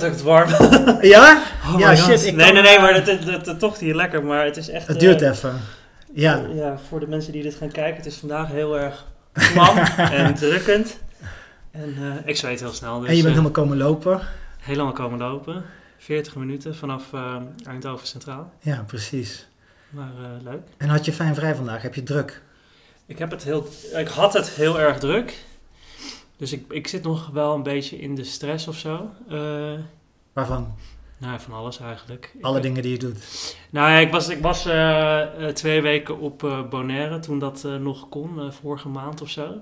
Het warm. Ja? Oh ja, shit. Ik nee, nee, nee, eh, maar het, het, het, tocht hier lekker. Maar het is echt... Het duurt eh, even. Ja. Ja, voor de mensen die dit gaan kijken, het is vandaag heel erg klam en drukkend. En eh, ik zweet heel snel. Dus, En je bent eh, helemaal komen lopen. lang komen lopen. 40 minuten vanaf Eindhoven Centraal. Ja, precies. Maar eh, leuk. En had je fijn vrij vandaag? Heb je druk? Ik, heb het heel, ik had het heel erg druk. Dus ik, ik zit nog wel een beetje in de stress of zo. Eh, Waarvan? nou, van alles eigenlijk. Alle ik, dingen die je doet. Nou ja, ik was, ik was eh, eh, twee weken op eh, Bonaire toen dat nog kon, vorige maand of zo.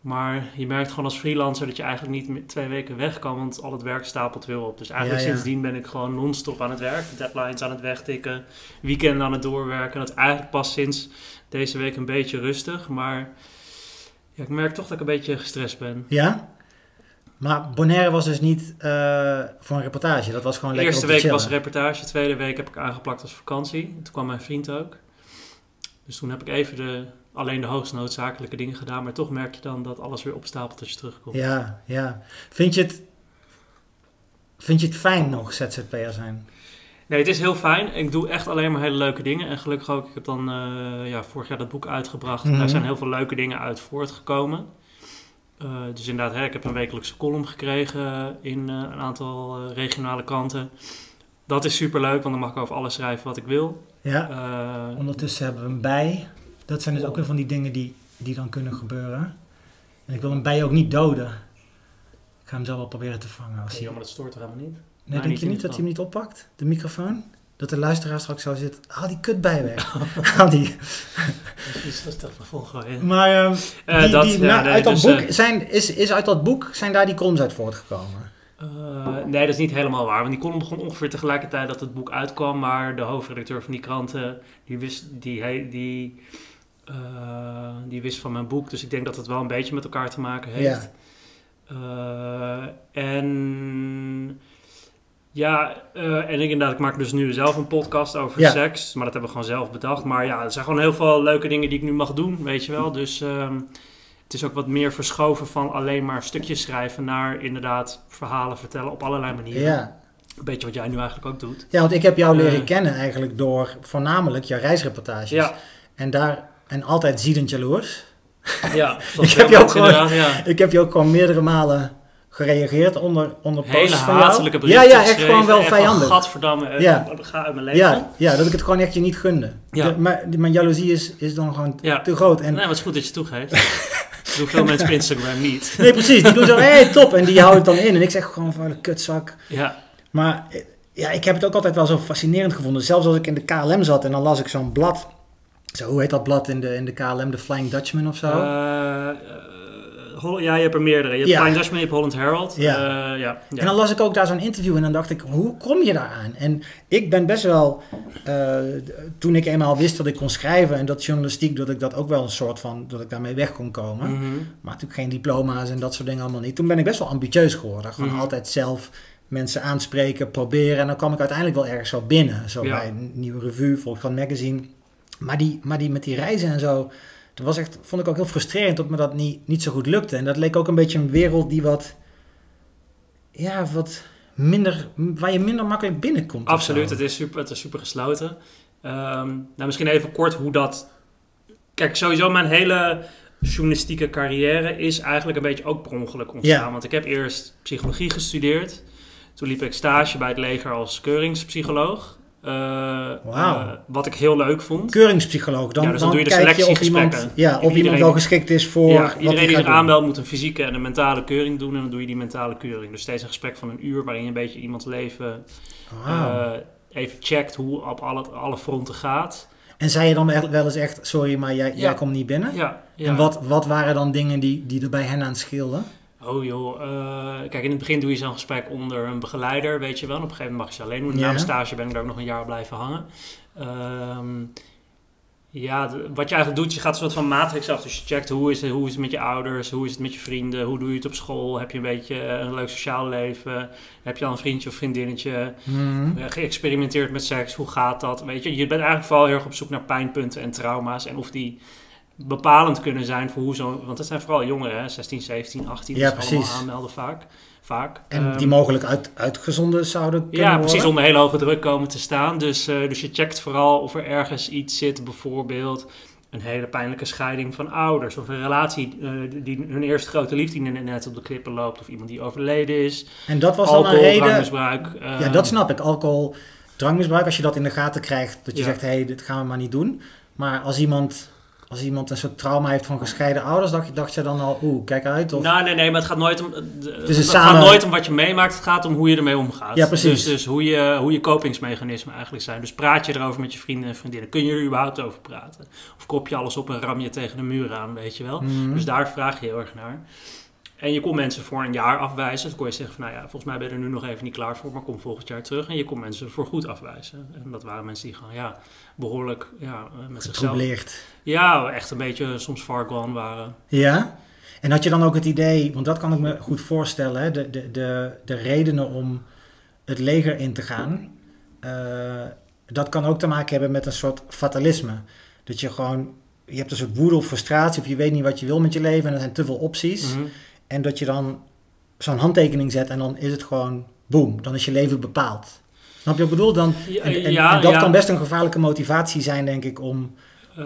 Maar je merkt gewoon als freelancer dat je eigenlijk niet twee weken weg kan, want al het werk stapelt weer op. Dus eigenlijk Ja, ja. sindsdien ben ik gewoon non-stop aan het werk. Deadlines aan het wegtikken, weekenden aan het doorwerken. Dat is eigenlijk pas sinds deze week een beetje rustig. Maar ja, ik merk toch dat ik een beetje gestrest ben. Ja? Maar Bonaire was dus niet eh, voor een reportage. Dat was gewoon De lekker eerste om te week was chillen. reportage, de tweede week heb ik aangeplakt als vakantie. Toen kwam mijn vriend ook. Dus toen heb ik even de, alleen de hoogst noodzakelijke dingen gedaan. Maar toch merk je dan dat alles weer opstapelt als je terugkomt. Ja, ja. Vind je het, vind je het fijn nog ZZP'er zijn? Nee, het is heel fijn. Ik doe echt alleen maar hele leuke dingen. En gelukkig ook, ik heb dan eh, ja, vorig jaar dat boek uitgebracht. Mhm. Daar zijn heel veel leuke dingen uit voortgekomen. Eh, dus inderdaad, hè, ik heb een wekelijkse column gekregen in eh, een aantal regionale kranten. Dat is super leuk, want dan mag ik over alles schrijven wat ik wil. Ja. Ondertussen hebben we een bij. Dat zijn dus ook weer van die dingen die, die dan kunnen gebeuren. En ik wil een bij ook niet doden. Ik ga hem zo wel proberen te vangen. Als Ja, hij... maar dat stoort er helemaal niet. Nee, denk je niet dat hij hem niet oppakt? De microfoon? Dat de luisteraar straks zo zit. Haal die kut bij weg. Haal die. Dus dat is toch wel volgooien. Maar ehm, Eh, die, dat, die, ja, nou, nee, uit dat dus, boek eh, zijn, is, is uit dat boek zijn daar die columns uit voortgekomen. eh, nee, dat is niet helemaal waar. Want die column begon ongeveer tegelijkertijd dat het boek uitkwam. Maar de hoofdredacteur van die kranten, die wist, die, die, die wist van mijn boek. Dus ik denk dat het wel een beetje met elkaar te maken heeft. Eh, en ja, eh, en ik inderdaad, ik maak dus nu zelf een podcast over Ja. seks. Maar dat hebben we gewoon zelf bedacht. Maar ja, er zijn gewoon heel veel leuke dingen die ik nu mag doen, weet je wel. Dus ehm, het is ook wat meer verschoven van alleen maar stukjes schrijven naar inderdaad verhalen vertellen op allerlei manieren. Ja. Een beetje wat jij nu eigenlijk ook doet. ja, want ik heb jou leren Eh. kennen eigenlijk door voornamelijk jouw reisreportages. Ja, En daar, en altijd ziedend jaloers. ja. Ik heb je ook gewoon- ja. Ik heb je ook gewoon meerdere malen gereageerd onder, onder Hele posts van jou. Ja, ja, echt gewoon wel vijandig. Gadverdamme, eh, Ja. ga uit mijn leven. Ja, ja, dat ik het gewoon echt je niet gunde. Ja. De- maar mijn jaloezie is, is dan gewoon Ja. te groot. En, Nee, maar het is goed dat je toegeeft. Dat doen veel mensen op Instagram niet. nee, precies. Die doen zo, hé, hey, top. En die houden het dan in. En ik zeg gewoon van, een kutzak. Ja, Maar eh, ja, ik heb het ook altijd wel zo fascinerend gevonden. Zelfs als ik in de KLM zat en dan las ik zo'n blad. Zo, hoe heet dat blad in de, in de KLM? De Flying Dutchman of zo? Eh, Ja, je hebt er meerdere. Je hebt Ja. Flying Dutchman, je hebt Holland Herald. Ja. Eh, ja. ja. En dan las ik ook daar zo'n interview en dan dacht ik, hoe kom je daaraan? En ik ben best wel, eh, toen ik eenmaal wist dat ik kon schrijven en dat journalistiek, dat ik dat ook wel een soort van, dat ik daarmee weg kon komen. Mhm. Maar natuurlijk geen diploma's en dat soort dingen allemaal niet. Toen ben ik best wel ambitieus geworden. Gewoon Mhm. altijd zelf mensen aanspreken, proberen. En dan kwam ik uiteindelijk wel ergens zo binnen. Zo Ja. bij een nieuwe revue, Volkskrant Magazine. Maar die, maar die met die reizen en zo, dat was echt, vond ik ook heel frustrerend dat me dat niet, niet zo goed lukte. En dat leek ook een beetje een wereld die wat, ja, wat minder, waar je minder makkelijk binnenkomt. Absoluut, het is super, het is super gesloten. Ehm, nou, misschien even kort hoe dat... Kijk, sowieso mijn hele journalistieke carrière is eigenlijk een beetje ook per ongeluk ontstaan. Ja. Want ik heb eerst psychologie gestudeerd. Toen liep ik stage bij het leger als keuringspsycholoog. Eh, Wauw. eh, wat ik heel leuk vond. Keuringspsycholoog, dan, Ja, dus dan dan, doe je de kijk je of iemand, selectiegesprekken. ja, of iemand iedereen- wel geschikt is voor ja, wat iedereen die zich doen. aanmeldt moet een fysieke en een mentale keuring doen. En dan doe je die mentale keuring. Dus steeds een gesprek van een uur waarin je een beetje iemands leven eh, even checkt hoe op alle, alle fronten gaat. En zei je dan echt- wel eens echt, sorry, maar jij, Ja. jij komt niet binnen? Ja, ja. En wat, wat waren dan dingen die, die er bij hen aan scheelden? Oh joh, eh, kijk in het begin doe je zo'n gesprek onder een begeleider, weet je wel. En op een gegeven moment mag je ze alleen doen. Na mijn stage ben ik daar ook nog een jaar blijven hangen. Ehm, ja, de- wat je eigenlijk doet, je gaat een soort van matrix af. Dus je checkt hoe is, het, hoe is het met je ouders, hoe is het met je vrienden, hoe doe je het op school. Heb je een beetje eh, een leuk sociaal leven? Heb je al een vriendje of vriendinnetje? Mhm. Eh, geëxperimenteerd met seks, hoe gaat dat? Weet je, je bent eigenlijk vooral heel erg op zoek naar pijnpunten en trauma's en of die bepalend kunnen zijn voor hoe zo'n... Want het zijn vooral jongeren, hè, 16, 17, 18, Ja, die zich allemaal precies. aanmelden vaak. vaak. En Ehm, die mogelijk uit, uitgezonden zouden kunnen ja, worden. precies onder hele hoge druk komen te staan. Dus, eh, dus je checkt vooral of er ergens iets zit, bijvoorbeeld een hele pijnlijke scheiding van ouders. Of een relatie, eh, die hun eerste grote liefde net op de klippen loopt. Of iemand die overleden is. En dat was dan Alcohol, een reden... drankmisbruik. Ja, dat snap ik. Alcohol, drankmisbruik, als je dat in de gaten krijgt, dat je Ja. zegt, hé, hey, dit gaan we maar niet doen. Maar als iemand, als iemand een soort trauma heeft van gescheiden ouders, dacht, dacht je dan al, oeh, kijk uit. Of... Nou, nee, nee, maar het gaat nooit om. Het, is het samen- gaat nooit om wat je meemaakt, het gaat om hoe je ermee omgaat. Ja, precies. Dus, dus hoe, je, hoe je kopingsmechanismen eigenlijk zijn. Dus praat je erover met je vrienden en vriendinnen. Kun je er überhaupt over praten? Of kop je alles op en ram je tegen de muur aan, weet je wel? Mhm. Dus daar vraag je heel erg naar. En je kon mensen voor een jaar afwijzen. Dan kon je zeggen van, nou ja, volgens mij ben je er nu nog even niet klaar voor, maar kom volgend jaar terug. En je kon mensen voor goed afwijzen. En dat waren mensen die gewoon, ja, behoorlijk ja, eh, met zichzelf... Ja, echt een beetje soms far gone waren. Ja? En had je dan ook het idee, want dat kan ik me goed voorstellen, hè, de, de, de, de redenen om het leger in te gaan, eh, dat kan ook te maken hebben met een soort fatalisme. Dat je gewoon, je hebt een soort woede of frustratie of je weet niet wat je wil met je leven en er zijn te veel opties. Mhm. En dat je dan zo'n handtekening zet en dan is het gewoon boom, dan is je leven bepaald. Snap je wat ik bedoel? Dan, en, en- ja, en dat ja. kan best een gevaarlijke motivatie zijn, denk ik, om,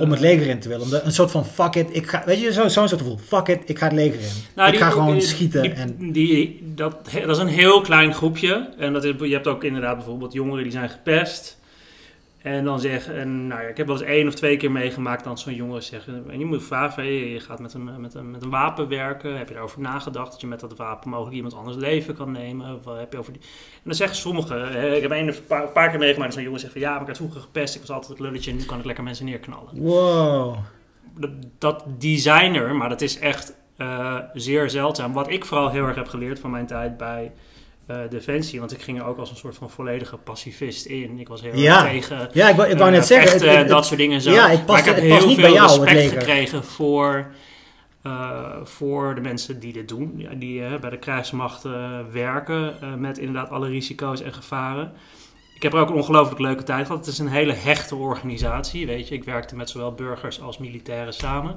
om het leger in te willen. Om de- een soort van fuck it, ik ga, weet je, zo- zo'n soort gevoel. Fuck it, ik ga het leger in. Nou, ik die- ga gewoon die- schieten. die- en, die, dat, dat is een heel klein groepje. En dat is, je hebt ook inderdaad bijvoorbeeld jongeren die zijn gepest. En dan zeggen, en nou ja, ik heb wel eens één of twee keer meegemaakt dat zo'n jongeren zeggen. En je moet vragen, je gaat met een, met, een, met een wapen werken. Heb je erover nagedacht dat je met dat wapen mogelijk iemand anders leven kan nemen? Of wat heb je over die... En dan zeggen sommigen, hè, ik heb of paar, paar keer meegemaakt dat zo'n jongen zegt van ja, maar ik werd vroeger gepest. Ik was altijd het lulletje en nu kan ik lekker mensen neerknallen. wow. dat, dat die zijn er, maar dat is echt eh, zeer zeldzaam. Wat ik vooral heel erg heb geleerd van mijn tijd bij eh, Defensie, want ik ging er ook als een soort van volledige pacifist in. Ik was heel Ja. erg tegen Ja, ik wou, ik wou eh, net zeggen. vechten het- en het- dat soort dingen en zo. Ja, past- maar ik heb het heel niet veel bij jou, respect gekregen voor, eh, voor de mensen die dit doen. Ja, die eh, bij de krijgsmacht eh, werken eh, met inderdaad alle risico's en gevaren. Ik heb er ook een ongelooflijk leuke tijd gehad. Het is een hele hechte organisatie, weet je. Ik werkte met zowel burgers als militairen samen.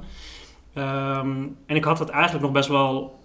Ehm, en ik had het eigenlijk nog best wel...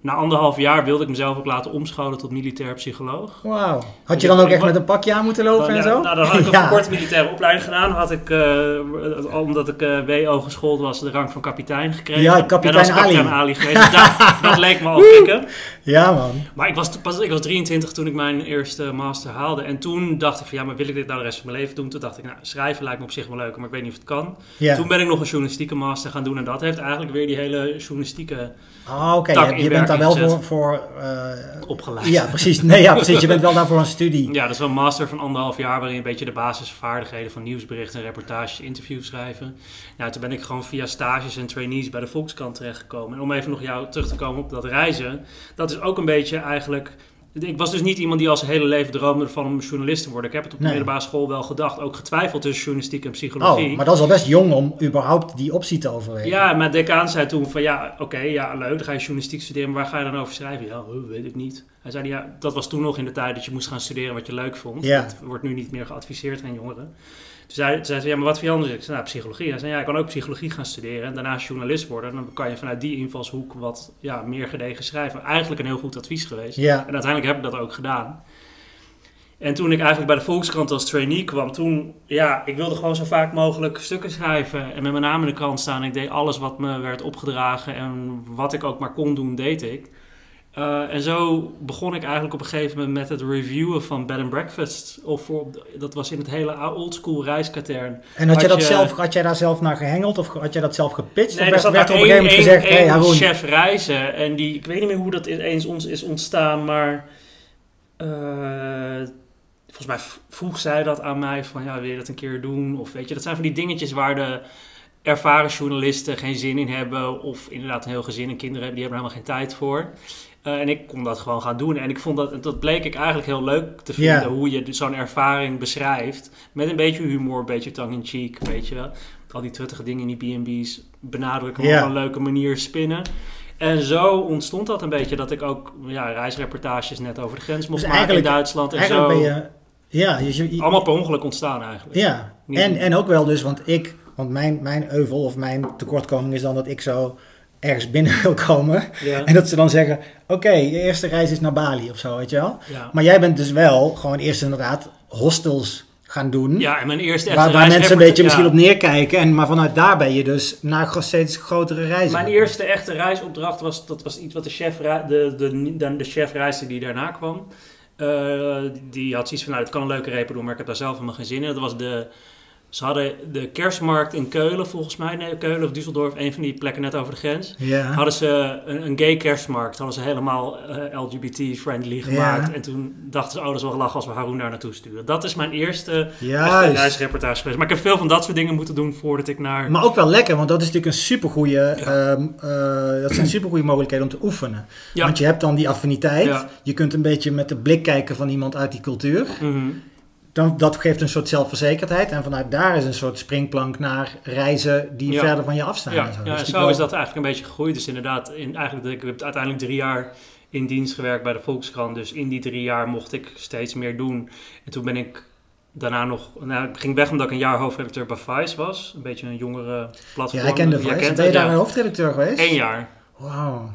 Na anderhalf jaar wilde ik mezelf ook laten omscholen tot militair psycholoog. Wauw. Had je dan ook echt met een pakje aan moeten lopen Dan, en ja, zo? Nou, dan had ik een Ja. korte militaire opleiding gedaan. Had ik, eh, omdat ik eh, WO geschoold was, de rang van kapitein gekregen. Ja, kapitein als kapitein Ali. Ali geweest. Dus dat, dat leek me al kicken. Ja, man. Maar ik was, pas, ik was 23 toen ik mijn eerste master haalde. En toen dacht ik van, ja, maar wil ik dit nou de rest van mijn leven doen? Toen dacht ik, nou, schrijven lijkt me op zich wel leuk, maar ik weet niet of het kan. Ja. Toen ben ik nog een journalistieke master gaan doen. En dat heeft eigenlijk weer die hele journalistieke Oh, oké. Je, bent daar wel voor... eh, opgeleid. ja, precies. Nee, ja, precies. Je bent wel daar voor een studie. Ja, dat is wel een master van anderhalf jaar waarin je een beetje de basisvaardigheden van nieuwsberichten, reportages, interviews schrijven. Nou, toen ben ik gewoon via stages en trainees bij de Volkskrant terechtgekomen. En om even nog jou terug te komen op dat reizen, dat is ook een beetje eigenlijk. Ik was dus niet iemand die al zijn hele leven droomde ervan om journalist te worden. Ik heb het op de Nee. middelbare school wel gedacht, ook getwijfeld tussen journalistiek en psychologie. Oh, maar dat is al best jong om überhaupt die optie te overwegen. Ja, mijn decaan zei toen van ja, oké, ja, leuk, dan ga je journalistiek studeren, maar waar ga je dan over schrijven? Ja, weet ik niet. Hij zei ja, dat was toen nog in de tijd dat je moest gaan studeren wat je leuk vond. Ja. Dat wordt nu niet meer geadviseerd aan jongeren. Toen zei, toen zei ze, ja, maar wat vind je anders? Ik zei, nou, psychologie. Hij zei, ja, ik kan ook psychologie gaan studeren en daarna journalist worden. En dan kan je vanuit die invalshoek wat ja, meer gedegen schrijven. Eigenlijk een heel goed advies geweest. Ja. En uiteindelijk heb ik dat ook gedaan. En toen ik eigenlijk bij de Volkskrant als trainee kwam, toen, ja, ik wilde gewoon zo vaak mogelijk stukken schrijven en met mijn naam in de krant staan. Ik deed alles wat me werd opgedragen en wat ik ook maar kon doen, deed ik. Eh, en zo begon ik eigenlijk op een gegeven moment met het reviewen van bed and breakfast. Of voor, dat was in het hele oldschool reiskatern. En had, je dat je- zelf, had jij daar zelf naar gehengeld of had jij dat zelf gepitcht? Nee, of er werd, werd er op een gegeven moment gezegd, één Haroon, chef reizen. En die, ik weet niet meer hoe dat eens ons is ontstaan, maar eh, volgens mij vroeg zij dat aan mij van, ja, wil je dat een keer doen? Of weet je, dat zijn van die dingetjes waar de ervaren journalisten geen zin in hebben. Of inderdaad een heel gezin en kinderen hebben, die hebben er helemaal geen tijd voor. Eh, en ik kon dat gewoon gaan doen. En ik vond dat, dat bleek ik eigenlijk heel leuk te vinden. Hoe je dus zo'n ervaring beschrijft. Met een beetje humor, een beetje tongue-in-cheek, weet je wel. Al die truttige dingen in die B&B's benadrukken, op een leuke manier spinnen. En zo ontstond dat een beetje dat ik ook ja, reisreportages net over de grens mocht Dus maken in Duitsland. En zo. ben je... Ja, je, je- Allemaal per ongeluk ontstaan eigenlijk. ja. Niet- En, en ook wel dus, want ik Want mijn, mijn euvel of mijn tekortkoming is dan dat ik zo ergens binnen wil komen. Ja. En dat ze dan zeggen, oké, je eerste reis is naar Bali of zo, weet je wel. Ja. Maar jij bent dus wel gewoon eerst inderdaad hostels gaan doen. ja, en mijn eerste echte Waar, waar mensen een beetje misschien op neerkijken. En, maar vanuit daar ben je dus naar steeds grotere reizen. Mijn eerste echte reisopdracht was, dat was iets wat de chef, de, de, de, de chef reisde die daarna kwam. Eh, die had zoiets van, nou, dit kan een leuke repen doen, maar ik heb daar zelf helemaal geen zin in. Dat was de, ze hadden de kerstmarkt in Keulen, volgens mij, nee, Keulen of Düsseldorf, een van die plekken net over de grens. Ja. Hadden ze een, een gay kerstmarkt, hadden ze helemaal eh, LGBT-friendly gemaakt. Ja. En toen dachten ze, oh, dat is wel gelachen als we Haroon daar naartoe sturen. Dat is mijn eerste reisreportage geweest. Maar ik heb veel van dat soort dingen moeten doen voordat ik naar... Maar ook wel lekker, want dat is natuurlijk een supergoeie, Ja. eh, dat zijn supergoeie mogelijkheden om te oefenen. Ja. Want je hebt dan die affiniteit. Ja. Je kunt een beetje met de blik kijken van iemand uit die cultuur. Mhm. Dan, dat geeft een soort zelfverzekerdheid. En vanuit daar is een soort springplank naar reizen die Ja. verder van je afstaan. Ja, en zo. ja Dus zo wel- is dat eigenlijk een beetje gegroeid. Dus inderdaad, in, eigenlijk, ik heb uiteindelijk drie jaar in dienst gewerkt bij de Volkskrant. Dus in die drie jaar mocht ik steeds meer doen. En toen ben ik daarna nog... Nou, ik ging weg omdat ik een jaar hoofdredacteur bij Vice was. Een beetje een jongere platform. Ja, ik ken de Jij Vice. kent Ben je daar ja. hoofdredacteur geweest? Eén jaar. Wauw.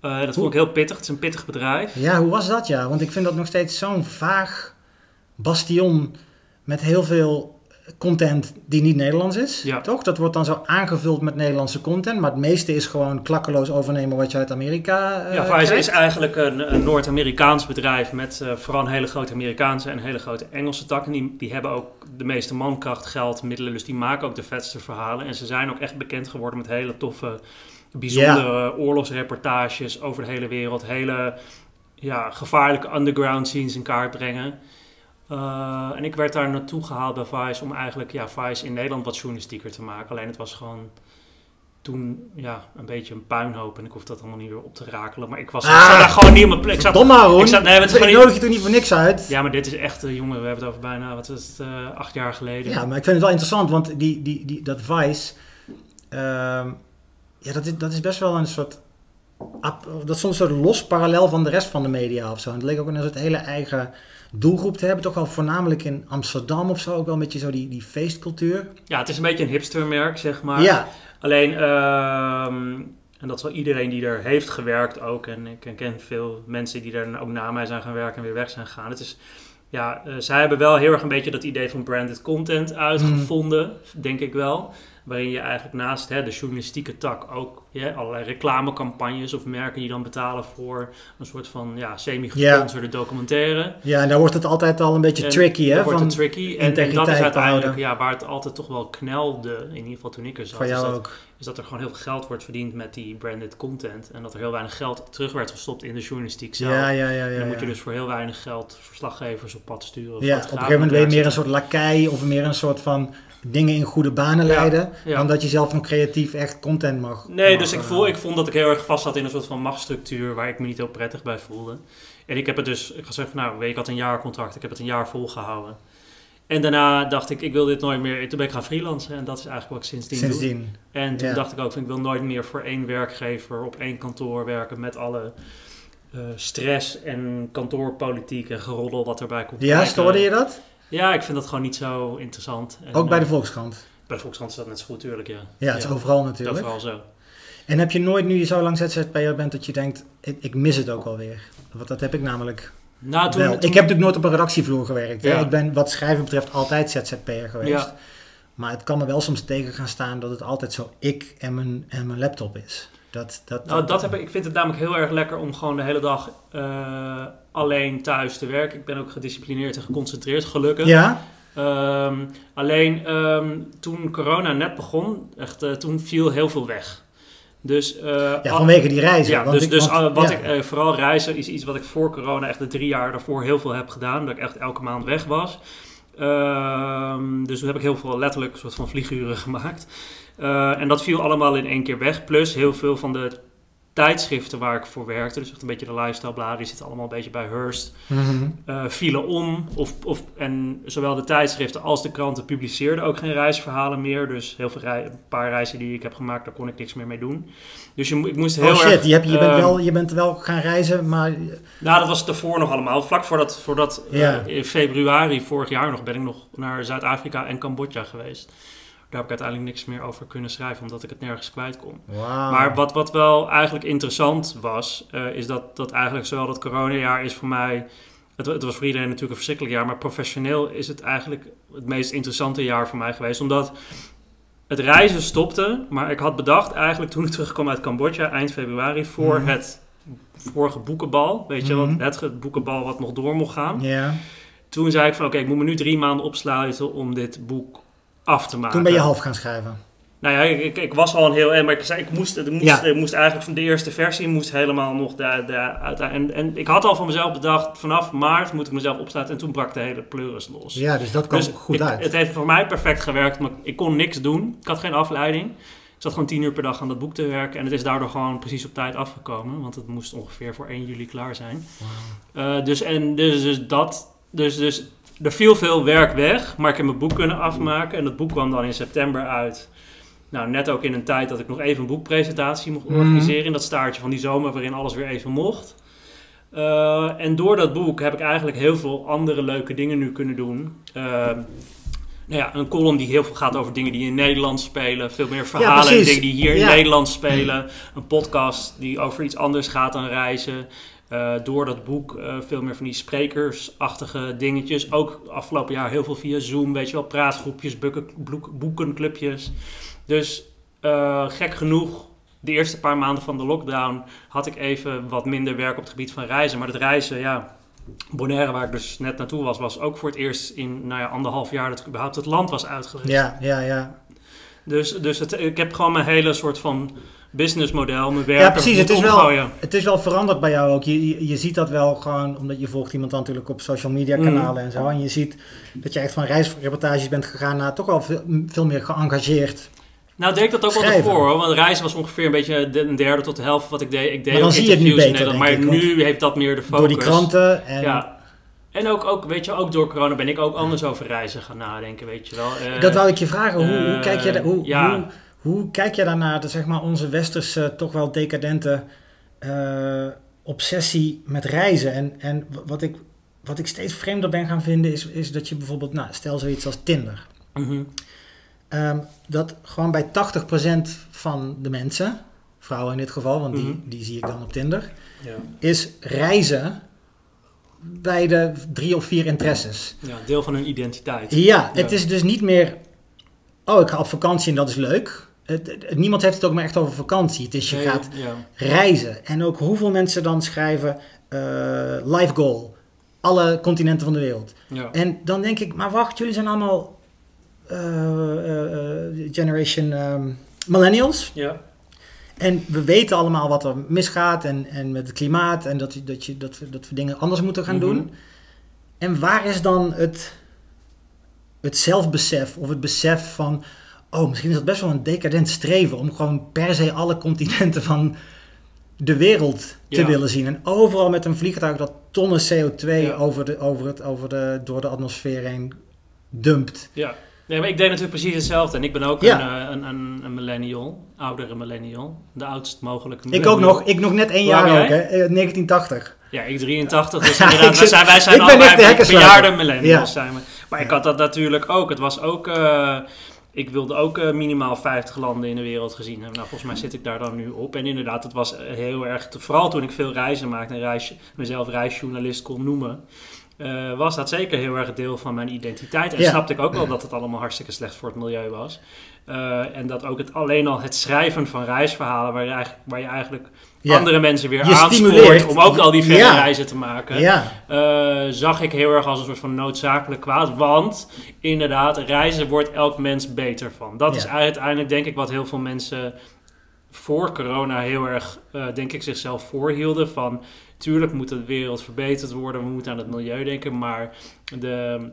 Eh, dat vond ik heel pittig. Het is een pittig bedrijf. Ja, hoe was dat ja? Want ik vind dat nog steeds zo'n vaag bastion met heel veel content die niet Nederlands is. Ja. Toch? Dat wordt dan zo aangevuld met Nederlandse content. Maar het meeste is gewoon klakkeloos overnemen wat je uit Amerika eh Ja, Vice krijgt. is eigenlijk een, een Noord-Amerikaans bedrijf met eh, vooral een hele grote Amerikaanse en hele grote Engelse takken. Die, die hebben ook de meeste mankracht, geld, middelen, dus die maken ook de vetste verhalen. En ze zijn ook echt bekend geworden met hele toffe, bijzondere oorlogsreportages over de hele wereld. Hele ja, gevaarlijke underground scenes in kaart brengen. Eh, en ik werd daar naartoe gehaald bij Vice om eigenlijk ja, Vice in Nederland wat journalistieker te maken. Alleen het was gewoon toen ja, een beetje een puinhoop. En ik hoef dat allemaal niet weer op te rakelen. Maar ik was ik Ah. zat daar gewoon niet op mijn plek. Ik zat, Dom maar, Roen. ik zat, nee, Ik nodig je toch niet voor niks uit? ja, maar dit is echt, eh, jongen, we hebben het over bijna, wat is het, eh, acht jaar geleden. Ja, maar ik vind het wel interessant, want die, die, die, dat Vice, ehm, ja, dat is, dat is best wel een soort, dat is soms een soort los parallel van de rest van de media of zo. En het leek ook een soort hele eigen doelgroep te hebben, toch wel voornamelijk in Amsterdam of zo, ook wel een beetje zo die, die feestcultuur. Ja, het is een beetje een hipstermerk, zeg maar. ja, Alleen, ehm, en dat is wel iedereen die er heeft gewerkt ook. En ik ken veel mensen die er ook na mij zijn gaan werken en weer weg zijn gegaan. Het is, ja, eh, zij hebben wel heel erg een beetje dat idee van branded content uitgevonden, denk ik wel. Waarin je eigenlijk naast hè, de journalistieke tak ook ja, allerlei reclamecampagnes of merken die dan betalen voor een soort van ja, semi-gesponsorde documentaire. ja, en daar wordt het altijd al een beetje En tricky, hè, dan wordt van, het tricky. En, en dat integriteit is uiteindelijk ja, waar het altijd toch wel knelde, in ieder geval toen ik er zat. van is jou dat, ook. is dat er gewoon heel veel geld wordt verdiend met die branded content. En dat er heel weinig geld terug werd gestopt in de journalistiek zelf. Ja, ja, ja, ja. en dan moet je dus voor heel weinig geld verslaggevers op pad sturen. of Ja, op een gegeven moment ben je meer een soort lakai of meer een soort van dingen in goede banen leiden, ja. dan dat je zelf nog creatief echt content mag. Nee, dus ik, eh, voel, ik vond dat ik heel erg vast zat in een soort van machtsstructuur waar ik me niet heel prettig bij voelde. En ik heb het dus, ik ga zeggen van nou, ik had een jaar contract, ik heb het een jaar volgehouden. En daarna dacht ik, ik wil dit nooit meer, toen ben ik gaan freelancen en dat is eigenlijk wat ik sindsdien doe. Sindsdien. En toen Ja. dacht ik ook, van, ik wil nooit meer voor één werkgever op één kantoor werken met alle eh, stress en kantoorpolitiek en geroddel wat erbij komt. Ja, kijken. stoorde je dat? Ja, ik vind dat gewoon niet zo interessant. En, Ook bij de eh, Volkskrant. bij de Volkskrant is dat net zo goed, tuurlijk, ja. Ja, het is overal natuurlijk. vooral zo. En heb je nooit, nu je zo lang ZZP'er bent, dat je denkt, ik, ik mis het ook alweer? Want dat heb ik namelijk Nou, toen, wel. toen- Ik heb natuurlijk nooit op een redactievloer gewerkt. Ja. Ik ben wat schrijven betreft altijd ZZP'er geweest. Ja. Maar het kan me wel soms tegen gaan staan dat het altijd zo ik en mijn, en mijn laptop is. Dat, dat, Nou, dat heb ik, ik vind het namelijk heel erg lekker om gewoon de hele dag eh, alleen thuis te werken. Ik ben ook gedisciplineerd en geconcentreerd, gelukkig. Ja? Ehm, alleen ehm, toen corona net begon, echt, eh, toen viel heel veel weg. Dus, eh, ja, vanwege die reizen. ja, Want dus, ik- dus want- wat ja. ik vooral reizen is iets wat ik voor corona echt de drie jaar daarvoor heel veel heb gedaan. Dat ik echt elke maand weg was. Ehm, dus toen heb ik heel veel letterlijk een soort van vlieguren gemaakt. Eh, en dat viel allemaal in één keer weg. Plus heel veel van de tijdschriften waar ik voor werkte, dus echt een beetje de lifestyle bladen, die zitten allemaal een beetje bij Hearst, eh, vielen om. Of, of, en zowel de tijdschriften als de kranten publiceerden ook geen reisverhalen meer. Dus heel veel rei- een paar reizen die ik heb gemaakt, daar kon ik niks meer mee doen. Dus je, ik moest heel Oh shit, erg... je, hebt, je, bent ehm, wel, je bent wel gaan reizen, maar nou, dat was daarvoor nog allemaal. Vlak voordat, voordat eh, in februari vorig jaar nog ben ik nog naar Zuid-Afrika en Cambodja geweest. Heb ik uiteindelijk niks meer over kunnen schrijven, omdat ik het nergens kwijt kon. Maar wat, wat wel eigenlijk interessant was, eh, is dat, dat eigenlijk zowel dat coronajaar is voor mij... Het, het was voor iedereen natuurlijk een verschrikkelijk jaar, maar professioneel is het eigenlijk het meest interessante jaar voor mij geweest. Omdat het reizen stopte, maar ik had bedacht eigenlijk toen ik terugkwam uit Cambodja eind februari voor Mhm. het vorige boekenbal, weet je, Mhm. wat, het boekenbal wat nog door mocht gaan. Ja. Toen zei ik van oké, ik moet me nu drie maanden opsluiten om dit boek af te maken. Toen ben je half gaan schrijven. Nou ja, ik, ik, was al een heel eind, maar ik zei, ik moest, ik moest, Ja. ik moest eigenlijk van de eerste versie moest helemaal nog daar, daar uit. En, en ik had al van mezelf bedacht, vanaf maart moet ik mezelf opsluiten en toen brak de hele pleuris los. Ja, dus dat kwam Dus goed ik- uit. Het heeft voor mij perfect gewerkt, maar ik kon niks doen. Ik had geen afleiding. Ik zat gewoon tien uur per dag aan dat boek te werken en het is daardoor gewoon precies op tijd afgekomen, want het moest ongeveer voor 1 juli klaar zijn. Eh, dus, en dus, dus dat, dus, dus er viel veel werk weg, maar ik heb mijn boek kunnen afmaken. En dat boek kwam dan in september uit. Nou, net ook in een tijd dat ik nog even een boekpresentatie mocht Mhm. organiseren. In dat staartje van die zomer waarin alles weer even mocht. Eh, en door dat boek heb ik eigenlijk heel veel andere leuke dingen nu kunnen doen. Eh, nou ja, een column die heel veel gaat over dingen die in Nederland spelen. Veel meer verhalen en dingen die hier in. Nederland spelen. Een podcast die over iets anders gaat dan reizen. Eh, door dat boek eh, veel meer van die sprekersachtige dingetjes. Ook afgelopen jaar heel veel via Zoom, weet je wel, praatgroepjes, boeken, boek- boekenclubjes. Dus eh, gek genoeg, de eerste paar maanden van de lockdown had ik even wat minder werk op het gebied van reizen. Maar het reizen, ja, Bonaire, waar ik dus net naartoe was, was ook voor het eerst in nou ja, anderhalf jaar dat ik überhaupt het land was uit geweest. Ja, ja, ja. Dus, dus het, ik heb gewoon mijn hele soort van businessmodel, mijn werk Ja, precies. Het is, wel, het is wel veranderd bij jou ook. Je, je, je ziet dat wel gewoon, omdat je volgt iemand dan natuurlijk op social media Mhm. kanalen en zo. En je ziet dat je echt van reisreportages bent gegaan naar toch wel veel, veel meer geëngageerd. Nou, deed ik dat ook wel ervoor hoor. Want reizen was ongeveer een beetje een derde tot de helft wat ik deed. Ik deed Maar dan ook zie je het nu beter, denk Maar ik, nu heeft dat meer de focus. Door die kranten. En Ja. En ook, ook, weet je, ook door corona ben ik ook anders over reizen gaan nadenken, weet je wel. Eh, dat wou ik je vragen. Hoe, hoe, eh, kijk, je da- hoe, ja. hoe, hoe kijk je daarnaar, de, zeg maar, onze westerse, toch wel decadente eh, obsessie met reizen? En, en wat, ik, wat ik steeds vreemder ben gaan vinden, is, is dat je bijvoorbeeld, nou, stel zoiets als Tinder. mhm. Ehm, dat gewoon bij 80% van de mensen, vrouwen in dit geval, want die, Mhm. die zie ik dan op Tinder, ja. is reizen bij de drie of vier interesses. ja, deel van hun identiteit. Ja, het Ja. is dus niet meer, oh ik ga op vakantie en dat is leuk. Het, niemand heeft het ook maar echt over vakantie. Het is je Nee, gaat ja. reizen. En ook hoeveel mensen dan schrijven eh, life goal. Alle continenten van de wereld. Ja. En dan denk ik, maar wacht, jullie zijn allemaal eh, eh, generation ehm, millennials. ja. En we weten allemaal wat er misgaat en, en met het klimaat en dat, dat, je, dat, we, dat we dingen anders moeten gaan Mhm. doen. En waar is dan het, het zelfbesef of het besef van, oh, misschien is dat best wel een decadent streven om gewoon per se alle continenten van de wereld te Ja. willen zien. En overal met een vliegtuig dat tonnen CO2 Ja. over de, over het, over de, door de atmosfeer heen dumpt. Ja. Nee, maar ik deed natuurlijk precies hetzelfde. En ik ben ook Ja. een, eh, een, een, een millennial, oudere millennial. De oudst mogelijke Ik ook millennial. nog, ik nog net één jaar ook, hè? eh, 1980. Ja, ik 83. Dus inderdaad, wij zijn, wij zijn allebei hekkensluiter. bejaarde millennials. Ja. Zijn we. Maar ik had dat natuurlijk ook. Het was ook... eh, ik wilde ook eh, minimaal 50 landen in de wereld gezien hebben. Nou, volgens mij zit ik daar dan nu op. En inderdaad, het was heel erg... Vooral toen ik veel reizen maakte en reis, mezelf reisjournalist kon noemen... eh, was dat zeker heel erg deel van mijn identiteit. En Ja. snapte ik ook wel dat het allemaal hartstikke slecht voor het milieu was. Eh, en dat ook het, alleen al het schrijven van reisverhalen... waar je eigenlijk, waar je eigenlijk Ja. andere mensen weer Je aanspoort... om ook al die verre Ja. reizen te maken... Ja, Eh, zag ik heel erg als een soort van noodzakelijk kwaad. Want inderdaad, reizen wordt elk mens beter van. Dat is uiteindelijk denk ik wat heel veel mensen voor corona heel erg, eh, denk ik, zichzelf voorhielden. Van, tuurlijk moet de wereld verbeterd worden, we moeten aan het milieu denken. Maar de,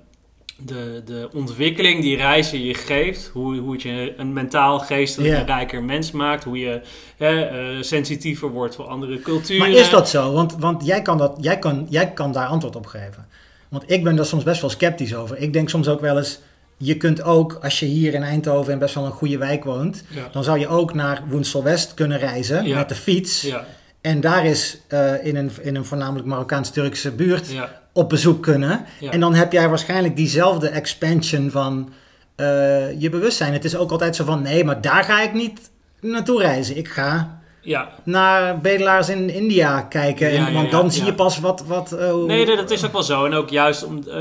de, de ontwikkeling die reizen je geeft, hoe, hoe het je een mentaal, geestelijk rijker mens maakt. Hoe je hè, eh, sensitiever wordt voor andere culturen. maar is dat zo? Want, want jij, kan dat, jij, kan, jij kan daar antwoord op geven. Want ik ben daar soms best wel sceptisch over. Ik denk soms ook wel eens, je kunt ook, als je hier in Eindhoven in best wel een goede wijk woont, Ja. dan zou je ook naar Woensel West kunnen reizen Ja. met de fiets. Ja, En daar is eh, in, een, in een voornamelijk Marokkaans-Turkse buurt ja, op bezoek kunnen. ja. En dan heb jij waarschijnlijk diezelfde expansion van eh, je bewustzijn. Het is ook altijd zo van, nee, maar daar ga ik niet naartoe reizen. Ik ga Ja, naar bedelaars in India kijken. En, ja, want dan zie je pas wat... wat eh, Nee, nee, dat is ook wel zo. En ook juist om. eh,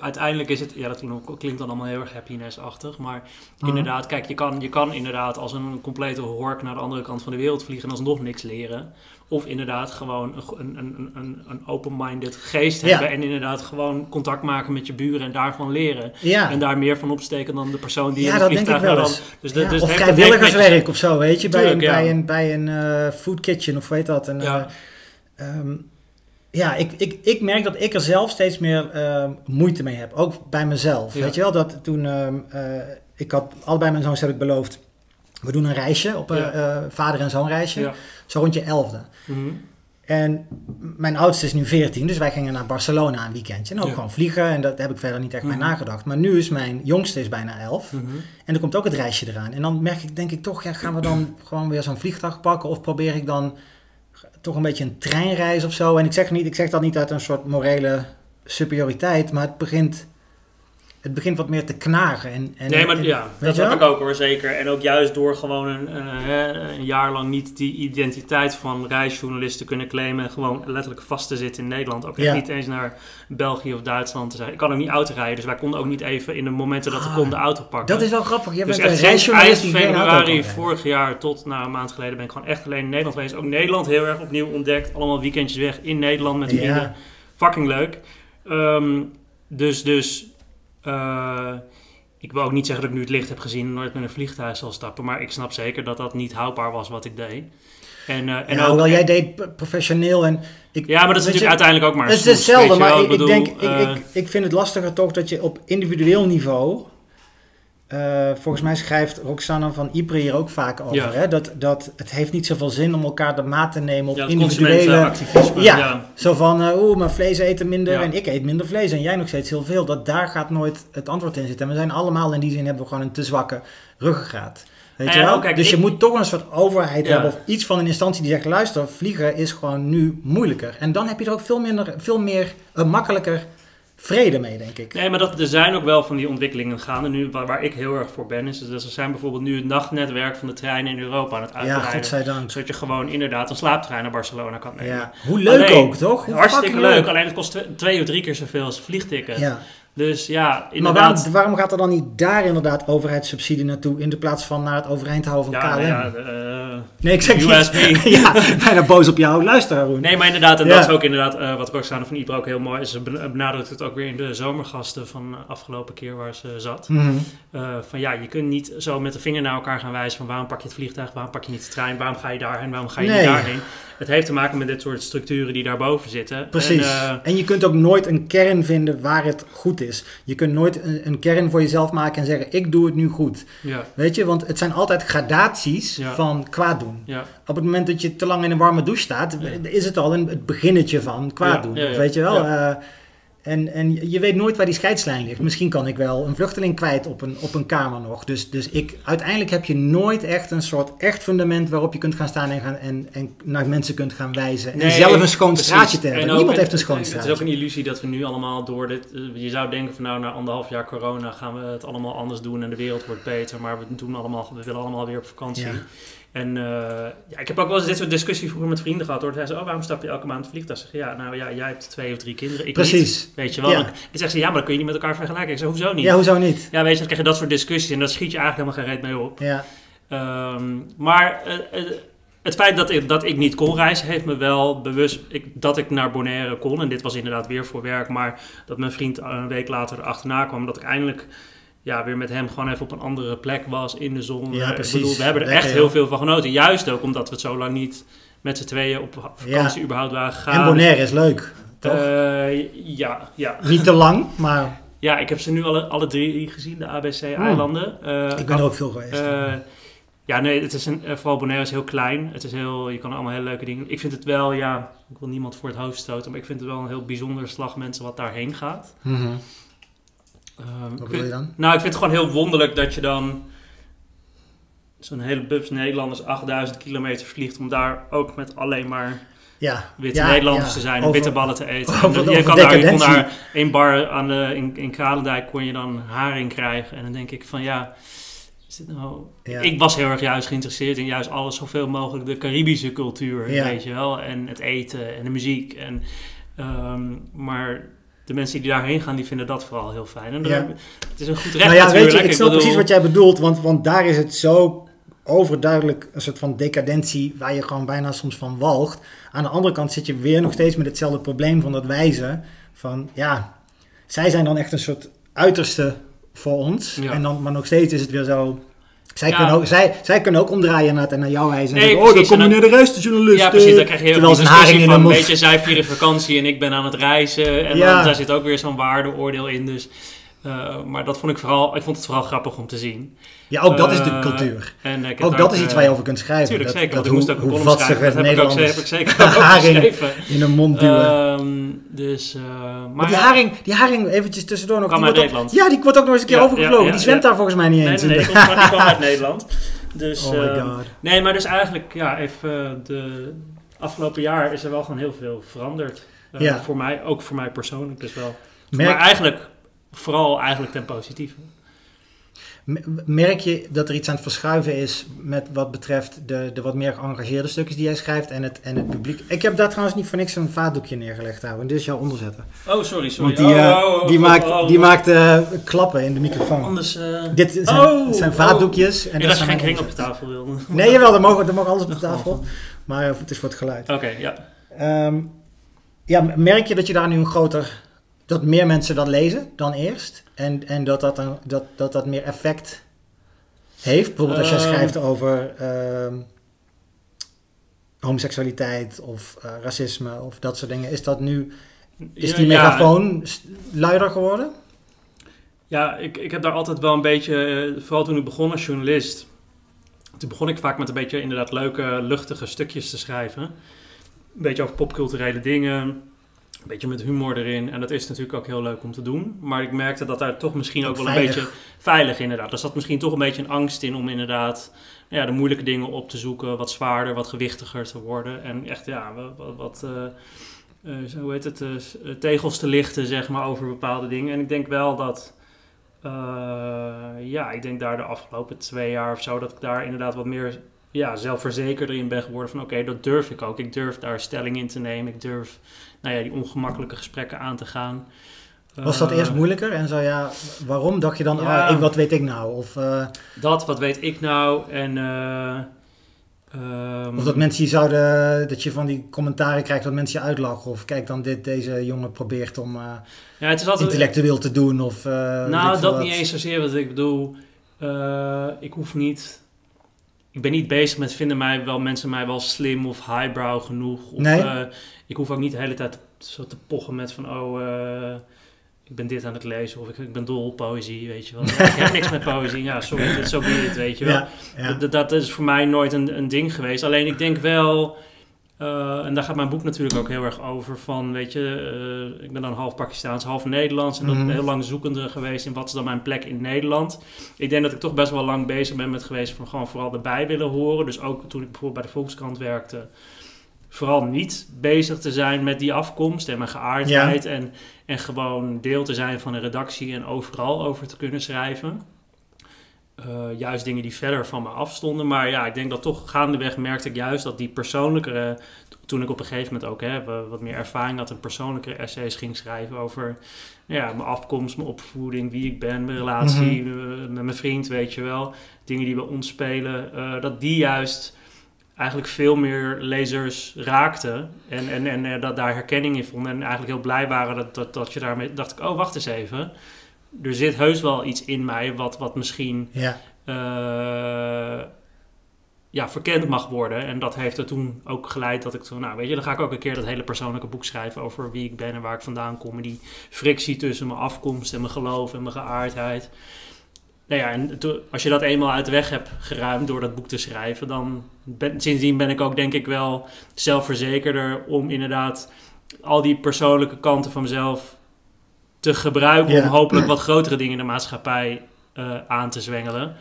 uiteindelijk is het. Ja, dat klinkt, dan allemaal heel erg happiness-achtig. Maar Mhm. inderdaad, kijk, je kan, je kan inderdaad als een complete hork naar de andere kant van de wereld vliegen en alsnog niks leren. Of inderdaad gewoon een, een, een, een, open-minded geest Ja. hebben. En inderdaad gewoon contact maken met je buren en daarvan leren. Ja, En daar meer van opsteken dan de persoon die ja in het dat denk ik vliegtuig wel naar dan. Dus dat, dus of vrijwilligerswerk of zo, weet je. Bij een, bij een, bij een eh, food kitchen of heet dat. En, Ja. eh, ehm, ja, ik, ik, ik merk dat ik er zelf steeds meer ehm, moeite mee heb. Ook bij mezelf. Weet je wel, dat toen... ehm, eh, ik had allebei mijn zoons heb ik beloofd. We doen een reisje, op een Ja. eh, vader- en zoonreisje. Ja. Zo rond je elfde. Mhm. En mijn oudste is nu 14, dus wij gingen naar Barcelona een weekendje. En ook Ja. gewoon vliegen en daar heb ik verder niet echt bij Mhm. nagedacht. Maar nu is mijn jongste is bijna 11 Mhm. en er komt ook het reisje eraan. En dan merk ik, denk ik toch, ja, gaan we dan gewoon weer zo'n vliegtuig pakken? Of probeer ik dan toch een beetje een treinreis of zo? En ik zeg, niet, ik zeg dat niet uit een soort morele superioriteit, maar het begint, het begint wat meer te knagen. En, en, nee, maar en- ja, dat heb ik ook hoor, zeker. En ook juist door gewoon een, een jaar lang niet die identiteit van reisjournalist te kunnen claimen. En gewoon letterlijk vast te zitten in Nederland. Ook echt Ja. niet eens naar België of Duitsland te zijn. Ik kan ook niet auto rijden, dus wij konden ook niet even in de momenten dat we Ah, konden auto pakken. Dat is wel grappig. Je dus bent echt een reisjournalist die februari vorig jaar tot nou, een maand geleden ben ik gewoon echt alleen in Nederland geweest. Ook Nederland heel erg opnieuw ontdekt. Allemaal weekendjes weg in Nederland met vrienden. Ja. Fucking leuk. Ehm, dus, dus eh, ik wil ook niet zeggen dat ik nu het licht heb gezien en nooit met een vliegtuig zal stappen. Maar ik snap zeker dat dat niet houdbaar was wat ik deed. En, eh, en ja, hoewel jij deed professioneel en... Ik, ja, maar dat is je, natuurlijk uiteindelijk ook maar Het is hetzelfde, maar ik, bedoel, denk, ik, eh, ik, ik vind het lastiger toch dat je op individueel niveau. Eh, volgens mij schrijft Roxanne van Ypres hier ook vaak over. Ja. Hè? Dat, dat het heeft niet zoveel zin om elkaar de maat te nemen op ja, individuele. consumentenactivisme. Ja. ja. Zo van, eh, oeh, maar vlees eten minder en ik eet minder vlees en jij nog steeds heel veel. Dat daar gaat nooit het antwoord in zitten. En we zijn allemaal in die zin hebben we gewoon een te zwakke ruggengraat. Weet Ja, je wel? kijk, dus je ik- moet toch een soort overheid hebben of iets van een instantie die zegt, luister, vliegen is gewoon nu moeilijker. En dan heb je er ook veel, minder, veel meer, uh, makkelijker vrede mee, denk ik. Nee, maar dat, er zijn ook wel van die ontwikkelingen gaande nu, waar, waar ik heel erg voor ben. Is dat er zijn bijvoorbeeld nu het nachtnetwerk van de treinen in Europa aan het Ja, uitbreiden. godzijdank. zodat je gewoon inderdaad een slaaptrein naar Barcelona kan nemen. Ja. Hoe leuk Alleen, ook, toch? Hoe Hartstikke leuk, alleen het kost twee, twee of drie keer zoveel als een vliegticket. Ja. Dus ja, Maar inderdaad. waarom, waarom gaat er dan niet daar inderdaad overheidssubsidie naartoe in de plaats van naar het overeind houden van ja, KLM? nou ja, eh, nee, ik zeg USB. ja, bijna boos op jou. Luister, Haroon. Nee, maar inderdaad, en Ja. dat is ook inderdaad eh, wat Roxane van Ypres ook heel mooi is. Ze ben- benadrukt het ook weer in de zomergasten van eh, afgelopen keer waar ze zat. Mhm. Eh, van ja, je kunt niet zo met de vinger naar elkaar gaan wijzen van waarom pak je het vliegtuig, waarom pak je niet de trein, waarom ga je daarheen, waarom ga je Nee. niet daarheen. Het heeft te maken met dit soort structuren die daarboven zitten. Precies. En, eh, en je kunt ook nooit een kern vinden waar het goed is. Je kunt nooit een, een kern voor jezelf maken en zeggen: Ik doe het nu goed. ja, Weet je, want het zijn altijd gradaties Ja. van kwaad doen. ja, Op het moment dat je te lang in een warme douche staat, is het al een, het beginnetje van kwaad doen. Weet je wel? Eh, en, en je weet nooit waar die scheidslijn ligt. Misschien kan ik wel een vluchteling kwijt op een, op een kamer nog. Dus, dus ik, uiteindelijk heb je nooit echt een soort echt fundament waarop je kunt gaan staan en, gaan, en, en naar mensen kunt gaan wijzen. en Nee, zelf een schoon straatje te En hebben. ook- Niemand heeft een schoon Het is straatje. ook een illusie dat we nu allemaal door dit... eh, je zou denken van nou, na anderhalf jaar corona gaan we het allemaal anders doen en de wereld wordt beter. Maar we, doen allemaal, we willen allemaal weer op vakantie. Ja. En eh, ja, ik heb ook wel eens dit soort discussie vroeger met vrienden gehad. Hoor. Zeiden ze, oh, waarom stap je elke maand het vliegtuig? Zeg, ja, nou ja, jij hebt twee of drie kinderen, ik niet. Precies. Weet je wel? Ja. Dan, dan zeggen ze, ja, maar dan kun je niet met elkaar vergelijken. Ik zeg, hoezo niet? Ja, hoezo niet? Ja, weet je, dan krijg je dat soort discussies en dat schiet je eigenlijk helemaal geen reet mee op. Ja, Ehm, maar eh, eh, het feit dat ik, dat ik niet kon reizen, heeft me wel bewust ik, dat ik naar Bonaire kon. En dit was inderdaad weer voor werk, maar dat mijn vriend een week later erachterna kwam. Dat ik eindelijk ja, weer met hem gewoon even op een andere plek was in de zon. Ja, Eh, precies. Ik bedoel, we hebben er Lekker, echt heel joh. veel van genoten. Juist ook omdat we het zo lang niet met z'n tweeën op vakantie überhaupt waren gegaan. en Bonaire is leuk. Toch? Eh, ja, ja. niet te lang, maar ja, ik heb ze nu alle, alle drie gezien, de ABC-eilanden. Oh. ik ben er ook veel geweest. Eh, ja, nee, het is een, eh, vooral Bonaire is heel klein. Het is heel, je kan allemaal hele leuke dingen. Ik vind het wel, ja, ik wil niemand voor het hoofd stoten, maar ik vind het wel een heel bijzonder slag mensen wat daarheen gaat. Mhm. Ehm, Wat bedoel je dan? nou, ik vind het gewoon heel wonderlijk dat je dan zo'n hele bubs Nederlanders 8000 kilometer vliegt om daar ook met alleen maar Ja. witte ja, Nederlanders ja. te zijn en Over- witte ballen te eten. over- En over je kan daar, je kon daar één bar aan de, in, in Kralendijk kon je dan haring krijgen. En dan denk ik van ja, nou... Ja. Ik was heel erg juist geïnteresseerd in juist alles zoveel mogelijk de Caribische cultuur, Ja. weet je wel. En het eten en de muziek. En, ehm, maar de mensen die daarheen gaan, die vinden dat vooral heel fijn. En Ja. het is een goed recht Nou ja, weet je, ik snap bedoel- precies wat jij bedoelt, want, want daar is het zo overduidelijk een soort van decadentie waar je gewoon bijna soms van walgt. Aan de andere kant zit je weer nog steeds met hetzelfde probleem van dat wijzen van ja, zij zijn dan echt een soort uiterste voor ons. Ja. En dan, maar nog steeds is het weer zo. Zij, Ja. kunnen, ook, zij, zij kunnen ook omdraaien naar, naar jou wijzen. En Nee, oh, dan kom je naar de reisjournalist. Ja, precies. Dan krijg je heel een haring van, weet je, zij vieren vakantie en ik ben aan het reizen. En Ja. dan, daar zit ook weer zo'n waardeoordeel in. Dus, eh, maar dat vond ik vooral, ik vond het vooral grappig om te zien. Ja, ook dat is de Eh, cultuur. En, ik Ook daar dat is iets eh, waar je over kunt schrijven. Tuurlijk, dat, zeker. dat want ik hoe, moest ook een hoe vatsig Dat heb ik, ook, Nederlanders heb ik zeker haring geschreven. in hun mond duwen. Ehm, dus, maar, Maar die ja. haring, die haring, eventjes tussendoor nog. Kwam die uit ook- Nederland. ja, die wordt ook nog eens een keer Ja, overgevlogen. ja, die zwemt daar volgens mij niet eens. nee, nee, die kwam, die kwam uit Nederland. Dus, oh my eh, god. nee, maar dus eigenlijk, ja, even de afgelopen jaar is er wel gewoon heel veel veranderd. Ja. Voor mij, ook voor mij persoonlijk dus wel. Merk, Maar eigenlijk, vooral eigenlijk ten positieve. merk je dat er iets aan het verschuiven is met wat betreft de, de wat meer geëngageerde stukjes die jij schrijft en het, en het publiek? Ik heb daar trouwens niet voor niks een vaatdoekje neergelegd, houden. Dit is jouw onderzetten. Oh, sorry, sorry. Want die, Oh, eh, oh, oh, die maakt, die maakt eh, klappen in de microfoon. Anders... eh Dit zijn, het zijn vaatdoekjes. En ja, dat je geen kring op je tafel wilde. Nee, jawel, er mag, er mag alles op de tafel. Maar het is voor het geluid. Oké, ja. Ehm, ja, merk je dat je daar nu een groter... Dat meer mensen dat lezen dan eerst? En, en dat, dat, een, dat, dat dat meer effect heeft? Bijvoorbeeld als jij Ehm. schrijft over ehm, homoseksualiteit of eh, racisme of dat soort dingen. Is dat nu... Is die ja, megafoon luider geworden? Ja, ik, ik heb daar altijd wel een beetje, eh, vooral toen ik begon als journalist, toen begon ik vaak met een beetje inderdaad leuke, luchtige stukjes te schrijven. Een beetje over popculturele dingen, een beetje met humor erin. En dat is natuurlijk ook heel leuk om te doen. Maar ik merkte dat daar toch misschien ook, Ook wel veilig. een beetje veilig inderdaad. Er zat misschien toch een beetje een angst in om inderdaad ja, de moeilijke dingen op te zoeken, wat zwaarder, wat gewichtiger te worden. En echt ja, wat, wat, eh, eh, zo hoe heet het, eh, eh, tegels te lichten zeg maar over bepaalde dingen. En ik denk wel dat eh, ja, ik denk daar de afgelopen twee jaar of zo, dat ik daar inderdaad wat meer ja, zelfverzekerder in ben geworden. Van oké, dat durf ik ook. Ik durf daar stelling in te nemen. Ik durf nou ja, die ongemakkelijke gesprekken aan te gaan. Was dat Eh, eerst moeilijker? En zo ja, waarom dacht je dan, Ja. ah, ik, wat weet ik nou? Of, eh, Dat, wat weet ik nou? En... eh, ehm, of dat mensen je zouden, dat je van die commentaren krijgt dat mensen je uitlachen. Of kijk dan dit, deze jongen probeert om ja, het is altijd, intellectueel te doen. Of, Nou, dat niet eens zozeer. Wat ik bedoel, ik hoef niet... Ik ben niet bezig met vinden mij wel mensen mij wel slim of highbrow genoeg. Of, Nee. eh, ik hoef ook niet de hele tijd zo te pochen met van... Oh, eh, ik ben dit aan het lezen. Of ik, ik ben dol op poëzie, weet je wel. Ik heb niks met poëzie. Ja, sorry, dit zo be it, weet je wel. Ja, ja. Dat, dat is voor mij nooit een, een ding geweest. Alleen ik denk wel, eh, en daar gaat mijn boek natuurlijk ook heel erg over, van weet je, eh, ik ben dan half Pakistaans, half Nederlands en dat Mhm. heel lang zoekende geweest in wat is dan mijn plek in Nederland. Ik denk dat ik toch best wel lang bezig ben met geweest van gewoon vooral erbij willen horen. Dus ook toen ik bijvoorbeeld bij de Volkskrant werkte, vooral niet bezig te zijn met die afkomst en mijn geaardheid en, en gewoon deel te zijn van een redactie en overal over te kunnen schrijven. Eh, juist dingen die verder van me afstonden. Maar ja, ik denk dat toch gaandeweg merkte ik juist dat die persoonlijkere... Toen ik op een gegeven moment ook hè, wa- wat meer ervaring had... en persoonlijkere essays ging schrijven over ja, mijn afkomst, mijn opvoeding... wie ik ben, mijn relatie Mhm. eh, met mijn vriend, weet je wel. Dingen die bij ons spelen. eh, dat die juist eigenlijk veel meer lezers raakten. En, en, en dat daar herkenning in vonden. En eigenlijk heel blij waren dat, dat, dat je daarmee... dacht ik, oh, wacht eens even. Er zit heus wel iets in mij wat, wat misschien ja. eh, ja, verkend mag worden. En dat heeft er toen ook geleid dat ik toen, nou weet je, dan ga ik ook een keer dat hele persoonlijke boek schrijven over wie ik ben en waar ik vandaan kom. En die frictie tussen mijn afkomst en mijn geloof en mijn geaardheid. Nou ja, en to- als je dat eenmaal uit de weg hebt geruimd door dat boek te schrijven, dan ben, sindsdien ben ik ook denk ik wel zelfverzekerder om inderdaad al die persoonlijke kanten van mezelf te gebruiken om hopelijk wat grotere dingen in de maatschappij eh, aan te zwengelen.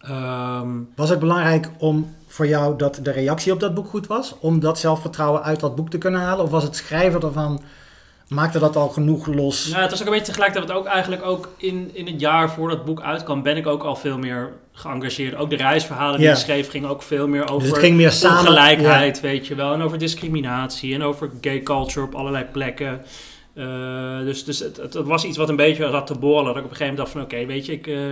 Ehm, Was het belangrijk om voor jou dat de reactie op dat boek goed was? Om dat zelfvertrouwen uit dat boek te kunnen halen? Of was het schrijven ervan, maakte dat al genoeg los? Nou, het was ook een beetje tegelijkertijd ook eigenlijk ook in, in het jaar voordat het boek uitkwam, ben ik ook al veel meer geëngageerd. Ook de reisverhalen die ik schreef gingen ook veel meer over dus het ging meer samen. ongelijkheid, weet je wel. En over discriminatie en over gay culture op allerlei plekken. Eh, dus dus het, het, het was iets wat een beetje zat te borrelen. Dat ik op een gegeven moment dacht van oké, weet je, ik, eh,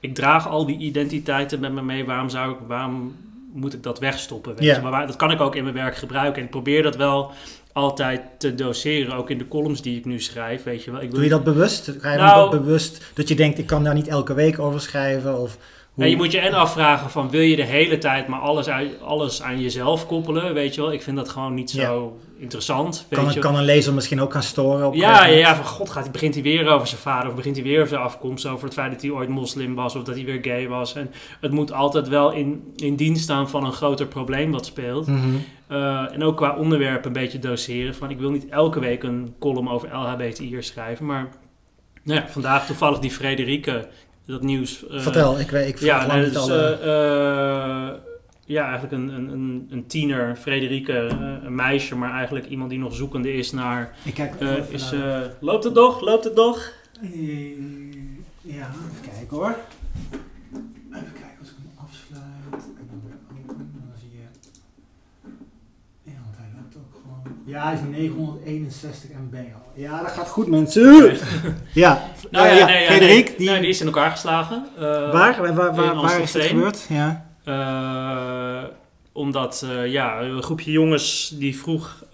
ik draag al die identiteiten met me mee. Waarom, zou ik, waarom moet ik dat wegstoppen? Weet je? Maar waar- dat kan ik ook in mijn werk gebruiken. En ik probeer dat wel altijd te doseren. Ook in de columns die ik nu schrijf, weet je wel. Ik wil Doe je dat bewust? Ga je Nou- dan bewust dat je denkt, ik kan daar niet elke week over schrijven? Of Ja, je moet je en afvragen van wil je de hele tijd maar alles, uit, alles aan jezelf koppelen, weet je wel. Ik vind dat gewoon niet zo interessant, weet kan, je kan een lezer misschien ook gaan storen? Op Ja, ja, van god, gaat, begint hij weer over zijn vader of begint hij weer over zijn afkomst, over het feit dat hij ooit moslim was of dat hij weer gay was. En het moet altijd wel in, in dienst staan van een groter probleem wat speelt. Mhm. Eh, en ook qua onderwerp een beetje doseren. Van ik wil niet elke week een column over LHBTI'ers schrijven, maar nou ja, vandaag toevallig die Frederike, dat nieuws. eh, Vertel, ik, weet- ik ja, nee, al. eh, eh, ja, eigenlijk een, een, een, een tiener, Frederike, een meisje, maar eigenlijk iemand die nog zoekende is naar... ik kijk even is, naar- loopt het nog? Loopt het nog? Ja, even kijken hoor. Even kijken als ik hem afsluit en dan weer open, dan zie je. Ja, want hij loopt ook gewoon. Ja, hij is 961 MB al. Ja, dat gaat goed mensen. Ja, Nou eh, ja, ja, nee, ja, Frederik, nee. die, Nee, die is in elkaar geslagen. Eh, waar, waar, waar, is Amstelveen. gebeurd? Ja. Eh, omdat ja, een groepje jongens die vroeg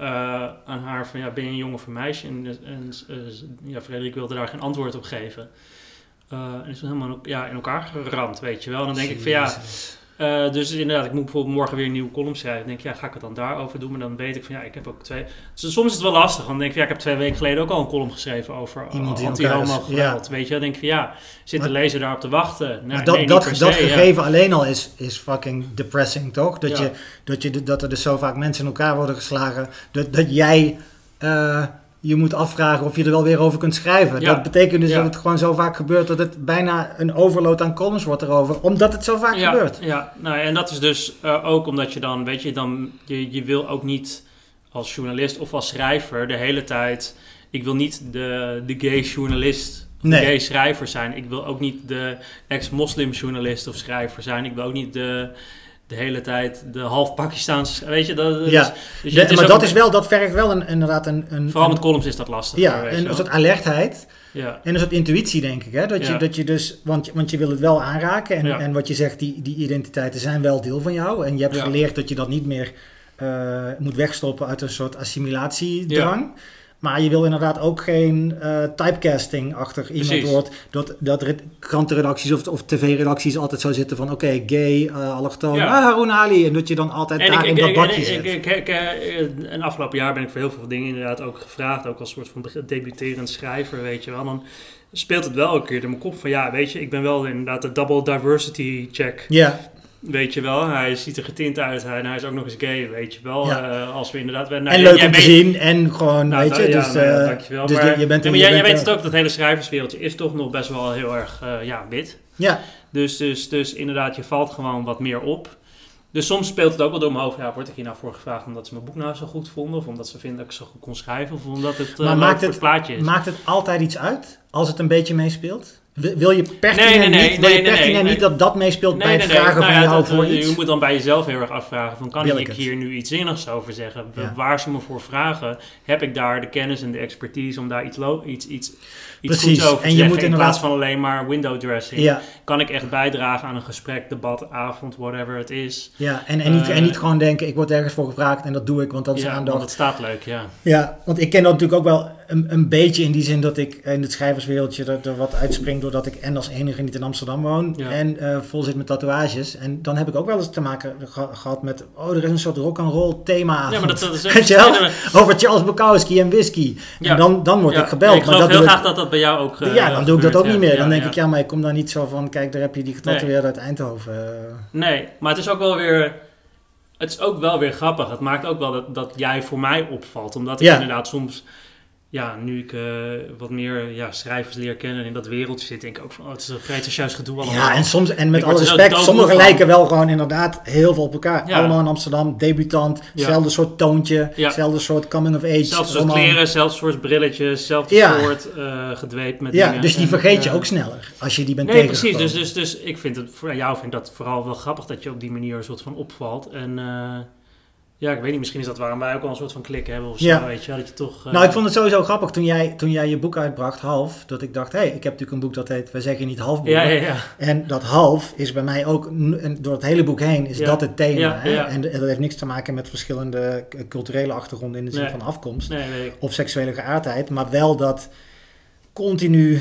aan haar van ja, ben je een jongen of een meisje? En, en ja, Frederik wilde daar geen antwoord op geven. En is helemaal ja, in elkaar geramd, weet je wel. En dan denk ik van ja, Eh, dus inderdaad, ik moet bijvoorbeeld morgen weer een nieuwe column schrijven. Dan denk ik, ja, ga ik het dan daarover doen? Maar dan weet ik van, ja, ik heb ook twee... Dus soms is het wel lastig. Want dan denk ik, ja, ik heb twee weken geleden ook al een column geschreven over Iemand die in elkaar anti-homo geweld. Weet je, dan denk ik van, ja, zit de lezer daarop te wachten? Nou, maar dat, nee, dat, dat ja. gegeven alleen al is, is fucking depressing, toch? Dat, Ja. je, dat, je, dat er dus zo vaak mensen in elkaar worden geslagen. Dat, dat jij eh, je moet afvragen of je er wel weer over kunt schrijven. Ja. Dat betekent dus Ja. dat het gewoon zo vaak gebeurt dat het bijna een overload aan columns wordt erover. Omdat het zo vaak ja, gebeurt. Ja, nou, en dat is dus eh, ook omdat je dan, weet je, dan, je, je wil ook niet als journalist of als schrijver de hele tijd... Ik wil niet de, de gay journalist Nee. gay schrijver zijn. Ik wil ook niet de ex-moslim journalist of schrijver zijn. Ik wil ook niet de, de hele tijd de half Pakistaanse... Weet je, dat, Ja. dus, dus De- maar dat, is wel, dat vergt wel een, inderdaad een... een Vooral met columns is dat lastig. ja, en een soort alertheid. ja. En een soort intuïtie, denk ik. Hè? Dat, je, dat je dus, want, want je wil het wel aanraken. En, Ja. en wat je zegt, die, die identiteiten zijn wel deel van jou. En je hebt geleerd dat je dat niet meer eh, moet wegstoppen uit een soort assimilatiedrang. Maar je wil inderdaad ook geen eh, typecasting achter iemand Precies. wordt. Dat, dat re- krantenredacties of, of tv-redacties altijd zo zitten van... Oké, gay, eh allochtoon, Ja. ah, Ali. En dat je dan altijd En daar ik, in ik, dat bakje ik, zit. ik, ik, ik, eh, en afgelopen jaar ben ik voor heel veel dingen inderdaad ook gevraagd. Ook als soort van debuterend schrijver, weet je wel. Dan speelt het wel een keer in mijn kop van... Ja, weet je, ik ben wel inderdaad de double diversity check. ja, Weet je wel, hij ziet er getint uit en hij is ook nog eens gay, weet je wel. Ja. Eh, als we inderdaad... Nou, en leuk om te zien. En gewoon, Nou, weet je. ja, dus nou ja, eh, dankjewel. dus maar, je- bent een- maar je jij, weet het ook, dat hele schrijverswereldje is toch nog best wel heel erg eh, ja, wit. ja, Dus, dus, dus inderdaad, je valt gewoon wat meer op. Dus soms speelt het ook wel door mijn hoofd. Ja, word ik hier nou voor gevraagd omdat ze mijn boek nou zo goed vonden? Of omdat ze vinden dat ik zo goed kon schrijven? Of omdat het Maar maakt het- het plaatje is? Maakt het altijd iets uit als het een beetje meespeelt? Wil je pertinent Nee, niet, nee, nee, nee. niet dat dat meespeelt bij het nee, vragen Nou van jou dat, voor eh, iets? Je moet dan bij jezelf heel erg afvragen van kan ik het? hier nu iets zinnigs over zeggen? Waar ze me voor vragen, heb ik daar de kennis en de expertise om daar iets, iets, iets, iets goeds over En te je zeggen moet in plaats van alleen maar window dressing? Kan ik echt bijdragen aan een gesprek, debat, avond, whatever het is? ja. En, en, niet, Eh, en niet gewoon denken, ik word ergens voor gevraagd en dat doe ik, want dat is ja, want aandacht. het staat leuk, ja. Ja, want ik ken dat natuurlijk ook wel een, een beetje in die zin dat ik in het schrijverswereldje er, er wat uitspring doordat ik en als enige niet in Amsterdam woon Ja. en eh, vol zit met tatoeages. En dan heb ik ook wel eens te maken ge- gehad met, oh er is een soort rock and roll thema Ja, maar dat, is over Charles Bukowski en whisky. Ja. En dan, dan word ja. ik gebeld. Ik maar geloof dat heel ik- graag dat dat bij jou ook eh, ja, dan doe ik dat ook niet meer. Dan denk ik, ja, maar ik kom daar niet zo van, kijk, daar heb je die getatoeëerd uit Eindhoven. Nee, maar het is ook wel weer. Het is ook wel weer grappig. Het maakt ook wel dat, dat jij voor mij opvalt. Omdat ik Ja. inderdaad soms ja, nu ik eh, wat meer ja, schrijvers leer kennen en in dat wereldje zit, denk ik ook van, oh, het is een pretentieus gedoe allemaal. Ja, en soms, en met Ik alle er respect, sommigen lijken wel gewoon inderdaad heel veel op elkaar. Ja. Allemaal in Amsterdam, debutant, Ja. hetzelfde soort toontje, Ja. hetzelfde soort coming of age. Zelfde soort kleren, zelfde soort brilletjes, zelfde Ja. soort eh gedweept met Ja, dingen. dus die En, vergeet je eh, ook sneller als je die bent Nee, precies. Dus, dus, dus ik vind het voor jou vind ik dat vooral wel grappig dat je op die manier een soort van opvalt. En ja, ik weet niet, misschien is dat waarom wij ook al een soort van klik hebben of zo, Ja. weet je wel, dat je toch... eh, Nou, ik vond het sowieso grappig toen jij, toen jij je boek uitbracht, Half, dat ik dacht, hé, hey, ik heb natuurlijk een boek dat heet We zeggen niet half Ja, ja, ja. En dat half is bij mij ook, en door het hele boek heen, is Ja. dat het thema. Hè? En, en dat heeft niks te maken met verschillende culturele achtergronden in de zin Nee. van afkomst. Nee, of seksuele geaardheid, maar wel dat continu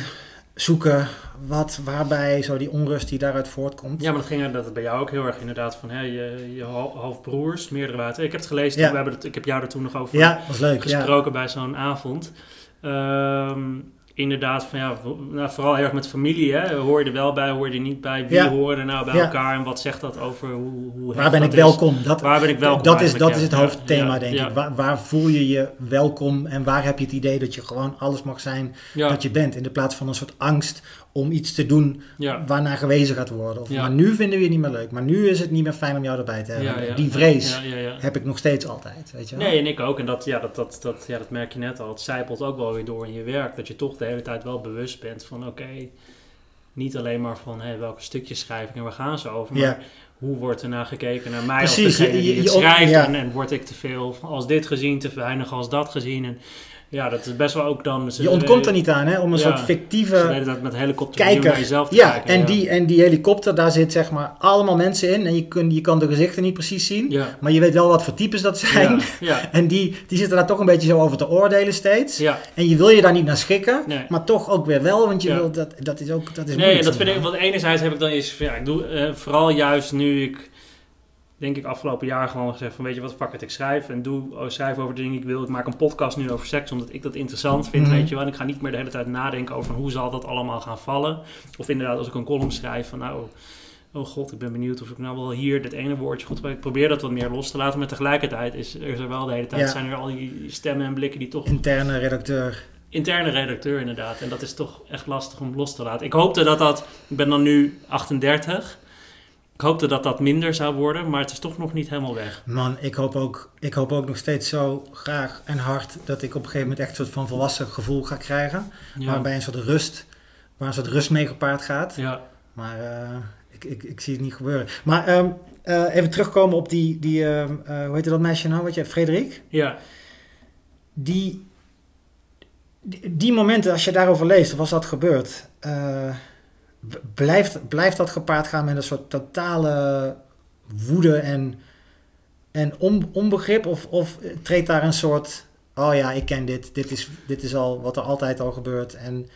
zoeken wat, waarbij zo die onrust die daaruit voortkomt. Ja, maar dat ging dat bij jou ook heel erg inderdaad van hè, je, je hal- halfbroers, meerdere water. Ik heb het gelezen, Ja. toen, we hebben het, ik heb jou er toen nog over Ja, was leuk. Ja. gesproken bij zo'n avond. Ehm, inderdaad, van ja, nou, vooral heel erg met familie. Hè? Hoor je er wel bij, hoor je er niet bij? Wie Ja. horen er nou bij Ja. elkaar en wat zegt dat over hoe, hoe Waar ben ik is? welkom? Dat, Waar ben ik welkom? dat is, dat is het hoofdthema, denk ik. Waar, waar voel je je welkom en waar heb je het idee dat je gewoon alles mag zijn dat je bent? In de plaats van een soort angst om iets te doen ja, waarnaar gewezen gaat worden. Of, Ja. Maar nu vinden we je niet meer leuk. Maar nu is het niet meer fijn om jou erbij te hebben. ja, Die vrees heb ik nog steeds altijd. Weet je wel? Nee, en ik ook. En dat, ja, dat, dat, dat, ja, dat merk je net al. Het zijpelt ook wel weer door in je werk. Dat je toch de hele tijd wel bewust bent van oké, niet alleen maar van hé, welke stukjes schrijf ik en waar gaan ze over. Maar hoe wordt er naar gekeken naar mij Precies, als degene die het schrijft? En, en word ik te veel als dit gezien, te weinig als dat gezien? En ja, dat is best wel ook dan... Je ontkomt er niet aan hè, om een Ja. soort fictieve dat met helikopter kijker. naar jezelf te Ja, kijken. en, Die, en die helikopter, daar zit zeg maar allemaal mensen in. En je, kun, je kan de gezichten niet precies zien. Ja, Maar je weet wel wat voor types dat zijn. En die, die zitten daar toch een beetje zo over te oordelen steeds. ja. En je wil je daar niet naar schikken. Nee. Maar toch ook weer wel, want je wil, dat, dat is ook dat is Nee, dat vind ik, want enerzijds heb ik dan eens, ja, ik doe eh, vooral juist nu ik, denk ik afgelopen jaar gewoon gezegd van, weet je wat, pak het, ik schrijf en doe, oh, schrijf over de dingen ik wil. Ik maak een podcast nu over seks, omdat ik dat interessant vind, Mhm. weet je wel. En ik ga niet meer de hele tijd nadenken over hoe zal dat allemaal gaan vallen. Of inderdaad, als ik een column schrijf van, nou, oh god, ik ben benieuwd of ik nou wel hier dit ene woordje goed Ik probeer dat wat meer los te laten, maar tegelijkertijd is er, is er wel de hele tijd, Ja. zijn er al die stemmen en blikken die toch Interne redacteur. interne redacteur inderdaad. En dat is toch echt lastig om los te laten. Ik hoopte dat dat, ik ben dan nu 38. Ik hoopte dat dat minder zou worden, maar het is toch nog niet helemaal weg. Man, ik hoop, ook, ik hoop ook nog steeds zo graag en hard dat ik op een gegeven moment echt een soort van volwassen gevoel ga krijgen. Ja, Waarbij een soort rust, waar een soort rust mee gepaard gaat. ja, Maar eh, ik, ik, ik zie het niet gebeuren. Maar ehm, eh, even terugkomen op die, die ehm, eh, hoe heette dat meisje nou? Weet je, Frederik? ja, Die, die, die momenten, als je daarover leest, als dat gebeurt, b- blijft, blijft dat gepaard gaan met een soort totale woede en, en on, onbegrip? Of, of treedt daar een soort, oh ja, ik ken dit, dit is, dit is al wat er altijd al gebeurt. En,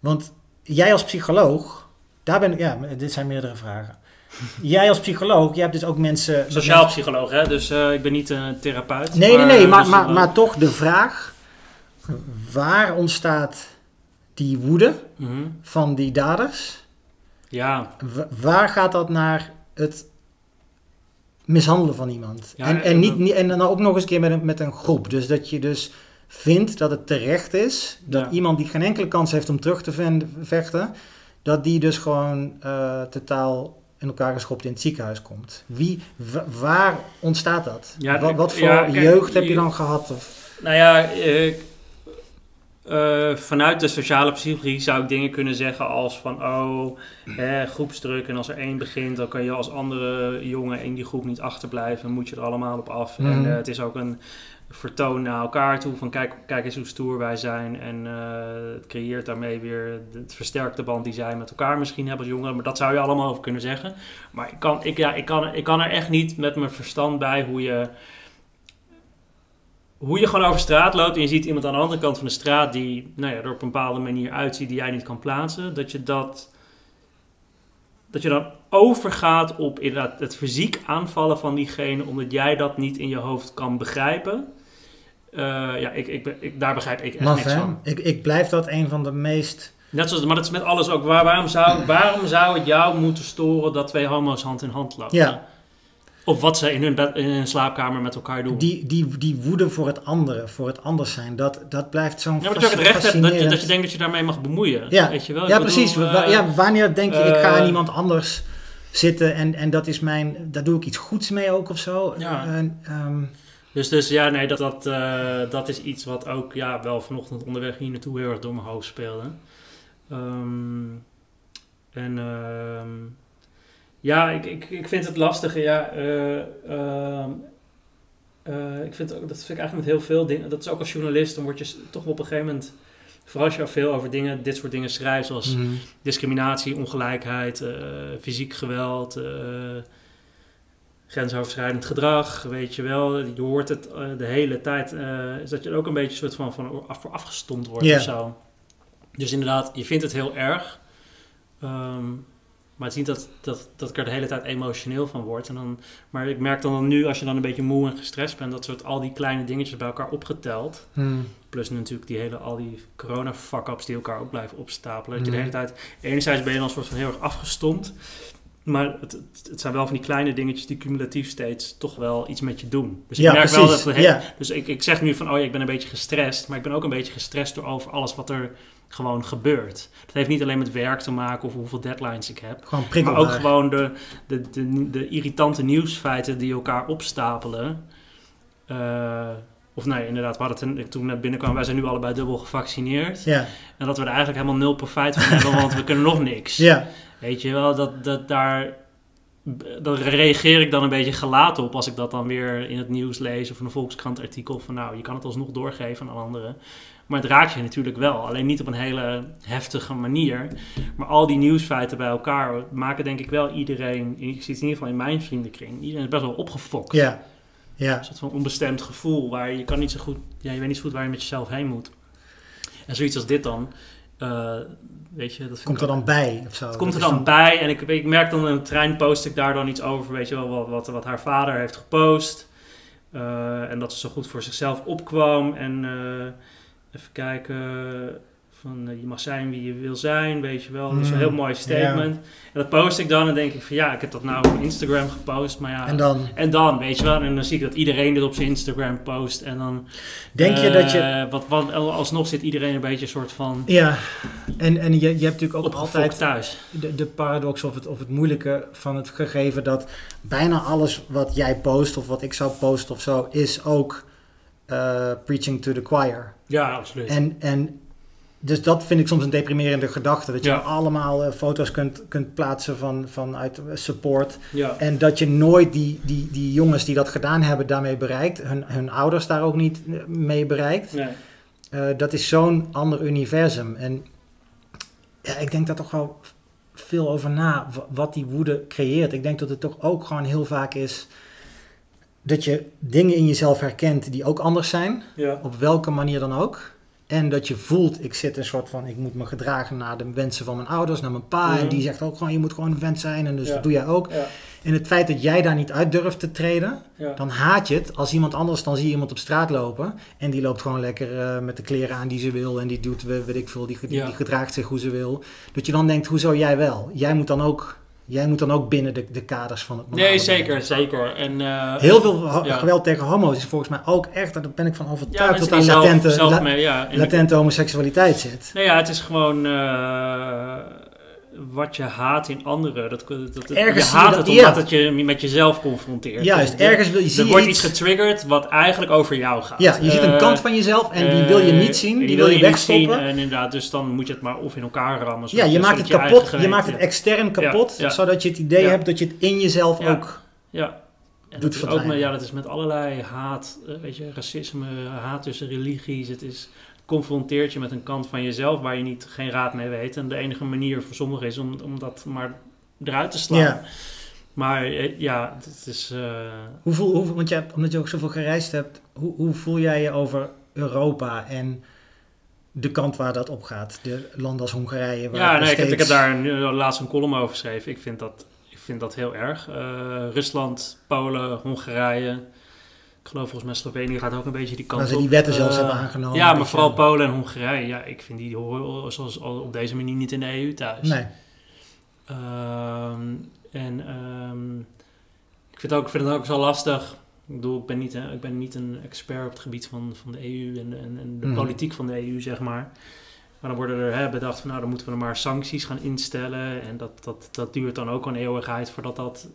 want jij als psycholoog, daar ben ik, ja, dit zijn meerdere vragen. Jij als psycholoog, jij hebt dus ook mensen... sociaal psycholoog, hè? dus eh, ik ben niet een therapeut. Nee, nee, nee, maar, dus, maar, eh, maar toch de vraag: waar ontstaat die woede mhm. van die daders? Ja, Wa- waar gaat dat naar het mishandelen van iemand? Ja, en, en, niet, niet- en dan ook nog eens een keer met een, met een groep. Dus dat je dus vindt dat het terecht is dat Ja. iemand die geen enkele kans heeft om terug te vechten, dat die dus gewoon eh, totaal in elkaar geschopt in het ziekenhuis komt. Wie, wa- waar ontstaat dat? Ja, wat, wat voor kijk, jeugd heb je je- dan gehad? Of, Nou ja, eh, eh, vanuit de sociale psychologie zou ik dingen kunnen zeggen als van oh, hè, groepsdruk en als er één begint, dan kan je als andere jongen in die groep niet achterblijven, moet je er allemaal op af. Mhm. En eh, het is ook een vertoon naar elkaar toe van kijk, kijk eens hoe stoer wij zijn en eh, het creëert daarmee weer, het versterkt de band die zij met elkaar misschien hebben als jongeren, maar dat zou je allemaal over kunnen zeggen. Maar ik kan, ik, ja, ik kan, ik kan er echt niet met mijn verstand bij hoe je hoe je gewoon over straat loopt en je ziet iemand aan de andere kant van de straat die nou ja, er op een bepaalde manier uitziet die jij niet kan plaatsen, dat je dat. Dat je dan overgaat op inderdaad het fysiek aanvallen van diegene, omdat jij dat niet in je hoofd kan begrijpen. Eh, ja, ik, ik, daar begrijp ik echt Maf, niks hè? van. Ik, ik blijf dat een van de meest... Net zoals, maar dat is met alles ook. Waar, waarom, zou, waarom zou het jou moeten storen dat twee homo's hand in hand lopen? Ja. Of wat ze in hun, bed, in hun slaapkamer met elkaar doen. Die, die, die woede voor het andere, voor het anders zijn, dat, dat blijft zo'n ja, maar dat je ook het recht hebt dat je, dat je denkt dat je daarmee mag bemoeien. Ja, Weet je wel? Ja bedoel, precies. eh, ja, wanneer denk je, ik ga aan eh, iemand anders zitten en, en dat is mijn, daar doe ik iets goeds mee ook of zo. Ja. En, ehm, Dus, dus ja, nee, dat, dat, eh, dat is iets wat ook ja, wel vanochtend onderweg hier naartoe heel erg door mijn hoofd speelde. Ehm, en ehm, ja, ik, ik, ik vind het lastig. Ja, eh, ehm, eh, ik vind ook, dat vind ik eigenlijk met heel veel dingen. Dat is ook als journalist, dan word je toch op een gegeven moment. Vooral als je veel over dingen, dit soort dingen schrijft, zoals mhm. discriminatie, ongelijkheid, eh, fysiek geweld, grensoverschrijdend gedrag, weet je wel. Je hoort het de hele tijd, is dat je er ook een beetje soort van, van af, voor afgestomd wordt Ja. of zo. Dus inderdaad, je vindt het heel erg. Ehm, maar het is niet dat, dat, dat ik er de hele tijd emotioneel van word. En dan, maar ik merk dan nu, als je dan een beetje moe en gestrest bent, dat soort al die kleine dingetjes bij elkaar opgeteld. Mhm. Plus natuurlijk die hele, al die corona fuck-ups die elkaar ook blijven opstapelen. Dat je de Mhm. hele tijd, enerzijds ben je dan een soort van heel erg afgestomd. Maar het, het, zijn wel van die kleine dingetjes die cumulatief steeds toch wel iets met je doen. Dus ik Ja, merk wel dat. Dus ik, ik zeg nu van, oh ja, ik ben een beetje gestrest. Maar ik ben ook een beetje gestrest door over alles wat er gewoon gebeurt. Dat heeft niet alleen met werk te maken of hoeveel deadlines ik heb. Gewoon Maar ook gewoon de, de, de, de irritante nieuwsfeiten die elkaar opstapelen. Eh, of nee, inderdaad, we hadden het toen net binnenkwam, wij zijn nu allebei dubbel gevaccineerd. Ja, En dat we er eigenlijk helemaal nul profijt van hebben, want we kunnen nog niks. ja. Weet je wel, dat, dat daar... Daar reageer ik dan een beetje gelaten op als ik dat dan weer in het nieuws lees of een Volkskrant artikel van nou, je kan het alsnog doorgeven aan anderen. Maar het raakt je natuurlijk wel, alleen niet op een hele heftige manier. Maar al die nieuwsfeiten bij elkaar maken denk ik wel iedereen, ik zie het in ieder geval in mijn vriendenkring, iedereen is best wel opgefokt. Ja, ja. Een soort van onbestemd gevoel waar je, kan niet zo goed, ja, je weet niet zo goed waar je met jezelf heen moet. En zoiets als dit dan, eh, weet je, dat Komt er ook- dan bij of zo? het komt er dan bij en ik, ik merk dan in de trein post ik daar dan iets over, weet je wel, wat, wat, wat haar vader heeft gepost. Eh, en dat ze zo goed voor zichzelf opkwam. En eh, even kijken, van eh, je mag zijn wie je wil zijn, weet je wel. Dat is een Mm, heel mooi statement. En dat post ik dan en denk ik van ja, ik heb dat nou op Instagram gepost, maar ja. En dan en dan, weet je wel, en dan zie ik dat iedereen dit op zijn Instagram post. En dan, denk je eh, dat je... Wat, wat, alsnog zit iedereen een beetje een soort van Ja, en, en je, je hebt natuurlijk ook altijd thuis. de, de paradox of het, of het moeilijke van het gegeven dat bijna alles wat jij post of wat ik zou posten of zo, is ook eh, preaching to the choir. Ja, absoluut. En, en dus dat vind ik soms een deprimerende gedachte. Dat je Ja. allemaal eh, foto's kunt, kunt plaatsen van, vanuit support. ja. En dat je nooit die, die, die jongens die dat gedaan hebben daarmee bereikt. Hun, hun ouders daar ook niet eh, mee bereikt. Nee. Eh, dat is zo'n ander universum. En ja, ik denk daar toch wel veel over na, wa- wat die woede creëert. Ik denk dat het toch ook gewoon heel vaak is dat je dingen in jezelf herkent die ook anders zijn, Ja. op welke manier dan ook. En dat je voelt, ik zit een soort van, ik moet me gedragen naar de wensen van mijn ouders, naar mijn pa. Mhm. En die zegt ook gewoon, je moet gewoon een vent zijn. En dus Ja. dat doe jij ook. Ja. En het feit dat jij daar niet uit durft te treden, dan haat je het als iemand anders, dan zie je iemand op straat lopen en die loopt gewoon lekker eh, met de kleren aan die ze wil en die doet, we- weet ik veel, die, die, die gedraagt zich hoe ze wil. Dat je dan denkt, hoezo jij wel? Jij moet dan ook, jij moet dan ook binnen de, de kaders van het Nee, zeker, zeker. En, eh, Heel veel Ja. geweld tegen homo's is volgens mij ook echt, daar ben ik van ja, overtuigd, mensen dat daar zelf, latente, zelf la- mee, ja. En- latente homoseksualiteit zit. Nee, ja, het is gewoon eh, wat je haat in anderen. Dat, dat, dat, Ergens je je haat dat- het omdat ja. het je met jezelf confronteert. Juist, Dus ergens wil je, er, zie er je wordt iets, getriggerd wat eigenlijk over jou gaat. ja, je ziet een Eh, kant van jezelf en die wil je eh, niet zien, en die wil je niet wegstoppen. zien En inderdaad, dus dan moet je het maar of in elkaar rammen. Ja, je maakt het kapot, je maakt het extern kapot, ja. zodat je het idee hebt dat je het in jezelf ook... Ja. En doet dat is ook met, ja, dat is met allerlei haat, eh, weet je, racisme, haat tussen religies. Het is confronteert je met een kant van jezelf waar je niet geen raad mee weet. En de enige manier voor sommigen is om, om dat maar eruit te slaan. Ja. Maar eh, ja, het is. eh, Hoe voel, hoe, want omdat je ook zoveel gereisd hebt, hoe, hoe voel jij je over Europa en de kant waar dat op gaat? De landen als Hongarije, waar ja, nee, ik, heb, ik heb steeds- daar een, eh, laatst een column over geschreven. Ik vind dat, ik vind dat heel erg. Rusland, Polen, Hongarije. Ik geloof volgens mij Slovenië gaat ook een beetje die kant Waar ze op. die wetten zelfs Eh, hebben aangenomen. Ja, maar dat vooral Polen en Hongarije. Ja, ik vind die horen zoals al op deze manier niet in de EU thuis. Nee. Ehm, en ehm, ik vind, het ook, ik vind het ook zo lastig. Ik bedoel, ik ben niet, hè, ik ben niet een expert op het gebied van, van de EU en, en, en de Mhm. politiek van de EU, zeg maar. Maar dan worden er hè, bedacht van, nou, dan moeten we er maar sancties gaan instellen. En dat, dat, dat duurt dan ook een eeuwigheid voordat dat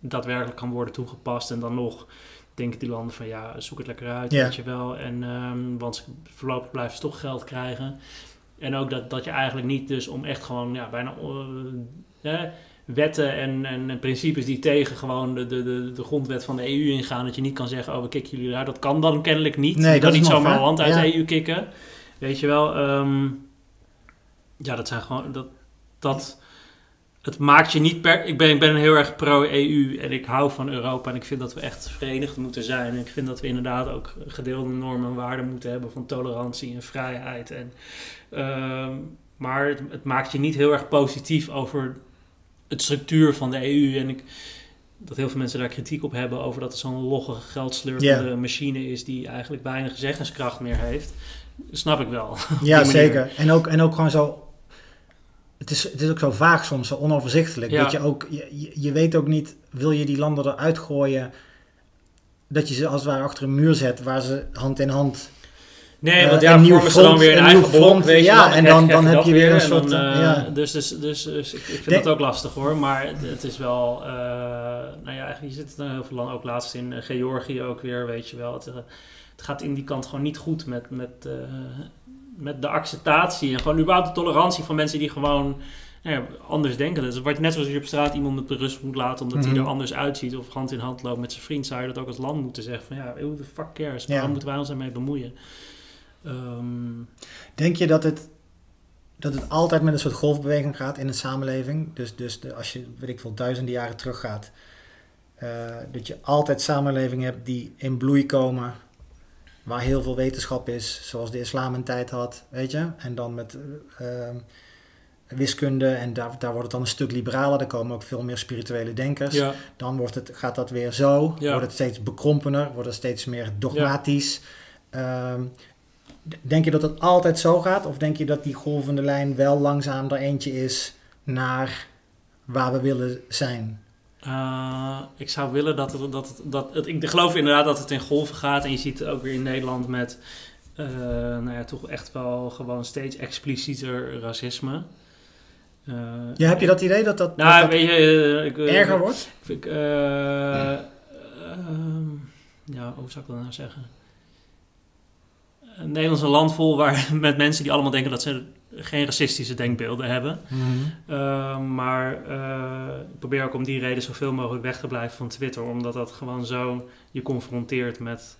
daadwerkelijk kan worden toegepast. En dan nog denken die landen van, ja, zoek het lekker uit, Ja. weet je wel. En, ehm, want voorlopig blijven ze toch geld krijgen. En ook dat, dat je eigenlijk niet dus om echt gewoon, ja, bijna... eh, wetten en, en, principes die tegen gewoon de, de, de, de grondwet van de EU ingaan. Dat je niet kan zeggen, oh, we kicken jullie eruit. Dat kan dan kennelijk niet. Nee, je kan dat is niet zomaar een land uit Ja. de EU kicken. Weet je wel. ehm, ja, dat zijn gewoon... Dat, dat, het maakt je niet per... Ik ben, ik ben heel erg pro-EU en ik hou van Europa. En ik vind dat we echt verenigd moeten zijn. En ik vind dat we inderdaad ook gedeelde normen en waarden moeten hebben... van tolerantie en vrijheid. En, ehm, maar het, het maakt je niet heel erg positief over het structuur van de EU. En ik, dat heel veel mensen daar kritiek op hebben over dat het zo'n logge, geldslurpende machine is die eigenlijk weinig zeggingskracht meer heeft. Snap ik wel. Ja, zeker. En ook, en ook gewoon zo. Het is, het is ook zo vaag soms, zo onoverzichtelijk. Ja. Dat je ook, je, je- weet ook niet, wil je die landen eruit gooien, dat je ze als het ware achter een muur zet waar ze hand in hand. Nee, Eh, want ja, vormen ze dan front- weer een een eigen blok, front, weet je ja, en dan- krijg dan heb je weer een dan, soort, eh, ja. Dus, dus, dus, dus ik, vind dat ook lastig hoor, maar het, het is wel... eh, nou ja, je zit er heel veel landen, ook laatst in Georgië ook weer, weet je wel. Het, het gaat in die kant gewoon niet goed met, met, met de acceptatie en gewoon überhaupt de tolerantie van mensen die gewoon nou ja, anders denken. Dus wat, net zoals je op straat iemand met berust moet laten omdat hij Mhm. er anders uitziet of hand in hand loopt met zijn vriend, zou je dat ook als land moeten zeggen van ja, who the fuck cares? Waarom Ja. moeten wij ons daarmee bemoeien? Ehm, Denk je dat het, dat het altijd met een soort golfbeweging gaat in een samenleving? Dus, dus de, als je, weet ik veel, duizenden jaren teruggaat, eh, dat je altijd samenlevingen hebt die in bloei komen, waar heel veel wetenschap is, zoals de islam een tijd had, weet je? En dan met eh, eh, wiskunde, en daar, daar wordt het dan een stuk liberaler, er komen ook veel meer spirituele denkers. ja. Dan wordt het, gaat dat weer zo, Ja. wordt het steeds bekrompener, wordt het steeds meer dogmatisch. Ehm, denk je dat het altijd zo gaat? Of denk je dat die golvende lijn wel langzaam er eentje is naar waar we willen zijn? Uh, ik zou willen dat het, dat, het, dat het, ik geloof inderdaad dat het in golven gaat. En je ziet het ook weer in Nederland met, uh, nou ja, toch echt wel gewoon steeds explicieter racisme. Uh, ja, heb je dat idee dat dat, nou, dat, weet je, ik, erger wordt? Ik, ja, hoe zou ik dat nou zeggen? Een Nederlandse land vol waar, met mensen die allemaal denken dat ze geen racistische denkbeelden hebben. Mhm. Uh, maar uh, ik probeer ook om die reden zoveel mogelijk weg te blijven van Twitter. Omdat dat gewoon zo je confronteert met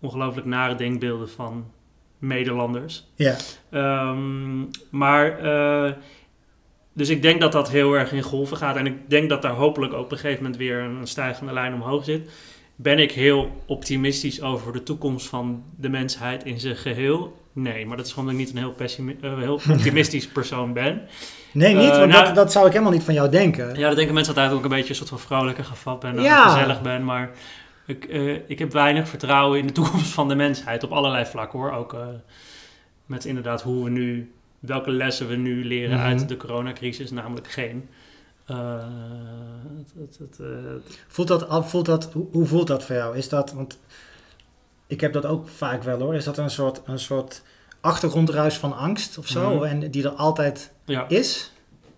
ongelooflijk nare denkbeelden van Nederlanders. Ja. Um, maar, uh, dus ik denk dat dat heel erg in golven gaat. En ik denk dat daar hopelijk ook op een gegeven moment weer een stijgende lijn omhoog zit. Ben ik heel optimistisch over de toekomst van de mensheid in zijn geheel? Nee, maar dat is gewoon dat ik niet een heel, uh, heel optimistisch persoon ben. Nee, niet, want nou, dat, dat, zou ik helemaal niet van jou denken. Ja, dat denken mensen altijd ook een beetje een soort van vrolijker gevat ben en ja. gezellig ben. Maar ik, uh, ik heb weinig vertrouwen in de toekomst van de mensheid op allerlei vlakken hoor. Ook met inderdaad hoe we nu, welke lessen we nu leren mm -hmm. uit de coronacrisis, namelijk geen. Uh, het, het, voelt dat, voelt dat, hoe, hoe voelt dat voor jou? Is dat, want ik heb dat ook vaak wel hoor, is dat een soort, een soort achtergrondruis van angst of zo? Mhm. Mm. En die er altijd ja. is?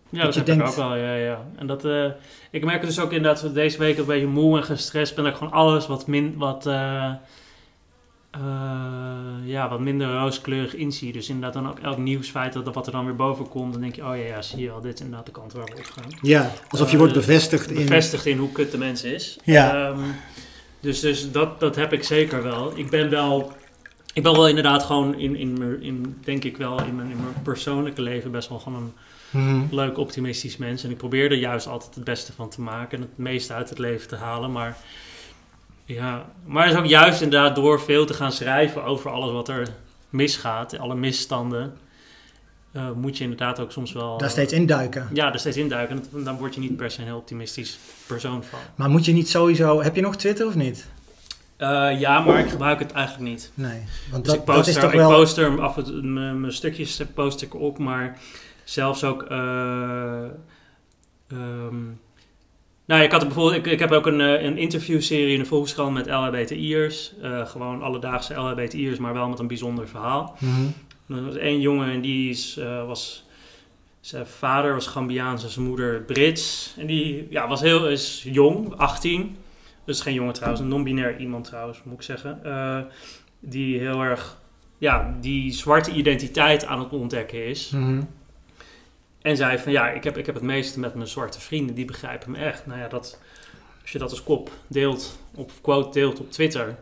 Ja, dat, dat je denkt... ook wel, ja, ja. En dat, uh, ik merk dus ook inderdaad dat deze week een beetje moe en gestrest ben. Dat ik gewoon alles wat, min, wat, uh, uh, ja, wat minder rooskleurig inzie. Dus inderdaad dan ook elk nieuwsfeit dat wat er dan weer boven komt. Dan denk je, oh ja, ja zie je wel, dit is inderdaad de kant waar we op gaan. Ja, alsof je wordt bevestigd in... Bevestigd in hoe kut de mens is. Ja. Um, dus dus dat, dat heb ik zeker wel. Ik ben wel... Ik ben wel inderdaad gewoon in, in, in denk ik wel, in mijn, in mijn persoonlijke leven best wel gewoon een Mm leuk, optimistisch mens. En ik probeer er juist altijd het beste van te maken en het meeste uit het leven te halen. Maar ja, maar het is ook juist inderdaad door veel te gaan schrijven over alles wat er misgaat, alle misstanden. Uh, moet je inderdaad ook soms wel... Daar steeds induiken. Ja, daar steeds induiken. En dan word je niet per se een heel optimistisch persoon van. Maar moet je niet sowieso... Heb je nog Twitter of niet? Uh, ja, maar ik gebruik het eigenlijk niet. Nee, want dus dat, ik post dat is er, toch ik wel... post er af en toe mijn stukjes post ik op, maar zelfs ook... Uh, um, Nou, ik, had bijvoorbeeld, ik, ik heb ook een, eh, een interviewserie in de Volkskrant met LHBTI'ers. Uh, gewoon alledaagse LHBTI'ers, maar wel met een bijzonder verhaal. Er was één jongen en die is, uh, was... Zijn vader was Gambiaans en zijn moeder Brits. En die ja, was heel is jong, 18. Dus geen jongen trouwens, een non-binair iemand trouwens, moet ik zeggen. Uh, die heel erg, ja, die zwarte identiteit aan het ontdekken is. Mm -hmm. En zei van ja, ik heb, ik heb het meeste met mijn zwarte vrienden, die begrijpen me echt. Nou ja, dat, als je dat als kop deelt, op quote deelt op Twitter,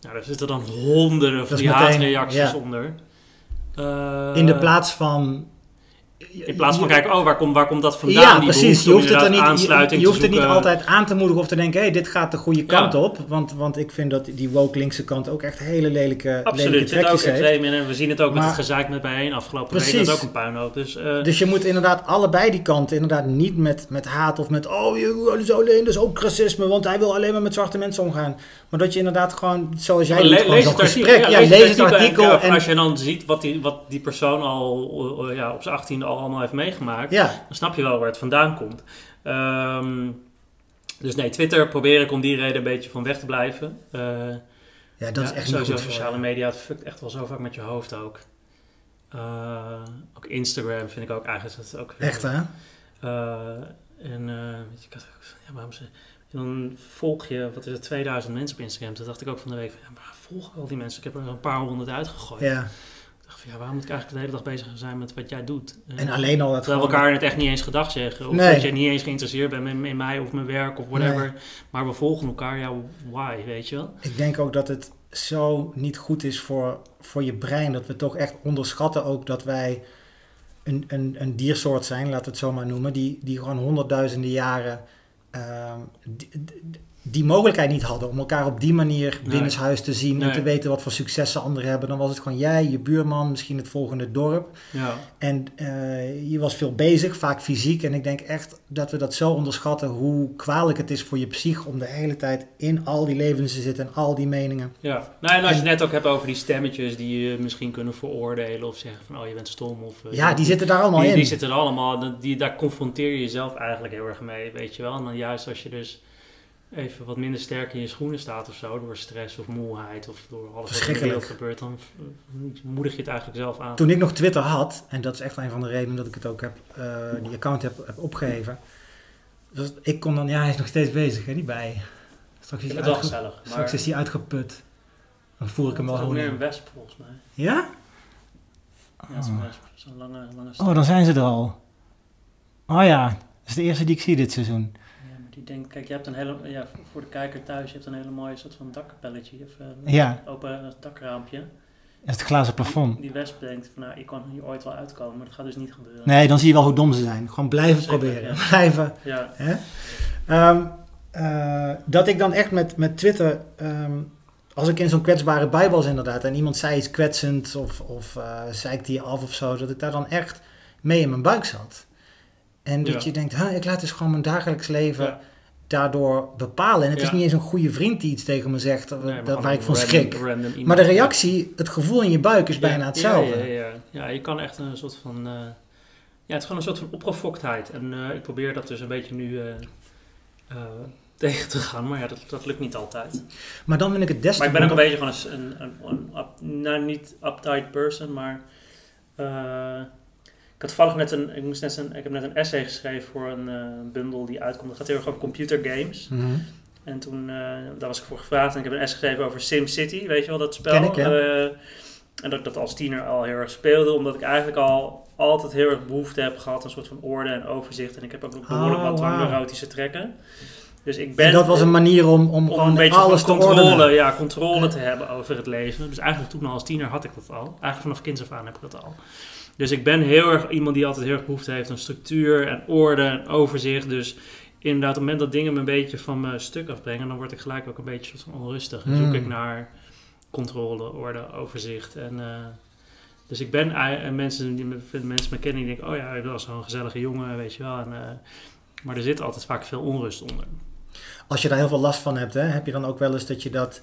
nou, daar zitten dan honderden haatreacties ja. onder. Uh, In de plaats van in plaats van kijken, oh, waar komt, waar komt dat vandaan? Ja, precies. Je hoeft, het er niet, je, je hoeft het niet altijd aan te moedigen of te denken, hé, hey, dit gaat de goede kant ja. op. Want, want ik vind dat die woke linkse kant ook echt hele lelijke, Absoluut, lelijke trekjes zit ook heeft. En we zien het ook maar, met het gezeik met bijeen afgelopen precies. week. Dat is ook een puinhoop. Dus, uh, dus je moet inderdaad allebei die kanten, inderdaad niet met, met haat of met, oh, je is alleen, dus ook racisme, want hij wil alleen maar met zwarte mensen omgaan. Maar dat je inderdaad gewoon, zoals jij doet, gewoon zo'n gesprek. Ja, lees het artikel. En als je dan ziet wat die, wat die persoon al ja, op zijn achttiende al allemaal heeft meegemaakt, ja. dan snap je wel waar het vandaan komt. Um, dus nee, Twitter probeer ik om die reden een beetje van weg te blijven. Uh, ja, dat is echt sowieso niet goed sociale media, het fuckt echt wel zo vaak met je hoofd ook. Uh, ook Instagram vind ik ook eigenlijk dat ook. Echt hè? Uh, en weet je, ik had, ja, waarom ze, dan volg je, wat is het, 2000 mensen op Instagram. Toen dacht ik ook van de week, van, ja, maar volg al die mensen. Ik heb er een paar honderd uitgegooid. Ja. Ja, waarom moet ik eigenlijk de hele dag bezig zijn met wat jij doet? En alleen al dat Terwijl we elkaar het echt niet eens gedag zeggen. Of Nee. dat je niet eens geïnteresseerd bent in, in mij of mijn werk of whatever. Maar we volgen elkaar, ja, why, weet je wel? Ik denk ook dat het zo niet goed is voor, voor je brein. Dat we toch echt onderschatten ook dat wij een, een, een diersoort zijn, laten we het zo maar noemen. Die, die gewoon honderdduizenden jaren uh, die, mogelijkheid niet hadden om elkaar op die manier binnenshuis te zien Nee. en te weten wat voor successen anderen hebben. Dan was het gewoon jij, je buurman, misschien het volgende dorp. Ja. En uh, je was veel bezig, vaak fysiek. En ik denk echt dat we dat zo onderschatten hoe kwalijk het is voor je psych om de hele tijd in al die levens te zitten en al die meningen. Ja, nou, en als je het net ook hebt over die stemmetjes die je misschien kunnen veroordelen of zeggen van oh je bent stom of... Uh, Ja, die zitten daar allemaal die, in. die zitten er allemaal, die, daar confronteer je jezelf eigenlijk heel erg mee, weet je wel. En dan juist als je dus even wat minder sterk in je schoenen staat of zo, door stress of moeheid of door alles wat er in de wereld Verschrikkelijk. gebeurt, dan eh, moedig je het eigenlijk zelf aan. Toen ik nog Twitter had, en dat is echt een van de redenen dat ik het ook heb, uh, die account heb, heb opgegeven. Dus ik kon dan, ja, hij is nog steeds bezig, hè, die bij. Straks is hij uitge- gezellig. Maar Straks is hij uitgeput. Dan voer ik hem wel het is ook gewoon meer een wesp volgens mij. Ja? Ja, wesp. Zo'n lange, lange Oh, dan zijn ze er al. Oh ja, dat is de eerste die ik zie dit seizoen. Die denkt, kijk, je hebt een hele, ja, voor de kijker thuis, je hebt een hele mooie soort van dakkapelletje of uh, Ja. open dakraampje. Dat is het glazen plafond. Die, die denkt van, nou, ik kan hier ooit wel uitkomen, maar dat gaat dus niet gebeuren. Nee, dan zie je wel hoe dom ze zijn. Gewoon blijven Zeker, proberen. ja. Blijven. Ja, Hè? Ehm, eh, dat ik dan echt met, met Twitter, ehm, als ik in zo'n kwetsbare bij was inderdaad, en iemand zei iets kwetsend of, of uh, zei ik die af of zo, dat ik daar dan echt mee in mijn buik zat. En dat Ja. je denkt, huh, ik laat dus gewoon mijn dagelijks leven Ja. Daardoor bepalen. En het is niet eens een goede vriend die iets tegen me zegt, Nee, dat, gewoon waar ik van random- schrik. random. Maar de reactie, het gevoel in je buik is Ja, bijna hetzelfde. Ja, ja, ja. ja, je kan echt een soort van... eh, ja, het is gewoon een soort van opgefoktheid. En eh, ik probeer dat dus een beetje nu eh, tegen te gaan. Maar ja, dat, dat lukt niet altijd. Maar dan vind ik het des Maar ik ben ook een beetje gewoon een, een, een, een up- nou, niet uptight person, maar... ik had toevallig net een... Ik, moest net een, ik heb net een essay geschreven voor een eh, bundel die uitkomt. Dat gaat heel erg over computer games. Mhm. En toen, eh, daar was ik voor gevraagd en ik heb een essay geschreven over SimCity, weet je wel, dat spel. Ken ik, ja. Eh, en dat ik dat als tiener al heel erg speelde, omdat ik eigenlijk al altijd heel erg behoefte heb gehad, een soort van orde en overzicht. En ik heb ook behoorlijk Oh, wat wauw. neurotische trekken. Dus ik ben... En dat was een manier om, om, om gewoon een beetje alles van te ordenen. controle, ja, controle te hebben over het leven. Dus eigenlijk toen al als tiener had ik dat al. Eigenlijk vanaf kinds af aan heb ik dat al. Dus ik ben heel erg iemand die altijd heel erg behoefte heeft aan structuur en orde en overzicht. Dus inderdaad, op het moment dat dingen me een beetje van mijn stuk afbrengen, dan word ik gelijk ook een beetje onrustig. Dan zoek Hmm. ik naar controle, orde, overzicht. En, eh, dus ik ben en mensen die me, mensen me kennen, die denken, oh ja, hij was zo'n gezellige jongen, weet je wel. En, eh, maar er zit altijd vaak veel onrust onder. Als je daar heel veel last van hebt, hè, heb je dan ook wel eens dat je dat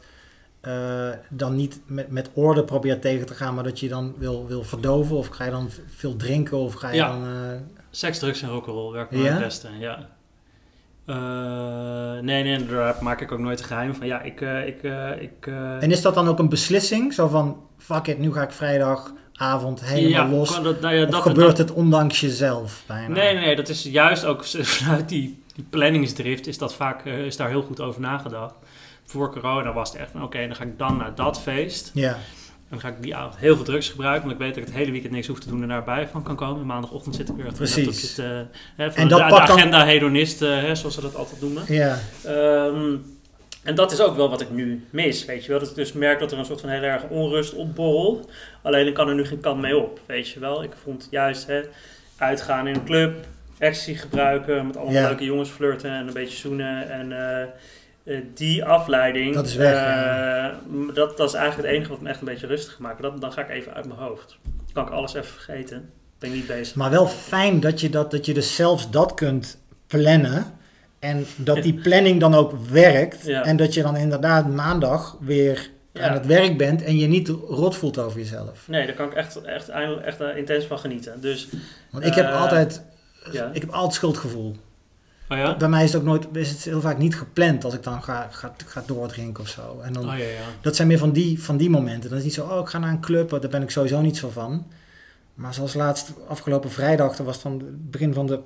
eh, dan niet met, met orde probeert tegen te gaan, maar dat je dan wil, wil verdoven? Of ga je dan veel drinken? Of ga je Ja. dan. eh, Seks, drugs en rock'n'roll werkt me Ja? het beste, ja. Eh, nee, nee, daar maak ik ook nooit een geheim van. Ja, ik... ik, ik En is dat dan ook een beslissing? Zo van, fuck it, nu ga ik vrijdagavond helemaal ja, los. dat, nou ja, of dat, gebeurt het ondanks jezelf bijna? Nee, nee, dat is juist ook vanuit die, die planningsdrift is, dat vaak, is daar heel goed over nagedacht. Voor corona was het echt van, oké, dan ga ik dan naar dat feest. Ja, En dan ga ik die avond heel veel drugs gebruiken, want ik weet dat ik het hele weekend niks hoef te doen en daarbij van kan komen. Maandagochtend zit ik weer Precies. laptopje te, hè, van En de, dat de dan- agenda hedonist, eh, hè, zoals ze dat altijd noemen. ja. Ehm, en dat is ook wel wat ik nu mis, weet je wel. Dat ik dus merk dat er een soort van heel erg onrust opborrelt. Alleen ik kan er nu geen kant mee op, weet je wel. Ik vond juist hè, uitgaan in een club, ecstasy gebruiken, met allemaal Ja. leuke jongens flirten en een beetje zoenen. En eh, die afleiding, Dat is weg, eh, ja. dat, dat is eigenlijk het enige wat me echt een beetje rustig maakt. Dat, dan ga ik even uit mijn hoofd. Dan kan ik alles even vergeten. Ben ik niet bezig. Maar wel fijn dat je, dat, dat je dus zelfs dat kunt plannen. En dat die planning dan ook werkt. Ja. En dat je dan inderdaad maandag weer Ja. aan het werk bent en je niet rot voelt over jezelf. Nee, daar kan ik echt, echt, echt eh, intens van genieten. Dus, Want ik heb Eh, altijd, ja. ik heb altijd schuldgevoel. Oh ja? Bij mij is het ook nooit, is het heel vaak niet gepland als ik dan ga, ga, ga doordrinken of zo. En dan, Oh ja, ja. Dat zijn meer van die, van die momenten. Dan is het niet zo, oh ik ga naar een club, daar ben ik sowieso niet zo van. Maar zoals laatst, afgelopen vrijdag, dat was dan het begin van de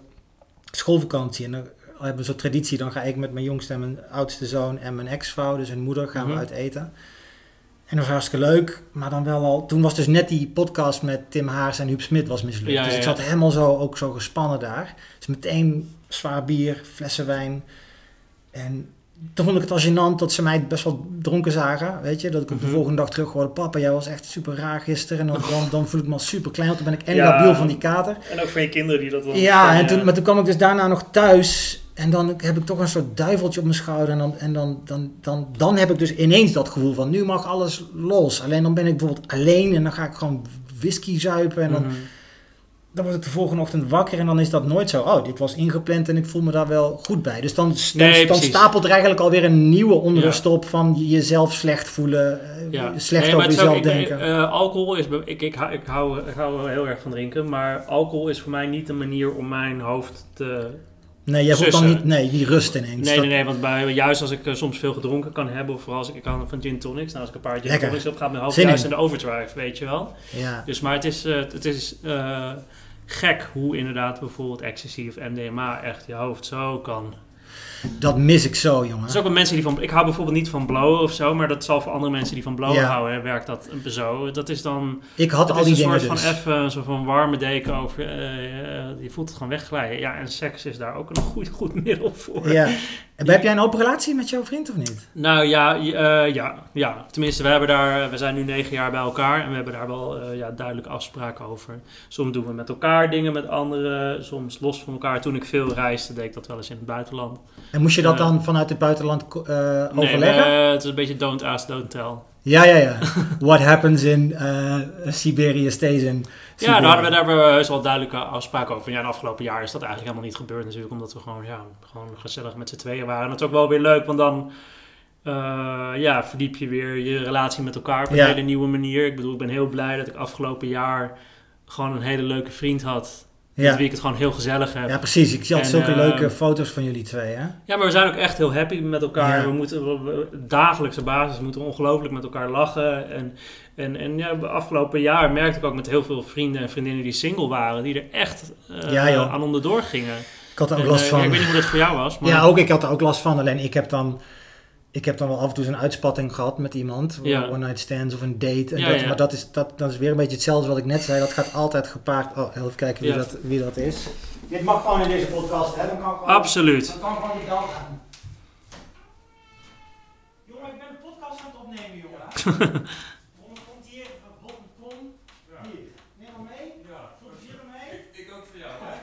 schoolvakantie. En dan hebben we zo'n traditie, dan ga ik met mijn jongste en mijn oudste zoon en mijn ex-vrouw, dus hun moeder, gaan Mhm. we uit eten. En dat was hartstikke leuk, maar dan wel al... Toen was dus net die podcast met Tim Haars en Huub Smit was mislukt. Ja, dus ik zat helemaal zo, ook zo gespannen daar. Dus meteen zwaar bier, flessen wijn. En toen vond ik het al gênant dat ze mij best wel dronken zagen. Weet je, dat ik op de Mhm. volgende dag terug hoorde: Papa, jij was echt super raar gisteren. En dan, dan, dan voel ik me al super klein, want dan ben ik en Ja. labiel van die kater. En ook voor je kinderen die dat dan... Ja, en ja. toen, maar toen kwam ik dus daarna nog thuis. En dan heb ik toch een soort duiveltje op mijn schouder. En dan, en dan, dan, dan, dan heb ik dus ineens dat gevoel van: nu mag alles los. Alleen dan ben ik bijvoorbeeld alleen en dan ga ik gewoon whisky zuipen. En dan, Mhm. Dan word ik de volgende ochtend wakker en dan is dat nooit zo. Oh, dit was ingepland en ik voel me daar wel goed bij. Dus dan, dan, Nee, dan precies. stapelt er eigenlijk alweer een nieuwe onrust op van jezelf slecht voelen, eh, Ja. slecht Nee, over ook- jezelf ben- denken. eh, alcohol is... Ik, ik, hou, ik, hou, ik hou heel erg van drinken, maar alcohol is voor mij niet een manier om mijn hoofd te... nee, jij voelt dan niet, nee, die rust ineens. Nee, nee, nee, want bij, juist als ik eh, soms veel gedronken kan hebben, of vooral als ik, ik kan van gin tonics, nou als ik een paar gin Lekker. tonics heb, gaat mijn hoofd Zin juist in. de overdrive, weet je wel. Ja. Dus, maar het is, het is gek hoe inderdaad bijvoorbeeld ecstasy of MDMA echt je hoofd zo kan Dat mis ik zo, Er jongen. is ook wel mensen die van... Ik hou bijvoorbeeld niet van blowen of zo, maar dat zal voor andere mensen die van blowen Ja. houden, hè, werkt dat zo. Dat is dan... Ik had al die een dingen soort dus. van even een soort van warme deken over... eh, je voelt het gewoon wegglijden. Ja, en seks is daar ook een goed, goed middel voor. Ja. En heb jij een open relatie met jouw vriend of niet? Nou ja, eh, ja, ja, tenminste, we, hebben daar, we zijn nu negen jaar bij elkaar en we hebben daar wel eh, ja, duidelijke afspraken over. Soms doen we met elkaar dingen met anderen, soms los van elkaar. Toen ik veel reisde, deed ik dat wel eens in het buitenland. En moest je dat Eh. dan vanuit het buitenland Nee, overleggen? we- het is een beetje don't ask, don't tell. Ja, ja, ja. What happens in Siberië stays in Ja, daar hadden we, daar hebben we heus wel duidelijke afspraken over. Ja, in het afgelopen jaar is dat eigenlijk helemaal niet gebeurd natuurlijk. Omdat we gewoon, ja, gewoon gezellig met z'n tweeën waren. En dat is ook wel weer leuk, want dan eh, ja, verdiep je weer je relatie met elkaar op een Ja. hele nieuwe manier. Ik bedoel, ik ben heel blij dat ik afgelopen jaar gewoon een hele leuke vriend had. Met Ja. wie ik het gewoon heel gezellig heb. ja, Ja. precies. Ik zie altijd zulke eh, leuke foto's van jullie twee, hè? maar we zijn ook echt heel happy met elkaar. Ja. We moeten we- we- dagelijkse basis moeten ongelooflijk met elkaar lachen. En, en, en ja, afgelopen jaar merkte ik ook met heel veel vrienden en vriendinnen die single waren, die er echt Ja, joh. aan onderdoor gingen. Ik had er ook En, last eh, van. ja, ik weet niet hoe dat voor jou was. Maar... Ja, ook ik had er ook last van. Alleen ik heb dan, ik heb dan wel af en toe zo'n uitspatting gehad met iemand. Ja. One night stands of een date. En Ja, dat, ja. Maar dat is, dat, dat is weer een beetje hetzelfde wat ik net zei. Dat gaat altijd gepaard. Oh, even kijken wie, Ja. dat, wie dat is. Dit mag gewoon in deze podcast, hè? Dan kan gewoon, Absoluut. Dan kan gewoon die bel gaan. Jongen, ik ben een podcast aan het opnemen, jongen. Ron komt hier, Ron, Tom. Hier, neem maar mee. Ja, Fotograferer me mee. ik, ik ook voor jou. hè?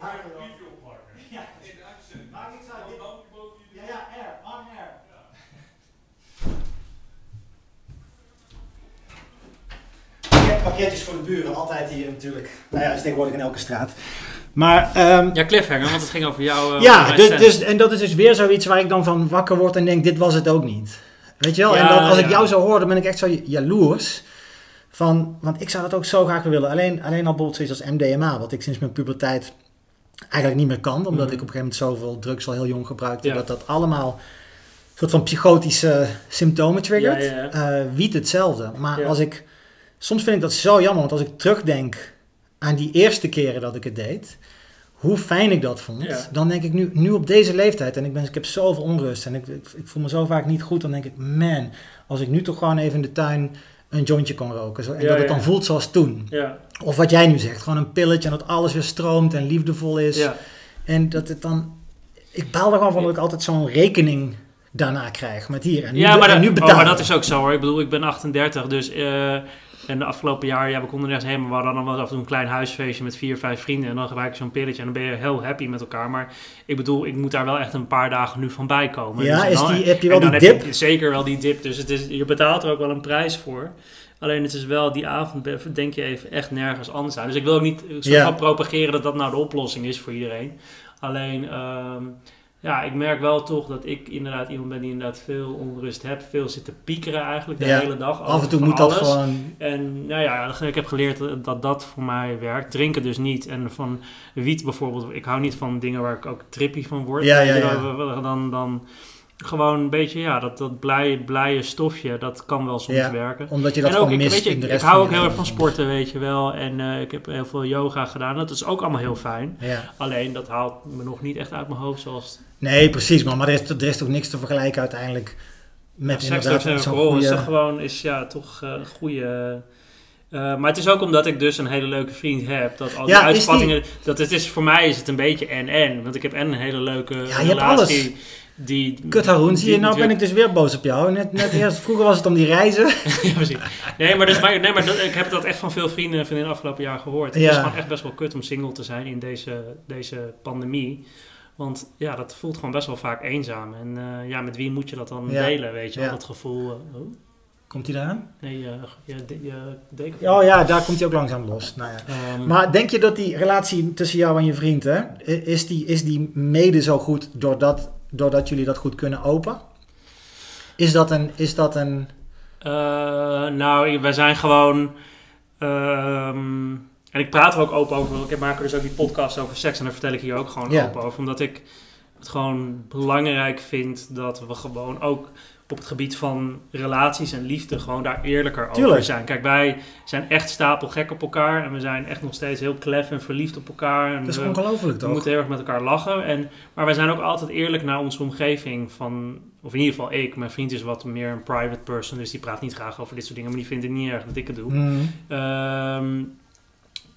Maak Een er wel. video oppakken. Ja. In de uitzending. Maak niks uit. Dit- Dan boven jullie. Ja, ja, air, on air. Pakket- Pakketjes voor de buren, altijd hier natuurlijk. Nou ja, dat is tegenwoordig in elke straat. Maar, ehm, Ja, cliffhanger, want het ging over jou. eh, ja, dus, dus, en dat is dus weer zoiets waar ik dan van wakker word en denk, dit was het ook niet. Weet je wel? en dan, als ik jou zo hoor, dan ben ik echt zo jaloers. Van, want ik zou dat ook zo graag willen. Alleen, alleen al bijvoorbeeld zoiets als MDMA, wat ik sinds mijn puberteit eigenlijk niet meer kan. Omdat Mhm. ik op een gegeven moment zoveel drugs al heel jong gebruikte. Ja. Dat dat allemaal een soort van psychotische symptomen triggert. Eh, wiet hetzelfde. Maar als ik... Soms vind ik dat zo jammer. Want als ik terugdenk aan die eerste keren dat ik het deed... Hoe fijn ik dat vond. Ja. Dan denk ik nu, nu op deze leeftijd... En ik, ben, ik heb zoveel onrust. En ik, ik, ik voel me zo vaak niet goed. Dan denk ik, man... Als ik nu toch gewoon even in de tuin een jointje kon roken. Zo, en Ja, dat het ja. dan voelt zoals toen. Ja, Of wat jij nu zegt. Gewoon een pilletje en dat alles weer stroomt en liefdevol is. ja. En dat het dan... Ik baal er gewoon van dat ik altijd zo'n rekening daarna krijg. Met hier. En nu, ja, maar, en nu oh, betaal maar ik. dat is ook zo hoor. Ik bedoel, ik ben 38, dus... eh, en de afgelopen jaar, ja, we konden nergens heen, maar we hadden dan wel af en toe een klein huisfeestje met vier, vijf vrienden. En dan gebruik ik zo'n pilletje en dan ben je heel happy met elkaar. Maar ik bedoel, ik moet daar wel echt een paar dagen nu van bij komen. Ja, Dus is dan- die, heb je wel die heb dip? je zeker wel die dip. Dus het is, je betaalt er ook wel een prijs voor. Alleen het is wel, die avond denk je even echt nergens anders aan. Dus ik wil ook niet zo Ja. gaan propageren dat dat nou de oplossing is voor iedereen. Alleen, ehm, ja, ik merk wel toch dat ik inderdaad iemand ben die inderdaad veel onrust heb. Veel zit te piekeren eigenlijk de Ja. hele dag. Af en toe moet dat gewoon... En nou ja, ik heb geleerd dat- dat voor mij werkt. Drinken dus niet. En van wiet bijvoorbeeld. Ik hou niet van dingen waar ik ook trippy van word. Ja, ja, Dan, dan gewoon een beetje, ja, dat, dat blije, blije stofje, dat kan wel soms Ja, werken. Omdat je dat en ook, ik, mist weet je, in de rest ik hou ook heel erg van sporten, weet je wel. En eh, ik heb heel veel yoga gedaan. Dat is ook allemaal heel fijn. Ja. Alleen, dat haalt me nog niet echt uit mijn hoofd zoals... Nee, precies. Maar, maar er, is, er is toch niks te vergelijken uiteindelijk met Ja, inderdaad zo'n alcohol is goede... toch gewoon, is ja, toch eh, een goede... eh, maar het is ook omdat ik dus een hele leuke vriend heb. Dat al die Ja. Dat het is, voor mij is het een beetje en-en. Want ik heb en een hele leuke hebt relatie... Die, Kut Haroon, zie je, nou ben ik dus weer boos op jou. Net, net eerst, vroeger was het om die reizen. ja, precies. Nee, maar, dus, maar, nee, maar dat- ik heb dat echt van veel vrienden en vriendinnen afgelopen jaar gehoord. Het Ja. is gewoon echt best wel kut om single te zijn in deze, deze pandemie. Want ja, dat voelt gewoon best wel vaak eenzaam. En eh, ja, met wie moet je dat dan Ja. delen, weet je wel? Ja. Dat gevoel... eh, oh, Komt hij eraan? nee, je, je, je deken. Oh ja, daar komt hij ook langzaam los. Nou ja. Ehm, Maar denk je dat die relatie tussen jou en je vriend, hè, is, die, is die mede zo goed doordat, doordat jullie dat goed kunnen open? Is dat een... Is dat een Eh, nou, wij zijn gewoon. ehm, en ik praat er ook open over. want Ik maak er dus ook die podcast over seks. En daar vertel ik hier ook gewoon open over. Omdat ik het gewoon belangrijk vind dat we gewoon ook op het gebied van relaties en liefde gewoon daar eerlijker over zijn. Kijk, wij zijn echt stapelgek op elkaar. En we zijn echt nog steeds heel klef en verliefd op elkaar. En dat is we- ongelooflijk we toch? moeten heel erg met elkaar lachen. En, maar wij zijn ook altijd eerlijk naar onze omgeving. Van, of in ieder geval ik. Mijn vriend is wat meer een private person. Dus die praat niet graag over dit soort dingen. Maar die vindt het niet erg dat ik het doe. Mm. Ehm,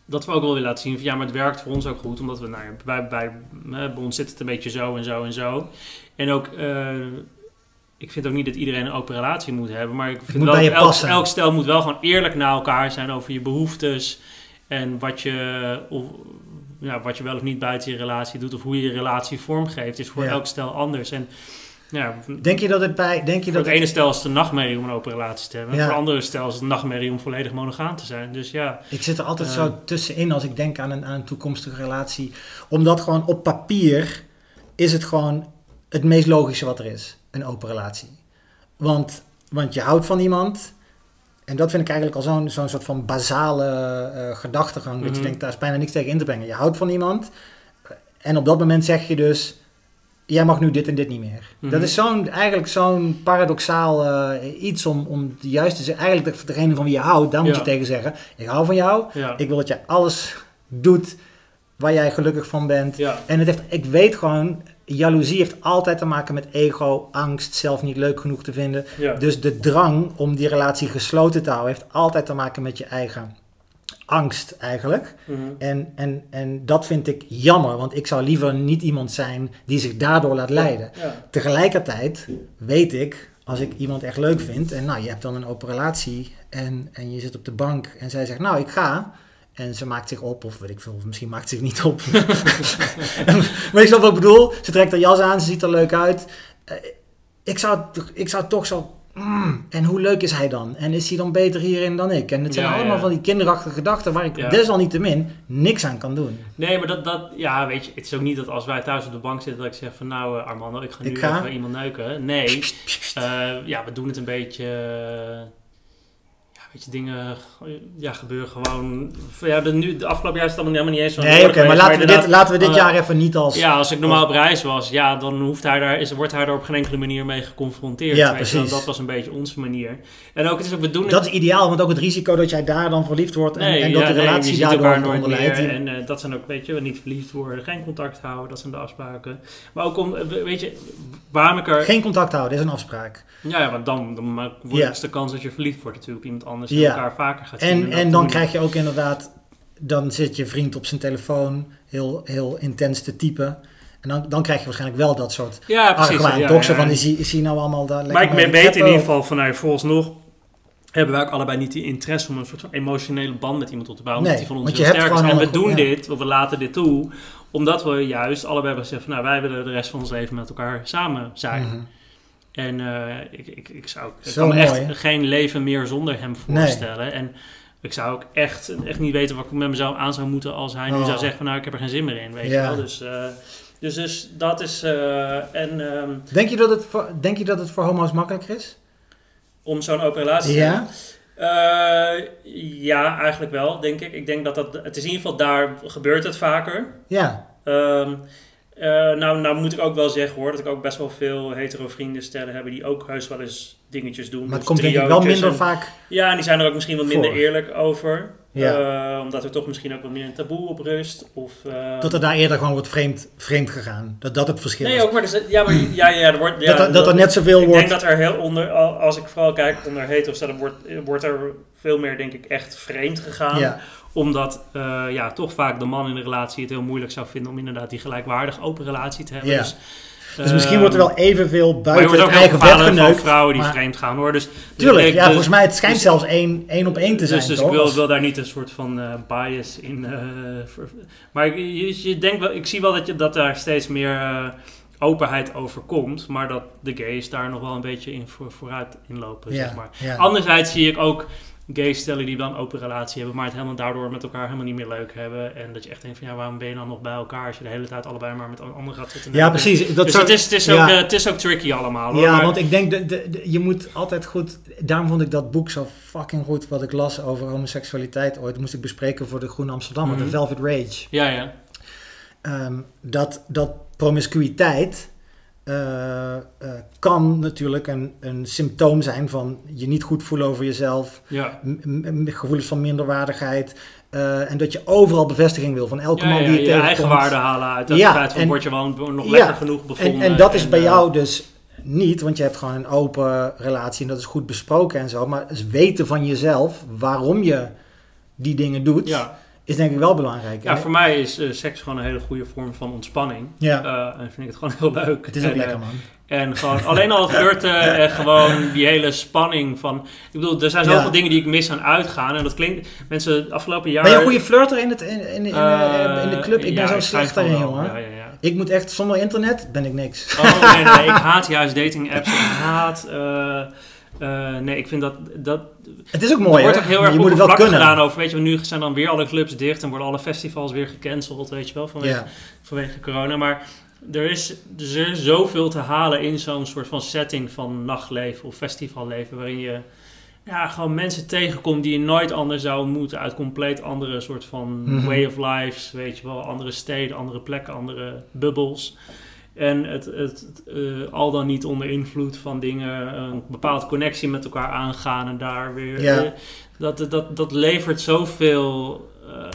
dat we ook wel willen laten zien van ja, maar het werkt voor ons ook goed. Omdat we, nou bij, bij, bij ons zit het een beetje zo en zo en zo. En ook, eh, ik vind ook niet dat iedereen een open relatie moet hebben. Maar ik vind wel elk, elk stel moet wel gewoon eerlijk naar elkaar zijn over je behoeftes. En wat je, of, ja, wat je wel of niet buiten je relatie doet. Of hoe je je relatie vormgeeft. Is voor Ja. elk stel anders. En ja, Denk je dat het bij... Denk je dat het het- ene stel is het een nachtmerrie om een open relatie te hebben. Ja. Voor andere stel is het een nachtmerrie om volledig monogaam te zijn. Dus ja, Ik zit er altijd Eh. zo tussenin als ik denk aan een, aan een toekomstige relatie. Omdat gewoon op papier is het gewoon het meest logische wat er is. Een open relatie. Want, want je houdt van iemand. En dat vind ik eigenlijk al zo'n zo'n soort van basale eh, gedachtegang. Dat je Mhm. denkt, daar is bijna niks tegen in te brengen. Je houdt van iemand. En op dat moment zeg je dus... Jij mag nu dit en dit niet meer. Mhm. Dat is zo'n, eigenlijk zo'n paradoxaal eh, iets om, om de juiste... te zeggen. Eigenlijk de- degene van wie je houdt, daar moet Ja. je tegen zeggen. Ik hou van jou. ja, Ik wil dat jij alles doet waar jij gelukkig van bent. ja. En het heeft, ik weet gewoon, jaloezie heeft altijd te maken met ego, angst, zelf niet leuk genoeg te vinden. Dus de drang om die relatie gesloten te houden heeft altijd te maken met je eigen angst eigenlijk. Mhm. En, en, en dat vind ik jammer, want ik zou liever niet iemand zijn die zich daardoor laat leiden. Ja. Tegelijkertijd weet ik, als ik iemand echt leuk vind en nou, je hebt dan een open relatie en, en je zit op de bank en zij zegt, nou, ik ga. En ze maakt zich op, of weet ik veel, of misschien maakt ze zich niet op. maar ik snap wat ik bedoel. Ze trekt haar jas aan, ze ziet er leuk uit. Eh, ik, zou, ik zou toch zo... mm, en hoe leuk is hij dan? En is hij dan beter hierin dan ik? En het zijn Ja, allemaal ja. van die kinderachtige gedachten waar ik Ja. desalniettemin niks aan kan doen. Nee, maar dat, dat, ja, weet je, het is ook niet dat als wij thuis op de bank zitten dat ik zeg van nou eh, Armando, ik ga nu Ik ga. even iemand neuken. Nee, eh, ja, we doen het een beetje, eh, weet je, dingen ja, gebeuren gewoon. Ja, de, nu, de afgelopen jaar is het allemaal helemaal niet eens zo. Nee, oké, maar laten we, dit, laten we dit eh, jaar even niet als... Ja, als ik normaal op reis was, ja, dan hoeft hij daar, is, wordt hij daar op geen enkele manier mee geconfronteerd. Ja, je precies. Dat was een beetje onze manier. En ook, het is ook, het Dat is ideaal, want ook het risico dat jij daar dan verliefd wordt en, Nee, en dat ja, de nee, relatie elkaar daardoor onder leidt. En eh, dat zijn ook, weet je, niet verliefd worden, geen contact houden, dat zijn de afspraken. Maar ook om, eh, weet je, waarom ik er... Geen contact houden, is een afspraak. Ja, ja, want dan, dan wordt Ja. is de kans dat je verliefd wordt natuurlijk op iemand anders en Ja. elkaar vaker gaat zien. En, en dan krijg je ook inderdaad, dan zit je vriend op zijn telefoon heel, heel intens te typen. En dan, dan krijg je waarschijnlijk wel dat soort Ja, precies. argwaan. ja, zo ja. van, is hij, is hij nou allemaal daar Maar ik weet in ieder geval van, nou, vooralsnog hebben wij ook allebei niet die interesse om een soort van emotionele band met iemand op te bouwen. Nee, die van ons want heel sterk is. En we doen dit, of we laten dit toe, omdat we juist allebei hebben gezegd van, nou, wij willen de rest van ons leven met elkaar samen zijn. Mhm. En eh, ik, ik, ik zou ik kan mooi, echt geen leven meer zonder hem Nee. voorstellen. En ik zou ook echt, echt niet weten wat ik met mezelf aan zou moeten als hij nu Oh. zou zeggen van nou ik heb er geen zin meer in. Weet Ja. je wel. Dus, eh, dus, dus dat is. eh, en ehm, Denk, je dat het voor, denk je dat het voor homo's makkelijker is? om zo'n open relatie te Ja? Eh, ja, eigenlijk wel, denk ik. Ik denk dat dat. Het is in ieder geval daar gebeurt het vaker. Ja. Ehm, eh, nou, nou moet ik ook wel zeggen hoor, dat ik ook best wel veel hetero vrienden stellen hebben die ook heus wel eens dingetjes doen. Maar het komt denk ik wel minder en- vaak... Ja, en die zijn er ook misschien wat minder Voor. eerlijk over. Ja. Eh, omdat er toch misschien ook wat meer een taboe op rust. Of, eh, Dat er daar eerder gewoon wordt vreemd, vreemd gegaan. Dat dat het verschil Nee, is. ook maar, dus, ja, maar ja, ja, er wordt... Ja, dat, er, dat er net zoveel ik wordt... denk dat er heel onder, al- als ik vooral kijk onder hetero's, dan wordt, wordt er veel meer, denk ik, echt vreemd gegaan. ja. Omdat eh, ja, toch vaak de man in de relatie het heel moeilijk zou vinden om inderdaad die gelijkwaardig open relatie te hebben. Ja. Dus, Dus misschien wordt er wel evenveel Maar je buiten wordt ook het eigen bed van geneukt. vrouwen die maar- vreemd gaan hoor. Dus, dus Tuurlijk, ja, dus- volgens mij het schijnt dus- zelfs één, één op één te zijn, dus, toch? ik wil, daar niet een soort van eh, bias in. eh, ver- maar ik, je, je denkt wel, ik zie wel dat, je, dat daar steeds meer eh, openheid over komt. Maar dat de gays daar nog wel een beetje in voor, vooruit inlopen. ja, Zeg maar. ja. Anderzijds zie ik ook gay stellen die wel een open relatie hebben, maar het helemaal daardoor met elkaar helemaal niet meer leuk hebben. En dat je echt denkt van ja, waarom ben je dan nog bij elkaar als je de hele tijd allebei maar met anderen gaat zitten? ja, precies. Dat dus soort- het, is, het, is ja. ook, eh, het is ook tricky allemaal. Hoor. Ja, maar, want ik denk, de, de, de- je moet altijd goed... Daarom vond ik dat boek zo fucking goed, wat ik las over homoseksualiteit ooit. moest ik bespreken voor de Groene Amsterdammer, Mhm. de Velvet Rage. ja, ja. Ehm, dat, dat promiscuïteit eh, eh, kan natuurlijk een, een symptoom zijn van je niet goed voelen over jezelf, ja. gevoelens van minderwaardigheid. eh, en dat je overal bevestiging wil van elke Ja, man die je je tegenkomt. eigen waarde halen uit dat Ja, feit van en- word je wel nog Ja, lekker genoeg En, bevonden. en dat is bij jou dus niet, want je hebt gewoon een open relatie en dat is goed besproken en zo. Maar het weten van jezelf waarom je die dingen doet, Ja, is denk ik wel belangrijk. ja voor mij is eh, seks gewoon een hele goede vorm van ontspanning. ja, Eh, en vind ik het gewoon heel leuk. het is ook En, lekker eh, man. En gewoon alleen al flirten en gewoon die hele spanning van... Ik bedoel, er zijn zoveel Ja. dingen die ik mis aan uitgaan. En dat klinkt... Mensen, afgelopen jaar... Ben je een goede flirter in, het, in, in, in, in de club? Ik ben ja, zo ik slecht daarin, jongen. Ja, ja, ja. Ik moet echt, zonder internet ben ik niks. Oh nee, nee, ik haat juist dating apps. Ik haat... eh, nee, ik vind dat... dat Het is ook mooi, er wordt hè? ook heel erg je moet het wel kunnen. gedaan over... Weet je, nu zijn dan weer alle clubs dicht en worden alle festivals weer gecanceld, weet je wel, vanwege, vanwege corona. Maar er is, er is zoveel te halen in zo'n soort van setting van nachtleven of festivalleven, waarin je ja, gewoon mensen tegenkomt die je nooit anders zou ontmoeten uit compleet andere soort van Mhm. way of lives, weet je wel, andere steden, andere plekken, andere bubbels. En het, het, eh, al dan niet onder invloed van dingen, een bepaalde connectie met elkaar aangaan en daar weer. Ja. eh, dat, dat, dat levert zoveel. eh,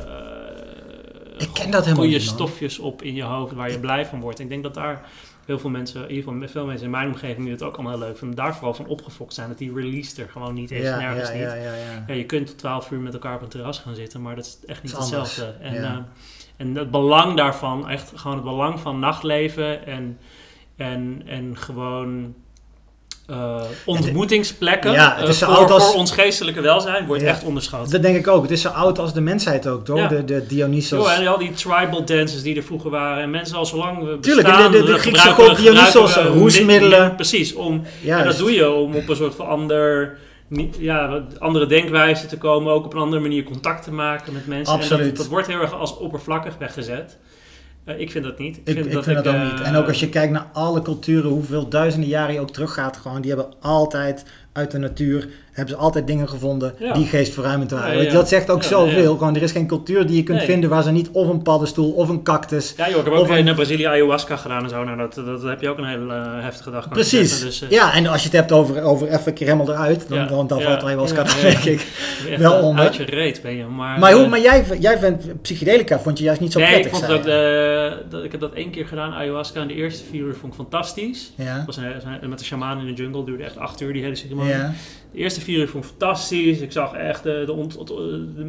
Ik ken dat helemaal goede stofjes op in je hoofd waar je blij van wordt. Ik denk dat daar heel veel mensen, in ieder geval veel mensen in mijn omgeving, die het ook allemaal heel leuk vinden, daar vooral van opgefokt zijn. Dat die release er gewoon niet is, Ja, nergens ja, niet. ja, ja, ja. Ja, je kunt tot 12 uur met elkaar op een terras gaan zitten, maar dat is echt niet is hetzelfde. En, eh, en het belang daarvan, echt gewoon het belang van nachtleven en, en, en gewoon eh, ontmoetingsplekken Ja, het eh, is voor, oud als- voor ons geestelijke welzijn wordt Ja. echt onderschat. Dat denk ik ook. Het is zo oud als de mensheid ook, toch? Ja. De, de Dionysos. Yo, en al die tribal dances die er vroeger waren. En mensen al zo lang Tuurlijk, bestaan, de- de- de Griekse god Dionysos, roesmiddelen. mi- mi- Precies, om, en dat doe je om op een soort van ander, ja, andere denkwijze te komen. Ook op een andere manier contact te maken met mensen. En Absoluut. dat, dat wordt heel erg als oppervlakkig weggezet. Eh, ik vind dat niet. Ik, ik vind dat, ook eh, niet. En ook als je kijkt naar alle culturen, hoeveel duizenden jaren je ook teruggaat, gewoon, die hebben altijd uit de natuur hebben ze altijd dingen gevonden Ja. die geestverruimend waren. Ja, ja. Dat zegt ook zoveel. Gewoon, er is geen cultuur die je kunt Nee. vinden waar ze niet of een paddenstoel of een cactus. Ja joh, ik heb ook een- in Brazilië ayahuasca gedaan en zo. Nou, dat, dat heb je ook een hele eh, heftige dag. ik Precies. Dus, eh, ja, en als je het hebt over, over even een keer helemaal eruit, dan, dan, dan valt ayahuasca denk ik. wel onder. Uit je reet ben je. Maar, Maar, hoe, eh, maar jij, jij vindt psychedelica, vond je juist niet zo nee, ik prettig vond je. eh, dat, ik heb dat één keer gedaan, ayahuasca. En de eerste vier uur vond ik fantastisch. Ja, was een, een- met de shaman in de jungle, duurde echt acht uur die hele ceremonie. ja, De eerste vier uur vond ik fantastisch. Ik zag echt de, de, ont-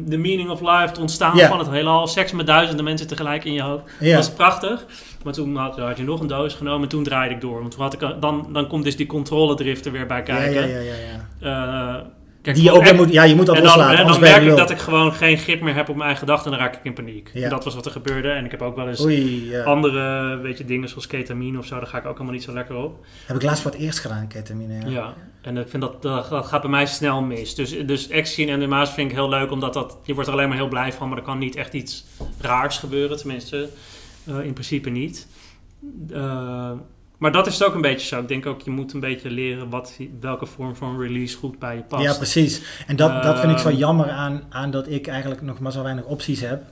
de, meaning of life, het ontstaan van het heelal. Seks met duizenden mensen tegelijk in je hoofd. Dat was prachtig. Maar toen had, had je nog een doos genomen en toen draaide ik door. Want toen had ik, dan, dan komt dus die controledrift er weer bij kijken. ja, ja, ja, ja. Eh, kijk, Die je ook en- moet, ja, je moet dat en dan, loslaten, en dan merk ik dat ik gewoon geen grip meer heb op mijn eigen gedachten en dan raak ik in paniek. Ja. En dat was wat er gebeurde. En ik heb ook wel eens Oei, ja. andere weet je, dingen zoals ketamine of zo, daar ga ik ook helemaal niet zo lekker op. Heb ik laatst voor het eerst gedaan, ketamine. Ja. Ja, en ik vind dat, dat, gaat bij mij snel mis. Dus, dus ecstasy en MDMA's vind ik heel leuk, omdat dat, je wordt er alleen maar heel blij van, maar er kan niet echt iets raars gebeuren, tenminste, eh, in principe niet. Eh, maar dat is het ook een beetje zo. Ik denk ook, je moet een beetje leren wat, welke vorm van release goed bij je past. Ja, precies. En dat, dat vind ik zo Ehm. jammer aan, aan dat ik eigenlijk nog maar zo weinig opties heb.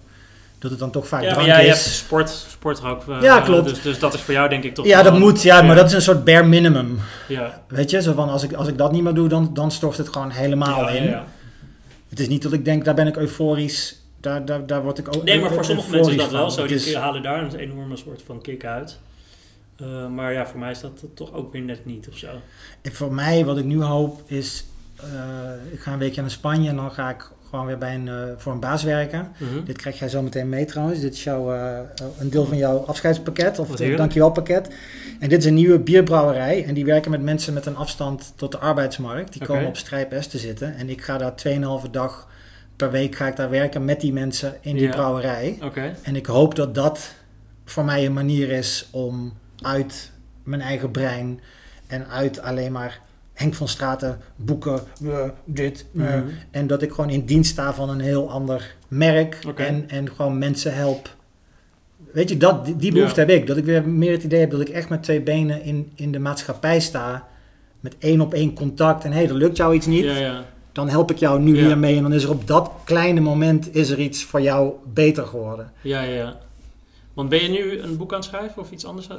Dat het dan toch vaak Ja, drank is. hebt sport, sport ook. eh, Ja, klopt. Dus, dus dat is voor jou denk ik toch Ja, dat moet, ja, maar dat is een soort bare minimum. Ja, Weet je, zo van als ik, als ik dat niet meer doe, dan, dan stort het gewoon helemaal ja, in. ja, ja. Het is niet dat ik denk, daar ben ik euforisch, daar, daar, daar word ik ook Nee, maar voor sommige mensen is dat wel zo. Die is- halen daar een enorme soort van kick uit. Eh, maar ja, voor mij is dat toch ook weer net niet of zo. Ik- Voor mij, wat ik nu hoop, is... eh, ik ga een weekje naar Spanje en dan ga ik gewoon weer bij een, eh, voor een baas werken. Mhm. Dit krijg jij zo meteen mee trouwens. Dit is jouw, een deel van jouw afscheidspakket, of het dankjewel pakket. En dit is een nieuwe bierbrouwerij. En die werken met mensen met een afstand tot de arbeidsmarkt. Die komen op Strijp S te zitten. En ik ga daar 2,5 dag per week ga ik daar werken met die mensen in die brouwerij. En ik hoop dat dat voor mij een manier is om uit mijn eigen brein en uit alleen maar Henk van Straten boeken, eh, dit, eh, Mhm. en dat ik gewoon in dienst sta van een heel ander merk en, en gewoon mensen help. Weet je, dat, die, die behoefte Ja. heb ik. Dat ik weer meer het idee heb dat ik echt met twee benen in, in de maatschappij sta. Met één op één contact. En hé, hey, er lukt jou iets niet. Ja, ja. Dan help ik jou nu hiermee. En dan is er op dat kleine moment is er iets voor jou beter geworden. Ja, ja. Want ben je nu een boek aan het schrijven of iets anders? eh,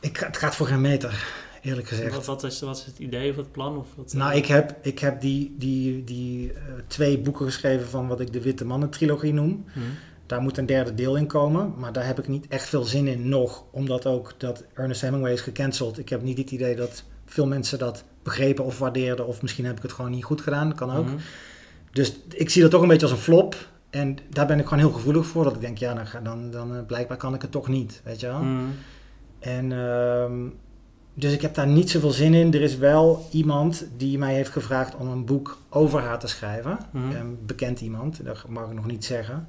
Ik, het gaat voor geen meter, eerlijk gezegd. wat, wat, is, wat is het idee of het plan? Of wat, Nou, eh, ik heb, ik heb die, die, die eh, twee boeken geschreven van wat ik de Witte Mannen trilogie noem. Mhm. Daar moet een derde deel in komen, maar daar heb ik niet echt veel zin in nog. Omdat ook dat Ernest Hemingway is gecanceld. Ik heb niet het idee dat veel mensen dat begrepen of waardeerden. Of misschien heb ik het gewoon niet goed gedaan, kan ook. Mhm. Dus ik zie dat toch een beetje als een flop. En daar ben ik gewoon heel gevoelig voor. Dat ik denk, ja, dan, dan, dan eh, blijkbaar kan ik het toch niet, weet je wel. Mhm. En ehm, dus ik heb daar niet zoveel zin in. Er is wel iemand die mij heeft gevraagd om een boek over haar te schrijven. Mhm. Een bekend iemand, dat mag ik nog niet zeggen.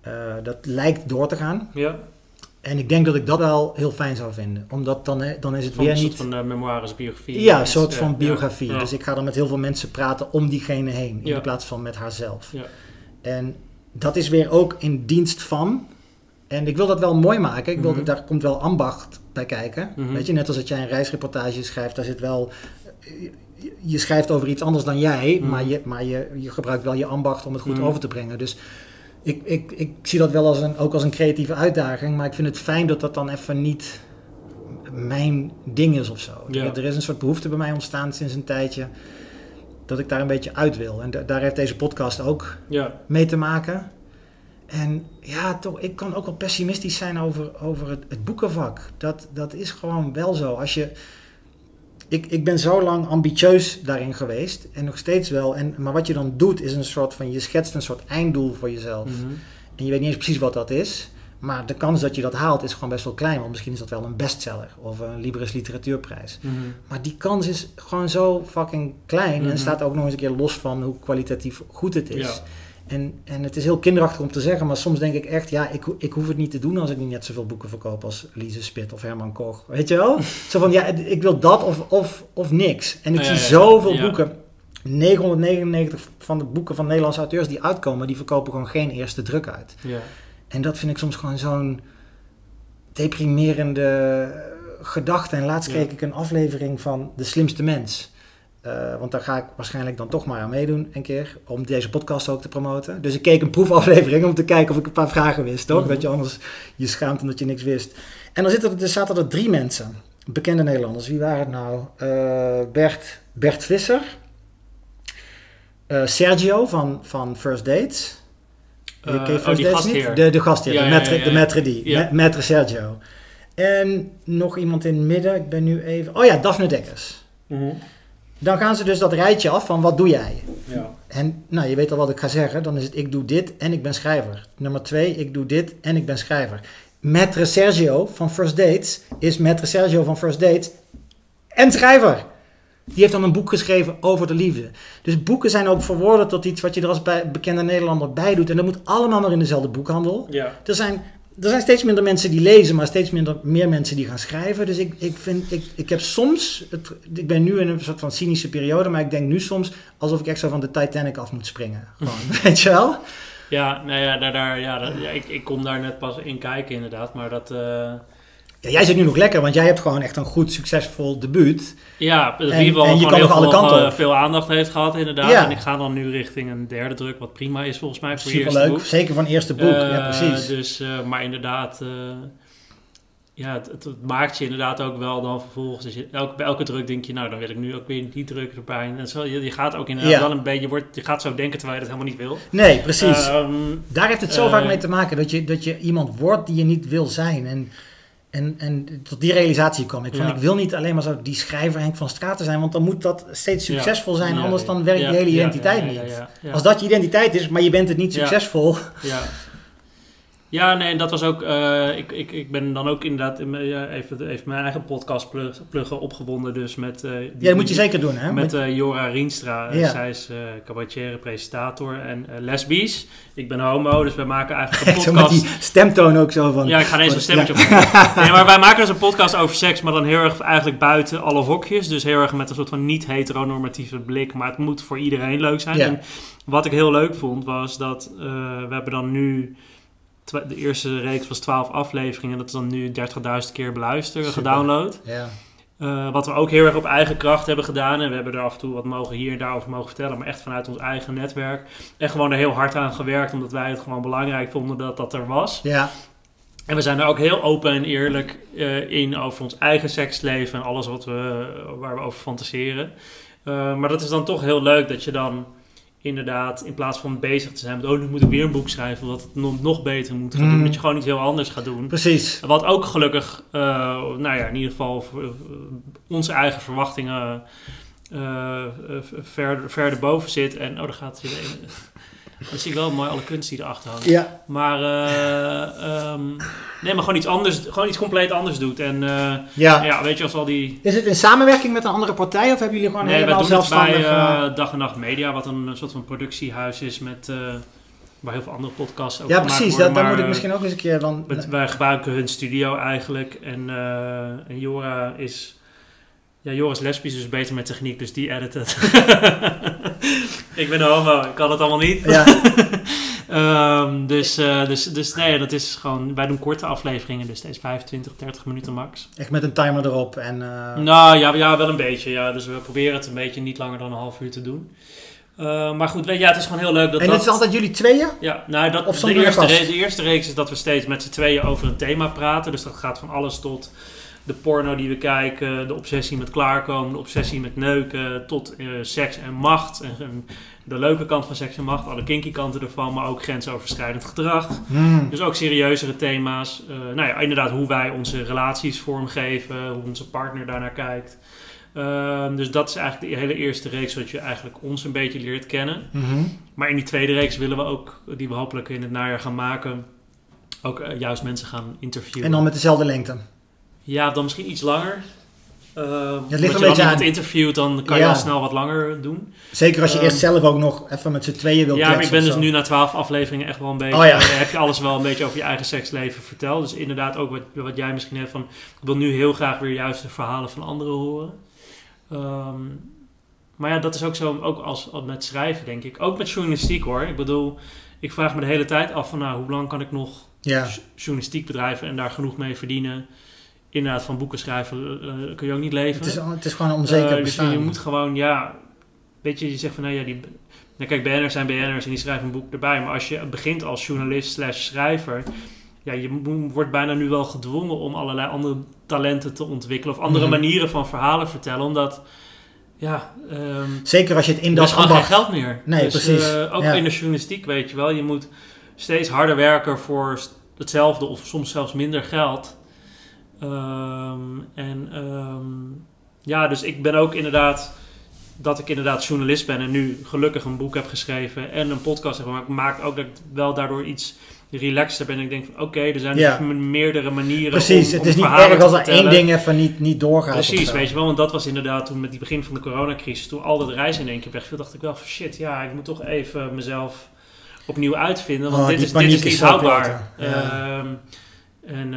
Eh, dat lijkt door te gaan. Ja, En ik denk dat ik dat wel heel fijn zou vinden. Omdat dan, eh, dan is het van weer een soort niet... van eh, memoires, biografie. Ja, een soort van biografie. ja. Dus ik ga dan met heel veel mensen praten om diegene heen. Ja. In plaats van met haarzelf. Ja. En dat is weer ook in dienst van. En ik wil dat wel mooi maken. Ik wil, Mhm. Daar komt wel ambacht bij kijken. Mhm. Weet je, net als dat jij een reisreportage schrijft, daar zit wel. je- Je schrijft over iets anders dan jij, Mhm. maar, je, maar je, je gebruikt wel je ambacht om het goed Mhm. over te brengen. Dus ik, ik, ik zie dat wel als een, ook als een creatieve uitdaging, maar ik vind het fijn dat dat dan even niet mijn ding is of zo. Ja. Er is een soort behoefte bij mij ontstaan sinds een tijdje dat ik daar een beetje uit wil. En da- daar heeft deze podcast ook Ja. mee te maken. En ja, toch, ik kan ook wel pessimistisch zijn over, over het, het boekenvak. Dat, dat is gewoon wel zo. Als je, ik, ik ben zo lang ambitieus daarin geweest en nog steeds wel. En, maar wat je dan doet is een soort van, je schetst een soort einddoel voor jezelf. Mhm. En je weet niet eens precies wat dat is. Maar de kans dat je dat haalt is gewoon best wel klein. Want misschien is dat wel een bestseller of een Libris Literatuurprijs. Mhm. Maar die kans is gewoon zo fucking klein. Mhm. En staat ook nog eens een keer los van hoe kwalitatief goed het is. Ja. En, en het is heel kinderachtig om te zeggen, maar soms denk ik echt, ja, ik, ik hoef het niet te doen als ik niet net zoveel boeken verkoop als Lise Spit of Herman Koch. Weet je wel? Zo van, ja, ik wil dat of, of, of niks. En ik Ja, zie ja, zoveel boeken. 999 van de boeken van Nederlandse auteurs die uitkomen, die verkopen gewoon geen eerste druk uit. Ja. En dat vind ik soms gewoon zo'n deprimerende gedachte. En laatst keek ik een aflevering van De Slimste Mens. Eh, want daar ga ik waarschijnlijk dan toch maar aan meedoen een keer. Om deze podcast ook te promoten. Dus ik keek een proefaflevering om te kijken of ik een paar vragen wist. Toch? Mhm. Dat je anders je schaamt omdat je niks wist. En dan zitten er, er zaten er drie mensen. Bekende Nederlanders. Wie waren het nou? Eh, Bert, Bert Visser. Eh, Sergio van, van First Dates. Oh, die Dates gastheer. niet? De, de gastheer, Ja, de, ja, ja. de die. Maître Sergio. En nog iemand in het midden. Ik ben nu even... Oh ja, Daphne Dekkers. Mhm. Dan gaan ze dus dat rijtje af van wat doe jij? Ja. En nou, je weet al wat ik ga zeggen. Dan is het ik doe dit en ik ben schrijver. Nummer twee, ik doe dit en ik ben schrijver. Maître Sergio van First Dates is Maître Sergio van First Dates en schrijver. Die heeft dan een boek geschreven over de liefde. Dus boeken zijn ook verwoorden tot iets wat je er als bij- bekende Nederlander bij doet. En dat moet allemaal maar in dezelfde boekhandel. Ja. Er zijn, er zijn steeds minder mensen die lezen, maar steeds minder, meer mensen die gaan schrijven. Dus ik, ik, vind, ik, ik heb soms, het, ik ben nu in een soort van cynische periode, maar ik denk nu soms alsof ik echt zo van de Titanic af moet springen. Gewoon, weet je wel? Ja, nou ja, daar, daar, ja, dat- ja ik, ik kom daar net pas in kijken inderdaad. Maar dat, eh, Ja, jij zit nu nog lekker, want jij hebt gewoon echt een goed, succesvol debuut. ja, in ieder geval en je kan heel nog alle veel, kanten eh, op. veel aandacht heeft gehad inderdaad. Ja. En ik ga dan nu richting een derde druk, wat prima is volgens mij voor je eerste Superleuk, boek. zeker van eerste boek. ja, Eh, precies. Dus, eh, maar inderdaad, ja, het, maakt je inderdaad ook wel dan vervolgens. Dus je, elke, bij elke druk denk je, nou dan wil ik nu ook weer die druk erbij. En zo, je, je gaat ook inderdaad Ja. wel een beetje, je, wordt, je gaat zo denken terwijl je dat helemaal niet wil. Nee, precies. Ehm, Daar heeft het zo vaak mee te maken dat je, dat je iemand wordt die je niet wil zijn. En, en, en tot die realisatie kwam ik. Van, Ja. Ik wil niet alleen maar zo die schrijver Henk van Straten zijn, want dan moet dat steeds succesvol zijn, ja, anders dan werkt je hele identiteit niet. Als dat je identiteit is, maar je bent het niet succesvol. Ja. Ja, nee, dat was ook. eh, ik, ik, ik ben dan ook inderdaad in mijn- ja, even, even mijn eigen podcast plug- pluggen opgewonden. Dus met. eh, die- Ja, dat moet je zeker doen, hè? Met eh, Jora Rienstra. Ja. Zij is cabaretier, presentator en lesbisch. Ik ben homo, dus wij maken eigenlijk een zo met podcast. die stemtoon ook zo van... Ja, ik ga ineens een stemmetje op. Nee, maar wij maken dus een podcast over seks, maar dan heel erg eigenlijk buiten alle hokjes. Dus heel erg met een soort van niet-heteronormatieve blik. Maar het moet voor iedereen leuk zijn. Ja. En wat ik heel leuk vond, was dat we hebben dan nu... De eerste reeks was 12 afleveringen. Dat is dan nu 30.000 keer beluisterd, gedownload. Ja. Eh, wat we ook heel erg op eigen kracht hebben gedaan. En we hebben er af en toe wat mogen hier en daar over mogen vertellen. Maar echt vanuit ons eigen netwerk. En gewoon er heel hard aan gewerkt. Omdat wij het gewoon belangrijk vonden dat dat er was. ja, En we zijn er ook heel open en eerlijk eh, in over ons eigen seksleven. En alles wat we, waar we over fantaseren. Eh, maar dat is dan toch heel leuk dat je dan inderdaad in plaats van bezig te zijn met... Oh, nu moet ik weer een boek schrijven. Wat het nog, beter moet gaan Mm. doen. Dat je gewoon iets heel anders gaat doen. precies. Wat ook gelukkig, eh, nou ja, in ieder geval voor, eh, onze eigen verwachtingen eh, verder, verder boven zit. En, oh, daar gaat hier Dan zie ik wel mooi alle kunst die erachter hangt. Ja, Maar, eh, ehm, nee, maar gewoon iets anders, gewoon iets compleet anders doet. En eh, ja. ja, weet je, als al die... Is het in samenwerking met een andere partij of hebben jullie gewoon Nee, we helemaal doen het bij zelfstandig... eh, eh, Dag en Nacht Media, wat een soort van productiehuis is met... eh, waar heel veel andere podcasts ook ja, precies. worden. Dat, daar moet ik misschien ook eens een keer dan... Met- wij gebruiken hun studio eigenlijk. En, eh, en Jora is. Ja, Jora is lesbisch, dus beter met techniek, dus die edit het. ik ben een homo, ik kan het allemaal niet. Ja, Ehm, dus, eh, dus, dus nee, dat is gewoon. Wij doen korte afleveringen, dus steeds 25, 30 minuten max. echt met een timer erop en... eh, Nou ja, ja, wel een beetje. Ja. Dus we proberen het een beetje niet langer dan een half uur te doen. Eh, maar goed, weet ja, het is gewoon heel leuk dat en dat... het is altijd jullie tweeën? Ja, nou, dat, Of de, eerste de eerste reeks is dat we steeds met z'n tweeën over een thema praten. Dus dat gaat van alles tot de porno die we kijken, de obsessie met klaarkomen, de obsessie met neuken, tot eh, seks en macht. En, en de leuke kant van seks en macht, alle kinky kanten ervan, maar ook grensoverschrijdend gedrag. Hmm. Dus ook serieuzere thema's. Eh, nou ja, inderdaad, hoe wij onze relaties vormgeven, hoe onze partner daarnaar kijkt. Ehm, dus dat is eigenlijk de hele eerste reeks, dat je eigenlijk ons een beetje leert kennen. Mhm. Maar in die tweede reeks willen we ook, die we hopelijk in het najaar gaan maken, ook eh, juist mensen gaan interviewen. En dan met dezelfde lengte. Ja, dan misschien iets langer. Uh, een je beetje dan iemand aan. interviewt, dan kan je al snel wat langer doen. Zeker als je Ehm, eerst zelf ook nog even met z'n tweeën wil Ja, maar ik ben dus zo. nu na twaalf afleveringen echt wel een beetje... Oh ja. heb je alles wel een beetje over je eigen seksleven verteld. Dus inderdaad ook wat, wat jij misschien hebt van... Ik wil nu heel graag weer juist de verhalen van anderen horen. Ehm, maar ja, dat is ook zo, ook als, als met schrijven denk ik. Ook met journalistiek hoor. Ik bedoel, ik vraag me de hele tijd af van... Nou, hoe lang kan ik nog Ja, journalistiek bedrijven en daar genoeg mee verdienen... inderdaad van boeken schrijven eh, kun je ook niet leven. Het is, het is gewoon een onzeker Eh, dus je moet gewoon, ja, weet je, je zegt van, nou ja, die, nou kijk, BN'ers zijn BN'ers en die schrijven een boek erbij. Maar als je begint als journalist slash schrijver, ja, je wordt bijna nu wel gedwongen om allerlei andere talenten te ontwikkelen of andere Mhm. manieren van verhalen vertellen, omdat, ja, ehm Zeker als je het in dat is gewoon geen ambacht... geld meer. Nee, Dus, precies. eh, ook Ja. in de journalistiek, weet je wel, je moet steeds harder werken voor hetzelfde of soms zelfs minder geld. Ehm, en ehm, ja, dus ik ben ook inderdaad dat ik inderdaad journalist ben en nu gelukkig een boek heb geschreven en een podcast heb gemaakt, maakt ook dat ik wel daardoor iets relaxter ben. En ik denk van oké, er zijn Ja. dus meerdere manieren Precies, om, het om is niet erg als er één ding even niet, niet doorgaat. Precies, weet je wel, want dat was inderdaad toen met die begin van de coronacrisis, toen al dat reizen in één keer wegviel, dacht ik wel van shit, ja, ik moet toch even mezelf opnieuw uitvinden, want Oh, dit, is, dit is niet houdbaar. Ja. Ehm, en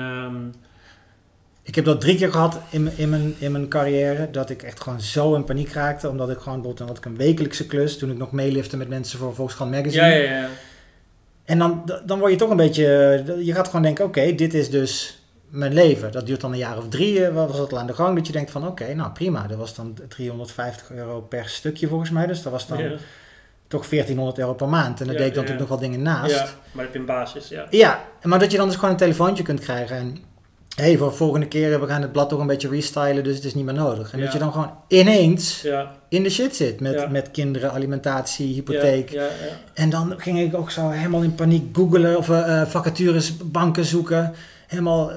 Ik heb dat drie keer gehad in, mijn- in, mijn, in mijn carrière. Dat ik echt gewoon zo in paniek raakte. Omdat ik gewoon bijvoorbeeld had ik een wekelijkse klus. Toen ik nog meelifte met mensen voor Volkskrant Magazine. ja, ja, ja. En dan, dan word je toch een beetje... Je gaat gewoon denken, oké, dit is dus mijn leven. Dat duurt dan een jaar of drie. eh, was het al aan de gang. Dat je denkt van, oké, nou prima. Dat was dan 350 euro per stukje volgens mij. Dus dat was dan Ja. toch 1400 euro per maand. En dan Ja, deed ik dan ja. natuurlijk nog wel dingen naast. Ja, maar heb je een basis, ja. Ja, maar dat je dan dus gewoon een telefoontje kunt krijgen en hey, voor de volgende keer, we gaan het blad toch een beetje restylen, dus het is niet meer nodig. En Ja. dat je dan gewoon ineens Ja, in de shit zit met, Ja. met kinderen, alimentatie, hypotheek. Ja, ja, ja. En dan ging ik ook zo helemaal in paniek googelen of eh, vacatures, banken zoeken. Helemaal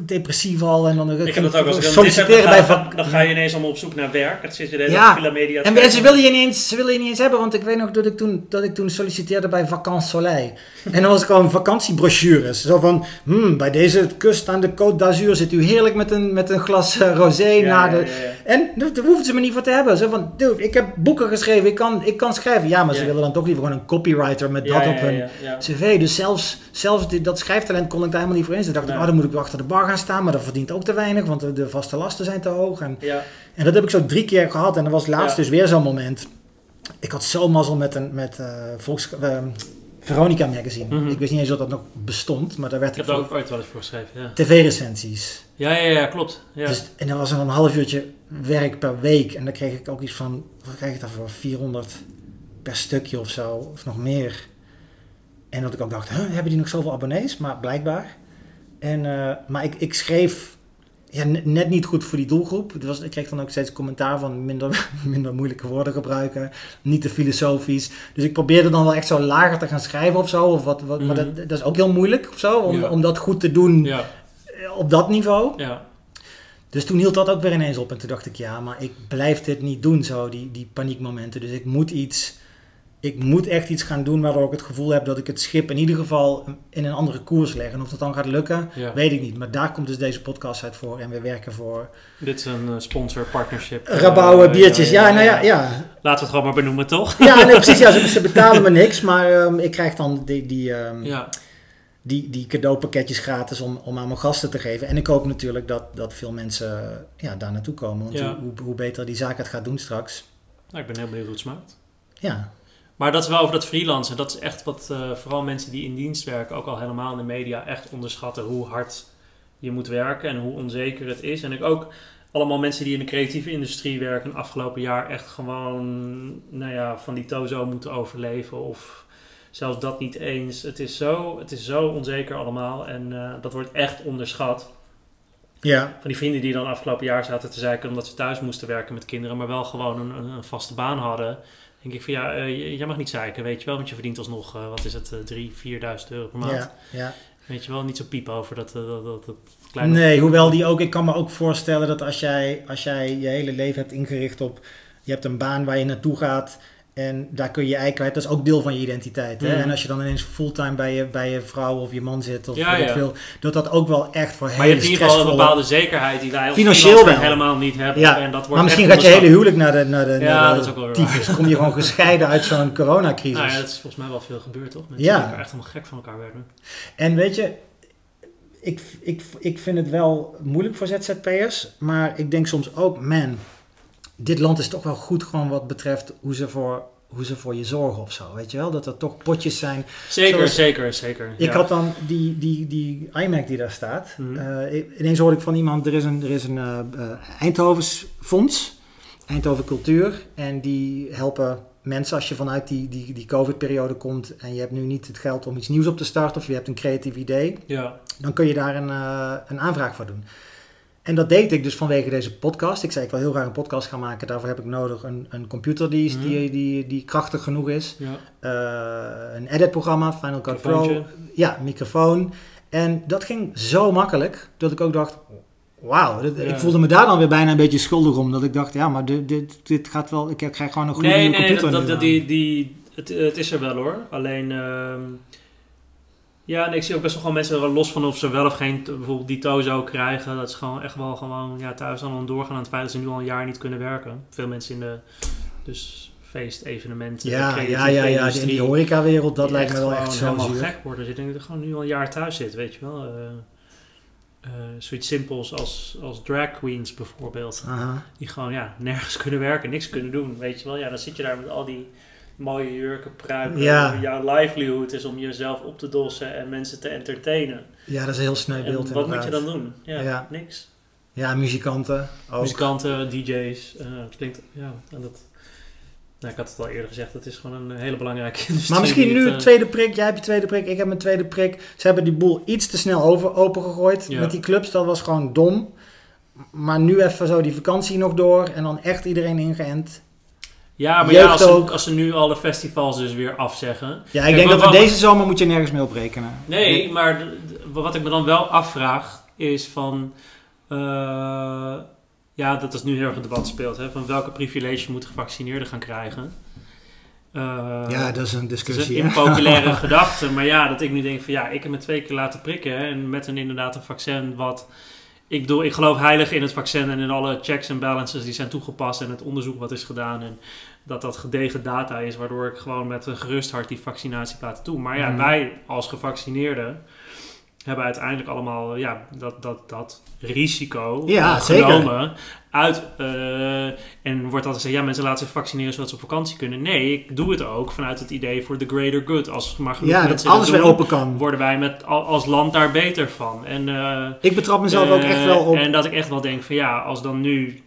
depressief al. En dan Ik heb dat ook als ik dan solliciteren dan, bij ga, vac- dan ga je ineens allemaal op zoek naar werk. Dat zit je de hele Ja. Villa Media En ze willen, je niet eens, ze willen je niet eens hebben, want ik weet nog dat ik toen, dat ik toen solliciteerde bij Vacances Soleil. En dan was het gewoon vakantiebrochures. Zo van, hmm, bij deze kust aan de Côte d'Azur zit u heerlijk met een, met een glas eh, rosé Ja, naar de... ja. En daar hoefden ze me niet voor te hebben. Zo van, dude, ik heb boeken geschreven, ik kan, ik kan schrijven. Ja, maar ze willen dan toch liever gewoon een copywriter met dat ja, op hun ja, ja. cv. Dus zelfs, zelfs dat schrijftalent kon ik daar helemaal niet voor in. Dacht ik, Nee. oh, dan moet ik achter de bar gaan staan, maar dat verdient ook te weinig, want de, de vaste lasten zijn te hoog. En en dat heb ik zo drie keer gehad. En er was laatst dus weer zo'n moment. Ik had zo mazzel met, een, met eh, Volks, eh, Veronica Magazine. Mhm. Ik wist niet eens dat dat nog bestond. Maar daar werd ik heb daar ook ooit wel eens voor geschreven, ja. tv-recensies. Ja, ja, ja, klopt. Ja. Dus, en dat was dan een half uurtje werk per week. En dan kreeg ik ook iets van, wat krijg ik daarvoor? 400 per stukje of zo. Of nog meer. En dat ik ook dacht, huh, hebben die nog zoveel abonnees? Maar blijkbaar. En, eh, maar ik, ik schreef ja, ne- net niet goed voor die doelgroep. Het was, ik kreeg dan ook steeds commentaar van minder, minder moeilijke woorden gebruiken. Niet te filosofisch. Dus ik probeerde dan wel echt zo lager te gaan schrijven of zo. Of wat, wat, Maar Mhm. dat, dat is ook heel moeilijk of zo. Om, Ja. om dat goed te doen ja, eh, op dat niveau. ja. Dus toen hield dat ook weer ineens op. En toen dacht ik, ja, maar ik blijf dit niet doen, zo, die, die paniekmomenten. Dus ik moet iets, ik moet echt iets gaan doen waardoor ik het gevoel heb dat ik het schip in ieder geval in een andere koers leg. En of dat dan gaat lukken, ja. weet ik niet. Maar daar komt dus deze podcast uit voor. En we werken voor Dit is een eh, sponsor, partnership. rabouwen, Eh, biertjes. Ja, nou ja, ja. Laten we het gewoon maar benoemen, toch? Ja, nee, precies. Ja, ze, ze betalen me niks, maar ehm, ik krijg dan die, die, Ja, die, die cadeaupakketjes gratis om, om aan mijn gasten te geven. En ik hoop natuurlijk dat, dat veel mensen ja, daar naartoe komen. Want hoe, hoe beter die zaak het gaat doen straks. nou, ik ben heel benieuwd hoe het smaakt. Ja, Maar dat is wel over dat freelancen. Dat is echt wat eh, vooral mensen die in dienst werken, ook al helemaal in de media, echt onderschatten hoe hard je moet werken en hoe onzeker het is. En ik ook allemaal mensen die in de creatieve industrie werken, afgelopen jaar echt gewoon nou ja, van die tozo moeten overleven. Of zelfs dat niet eens. Het is zo, het is zo onzeker allemaal en eh, dat wordt echt onderschat. ja. Van die vrienden die dan afgelopen jaar zaten te zeiken omdat ze thuis moesten werken met kinderen, maar wel gewoon een, een, een vaste baan hadden. Denk ik van ja, eh, jij mag niet zeiken, weet je wel, want je verdient alsnog, eh, wat is het, eh 3.000, 4.000 euro per maand. Ja, ja. Weet je wel, niet zo piepen over dat, dat, dat, dat kleine... Nee, hoewel die ook, ik kan me ook voorstellen dat als jij, als jij je hele leven hebt ingericht op, je hebt een baan waar je naartoe gaat en daar kun je je ei kwijt, dat is ook deel van je identiteit. Hè? Mhm. En als je dan ineens fulltime bij je, bij je vrouw of je man zit of Ja, ja. veel, dat dat ook wel echt voor Maar je hele hebt in ieder geval een bepaalde zekerheid die wij als Financieel wel. helemaal niet hebben. Ja, En dat wordt Maar misschien gaat je hele huwelijk naar de, naar de, naar is tyfus. Kom je gewoon gescheiden uit zo'n coronacrisis. Nou ja, dat is volgens mij wel veel gebeurd, toch? Mensen Ja. elkaar echt helemaal gek van elkaar werden. En weet je, ik, ik, ik vind het wel moeilijk voor ZZP'ers, maar ik denk soms ook, man, dit land is toch wel goed gewoon wat betreft hoe ze voor hoe ze voor je zorgen of zo. Weet je wel? Dat er toch potjes zijn. Zeker, Zoals- zeker, zeker. Ik ja. had dan die, die, die iMac die daar staat. Mhm. Eh, ineens hoorde ik van iemand, er is een, er is een Eindhovens fonds, Eindhoven Cultuur. En die helpen mensen als je vanuit die, die, die COVID-periode komt en je hebt nu niet het geld om iets nieuws op te starten of je hebt een creatief idee. Ja, dan kun je daar een, een aanvraag voor doen. En dat deed ik dus vanwege deze podcast. Ik zei, ik wil heel graag een podcast gaan maken. Daarvoor heb ik nodig een, een computer die, is, Mhm. die, die, die krachtig genoeg is. ja. Eh, een editprogramma, Final Cut Pro. Ja, microfoon. En dat ging zo makkelijk dat ik ook dacht... Wauw, Ja. ik voelde me daar dan weer bijna een beetje schuldig om. Dat ik dacht, ja, maar dit, dit, dit gaat wel... Ik krijg gewoon een goede Nee, nieuwe nee, computer dat, nu dat, die, die, het, het is er wel hoor. Alleen, ehm, ja, en ik zie ook best wel gewoon mensen los van of ze wel of geen, bijvoorbeeld die tozo krijgen. Dat is gewoon echt wel gewoon, ja, thuis aan doorgaan aan het feit dat ze nu al een jaar niet kunnen werken. Veel mensen in de, dus feest, evenementen, Ja, ja, ja, ja. In die horecawereld, dat lijkt me wel gewoon echt zo helemaal zuur. gek worden. Dus ik denk dat er gewoon nu al een jaar thuis zit, weet je wel. Eh, eh, zoiets simpels als, als drag queens bijvoorbeeld. Die gewoon ja, nergens kunnen werken, niks kunnen doen. Weet je wel, ja, dan zit je daar met al die mooie jurken, pruiken. Ja. Jouw livelihood is om jezelf op te dossen en mensen te entertainen. Ja, dat is een heel sneu beeld En wat moet je dan doen? Ja, Ja. niks. Ja, muzikanten ook. Muzikanten, DJ's, eh, het klinkt, ja, en dat... Nou, ik had het al eerder gezegd, het is gewoon een hele belangrijke industrie. Maar misschien nu het, eh, tweede prik. Jij hebt je tweede prik, ik heb mijn tweede prik. Ze hebben die boel iets te snel over, opengegooid Ja. met die clubs. Dat was gewoon dom. Maar nu even zo die vakantie nog door en dan echt iedereen ingeënt. Ja, maar Jeugd ja, als ze, ook. als ze nu alle festivals dus weer afzeggen. Ja, ik Kijk, denk dat we deze zomer moet je nergens mee oprekenen. Nee, maar wat ik me dan wel afvraag is van... eh, ja, dat is nu heel erg het debat speelt. Hè, van welke privilege moet gevaccineerden gaan krijgen? Eh, Ja, dat is een is discussie. een hè? impopulaire gedachte. Maar ja, dat ik nu denk van ja, ik heb me twee keer laten prikken. hè, En met een inderdaad een vaccin wat... Ik bedoel, ik geloof heilig in het vaccin en in alle checks en balances die zijn toegepast. En het onderzoek wat is gedaan. En dat dat gedegen data is. Waardoor ik gewoon met een gerust hart die vaccinatie laten doen. Maar ja, Mhm. wij als gevaccineerden hebben uiteindelijk allemaal ja, dat, dat, dat risico Ja, eh, zeker. genomen. Uit, eh, en wordt altijd gezegd, ja, mensen laten zich vaccineren zodat ze op vakantie kunnen. Nee, ik doe het ook vanuit het idee voor the greater good. Als maar genoeg Ja, dat mensen alles weer open kan. worden wij met, al- als land daar beter van. En, eh, Ik betrap mezelf ook eh, echt wel op. En dat ik echt wel denk van ja, als dan nu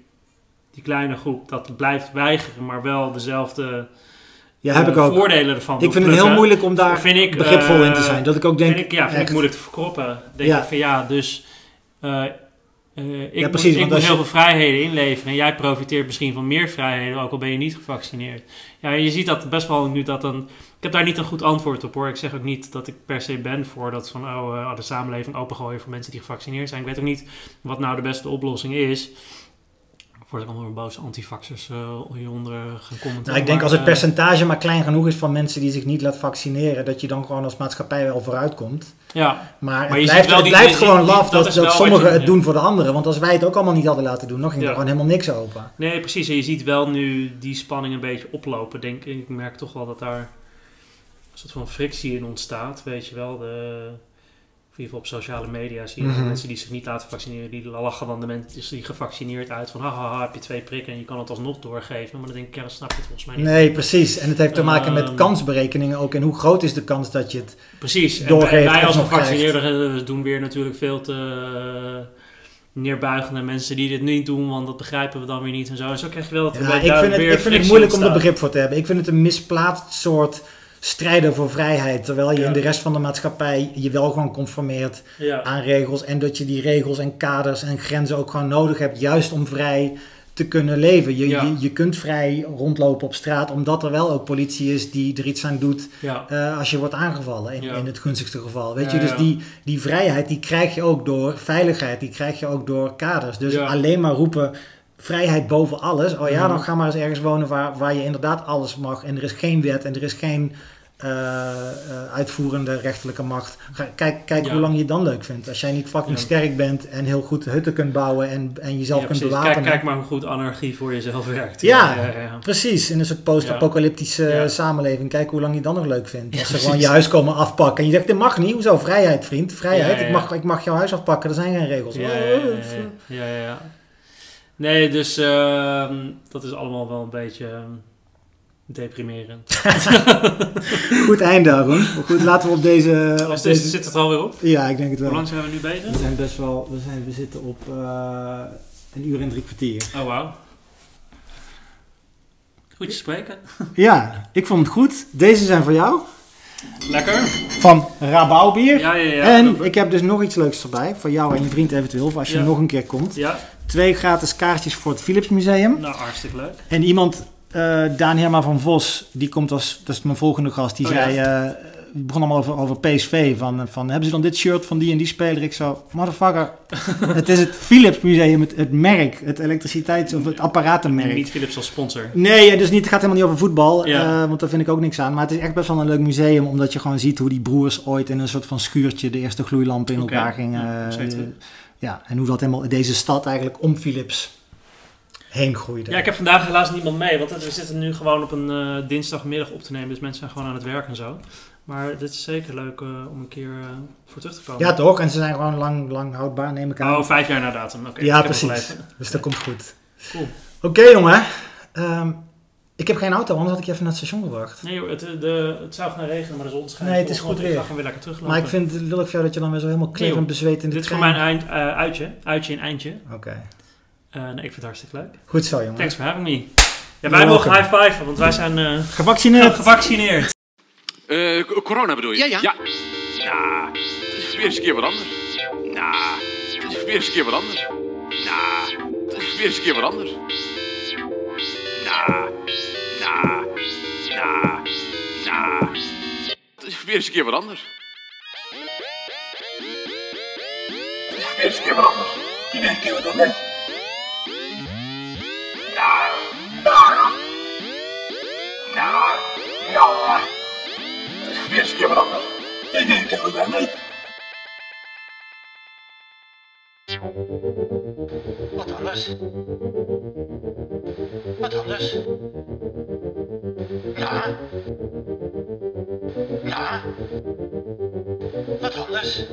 die kleine groep dat blijft weigeren, maar wel dezelfde Ja, heb eh, ik ook. voordelen ervan Ik vind het heel moeilijk om daar vind ik, begripvol eh, in te zijn. Dat ik ook denk, vind ik, ja, vind ik moeilijk te verkroppen. Denk Ja. ik van ja, dus eh, eh, ik, Ja, moet- ik moet heel je- veel vrijheden inleveren en jij profiteert misschien van meer vrijheden, ook al ben je niet gevaccineerd. Ja, je ziet dat best wel nu dat dan. Ik heb daar niet een goed antwoord op hoor. Ik zeg ook niet dat ik per se ben voor dat van oh, eh, de samenleving opengooien voor mensen die gevaccineerd zijn. Ik weet ook niet wat nou de beste oplossing is. Word ik allemaal boze antivaxers eh hieronder gaan commenteren. Nou, ik denk Maar, als het eh, percentage maar klein genoeg is van mensen die zich niet laten vaccineren, dat je dan gewoon als maatschappij wel vooruit komt. Ja, Maar, Maar het blijft, het blijft gewoon laf dat sommigen het doen voor de anderen. Want als wij het ook allemaal niet hadden laten doen, dan ging er gewoon helemaal niks open. Nee, precies. En je ziet wel nu die spanning een beetje oplopen, denk ik. Ik merk toch wel dat daar een soort van frictie in ontstaat, weet je wel. De, in ieder geval op sociale media zie je Mhm. mensen die zich niet laten vaccineren, die lachen dan de mensen die gevaccineerd uit van haha, heb je twee prikken en je kan het alsnog doorgeven. Maar dan denk ik, ja, dat snap je het volgens mij niet. Nee, precies. En het heeft te maken met Ehm. kansberekeningen ook. En hoe groot is de kans dat je het... Precies. En doorgeeft wij als gevaccineerden eh, doen weer natuurlijk veel te eh, neerbuigende mensen die dit niet doen, want dat begrijpen we dan weer niet en zo. En zo krijg je wel dat Ja, ik vind het, weer ik vind het moeilijk om er begrip voor te hebben. Ik vind het een misplaatst soort strijden voor vrijheid. Terwijl je Ja. in de rest van de maatschappij je wel gewoon conformeert Ja. aan regels. En dat je die regels en kaders en grenzen ook gewoon nodig hebt. Juist om vrij te kunnen leven. Je, Ja. je, je kunt vrij rondlopen op straat. Omdat er wel ook politie is die er iets aan doet. Ja. eh, als je wordt aangevallen. In, Ja. in het gunstigste geval. Weet je, dus die, die vrijheid die krijg je ook door veiligheid. Die krijg je ook door kaders. Dus alleen maar roepen vrijheid boven alles. Oh ja, Mhm. dan ga maar eens ergens wonen waar, waar je inderdaad alles mag. En er is geen wet en er is geen eh, eh, uitvoerende rechterlijke macht. Ga- kijk kijk Ja. hoe lang je het dan leuk vindt. Als jij niet fucking Ja. sterk bent en heel goed hutten kunt bouwen en, en jezelf Ja, kunt bewapenen. Kijk, kijk maar hoe goed anarchie voor jezelf werkt. Ja. Precies, in een soort post-apocalyptische samenleving. Kijk hoe lang je dan nog leuk vindt. Als ze gewoon je huis komen afpakken. En je zegt, dit mag niet. Hoezo? Vrijheid, vriend. Vrijheid. Ik, mag, ik mag jouw huis afpakken. Er zijn geen regels. Ja, ja, ja, pff. ja, ja, ja. Nee, dus ehm, dat is allemaal wel een beetje... ehm, Deprimerend. Goed einde, Aaron. Maar goed, laten we op deze... Op Dus deze... zit het er alweer op? Ja, ik denk het Hoe wel. lang zijn we nu We bezig? zijn best wel... We, zijn, we zitten op eh, een uur en drie kwartier. Oh, wauw. Goed je spreken. Ja, ik vond het goed. Deze zijn voor jou. Lekker. Van Rabauwbier. Ja, ja, ja. En ik heb dus nog iets leuks erbij. Voor jou en je vriend eventueel. Voor als je Ja. nog een keer komt. Ja, Twee gratis kaartjes voor het Philips Museum. nou hartstikke leuk. En iemand, eh Daan Herma van Vos, die komt als, dat is mijn volgende gast, die Oh, zei, ja. Die begon allemaal over, over PSV, van, van hebben ze dan dit shirt van die en die speler? Ik zo, motherfucker, het is het Philips Museum, het, het merk, het elektriciteits- of het apparatenmerk. Niet Philips als sponsor. Nee, dus niet, het gaat helemaal niet over voetbal, Ja. eh, want daar vind ik ook niks aan. Maar het is echt best wel een leuk museum, omdat je gewoon ziet hoe die broers ooit in een soort van schuurtje de eerste gloeilampen in elkaar gingen. ja, zeker. ja, en hoe dat helemaal deze stad eigenlijk om Philips heen groeide. Ja, ik heb vandaag helaas niemand mee, want we zitten nu gewoon op een eh, dinsdagmiddag op te nemen. Dus mensen zijn gewoon aan het werk en zo. Maar dit is zeker leuk eh, om een keer eh, voor terug te komen. Ja, toch? En ze zijn gewoon lang, lang houdbaar, neem ik aan. Oh, vijf jaar na datum. Oké, ja, precies. Dus dat komt goed. Cool. Oké, jongen. Ehm, ik heb geen auto, anders had ik je even naar het station gebracht. Nee joh, het, eh, de, het zou gaan regenen, maar de zon schijnt. Nee, het is goed want Ik weer. ga gewoon weer lekker teruglopen. Maar ik vind het lullig voor jou dat je dan weer zo helemaal Nee, klevend joh. bezweet in de Dit is voor mijn eind, uitje. Uitje en eindje. Oké. Eh, nee, ik vind het hartstikke leuk. Goed zo, jongen. Thanks for having me. Ja, wij mogen high five, want wij zijn eh, Gevaccineerd. gevaccineerd. Eh, c- corona bedoel je? Ja, ja. Ja. Nou, het is weer eens een keer wat anders. Nou, het is weer eens een keer wat anders. Nou, het is weer eens een keer wat anders. Nou, nou, nou, nou. Het is weer eens een keer wat anders. Het is weer eens een keer wat anders. Het is weer eens een keer wat anders. Nou, nou, nou, nou. Het is weer eens een keer wat anders. Ik denk dat we niet. Wat anders? Wat anders? Ja. Ja. Wat anders?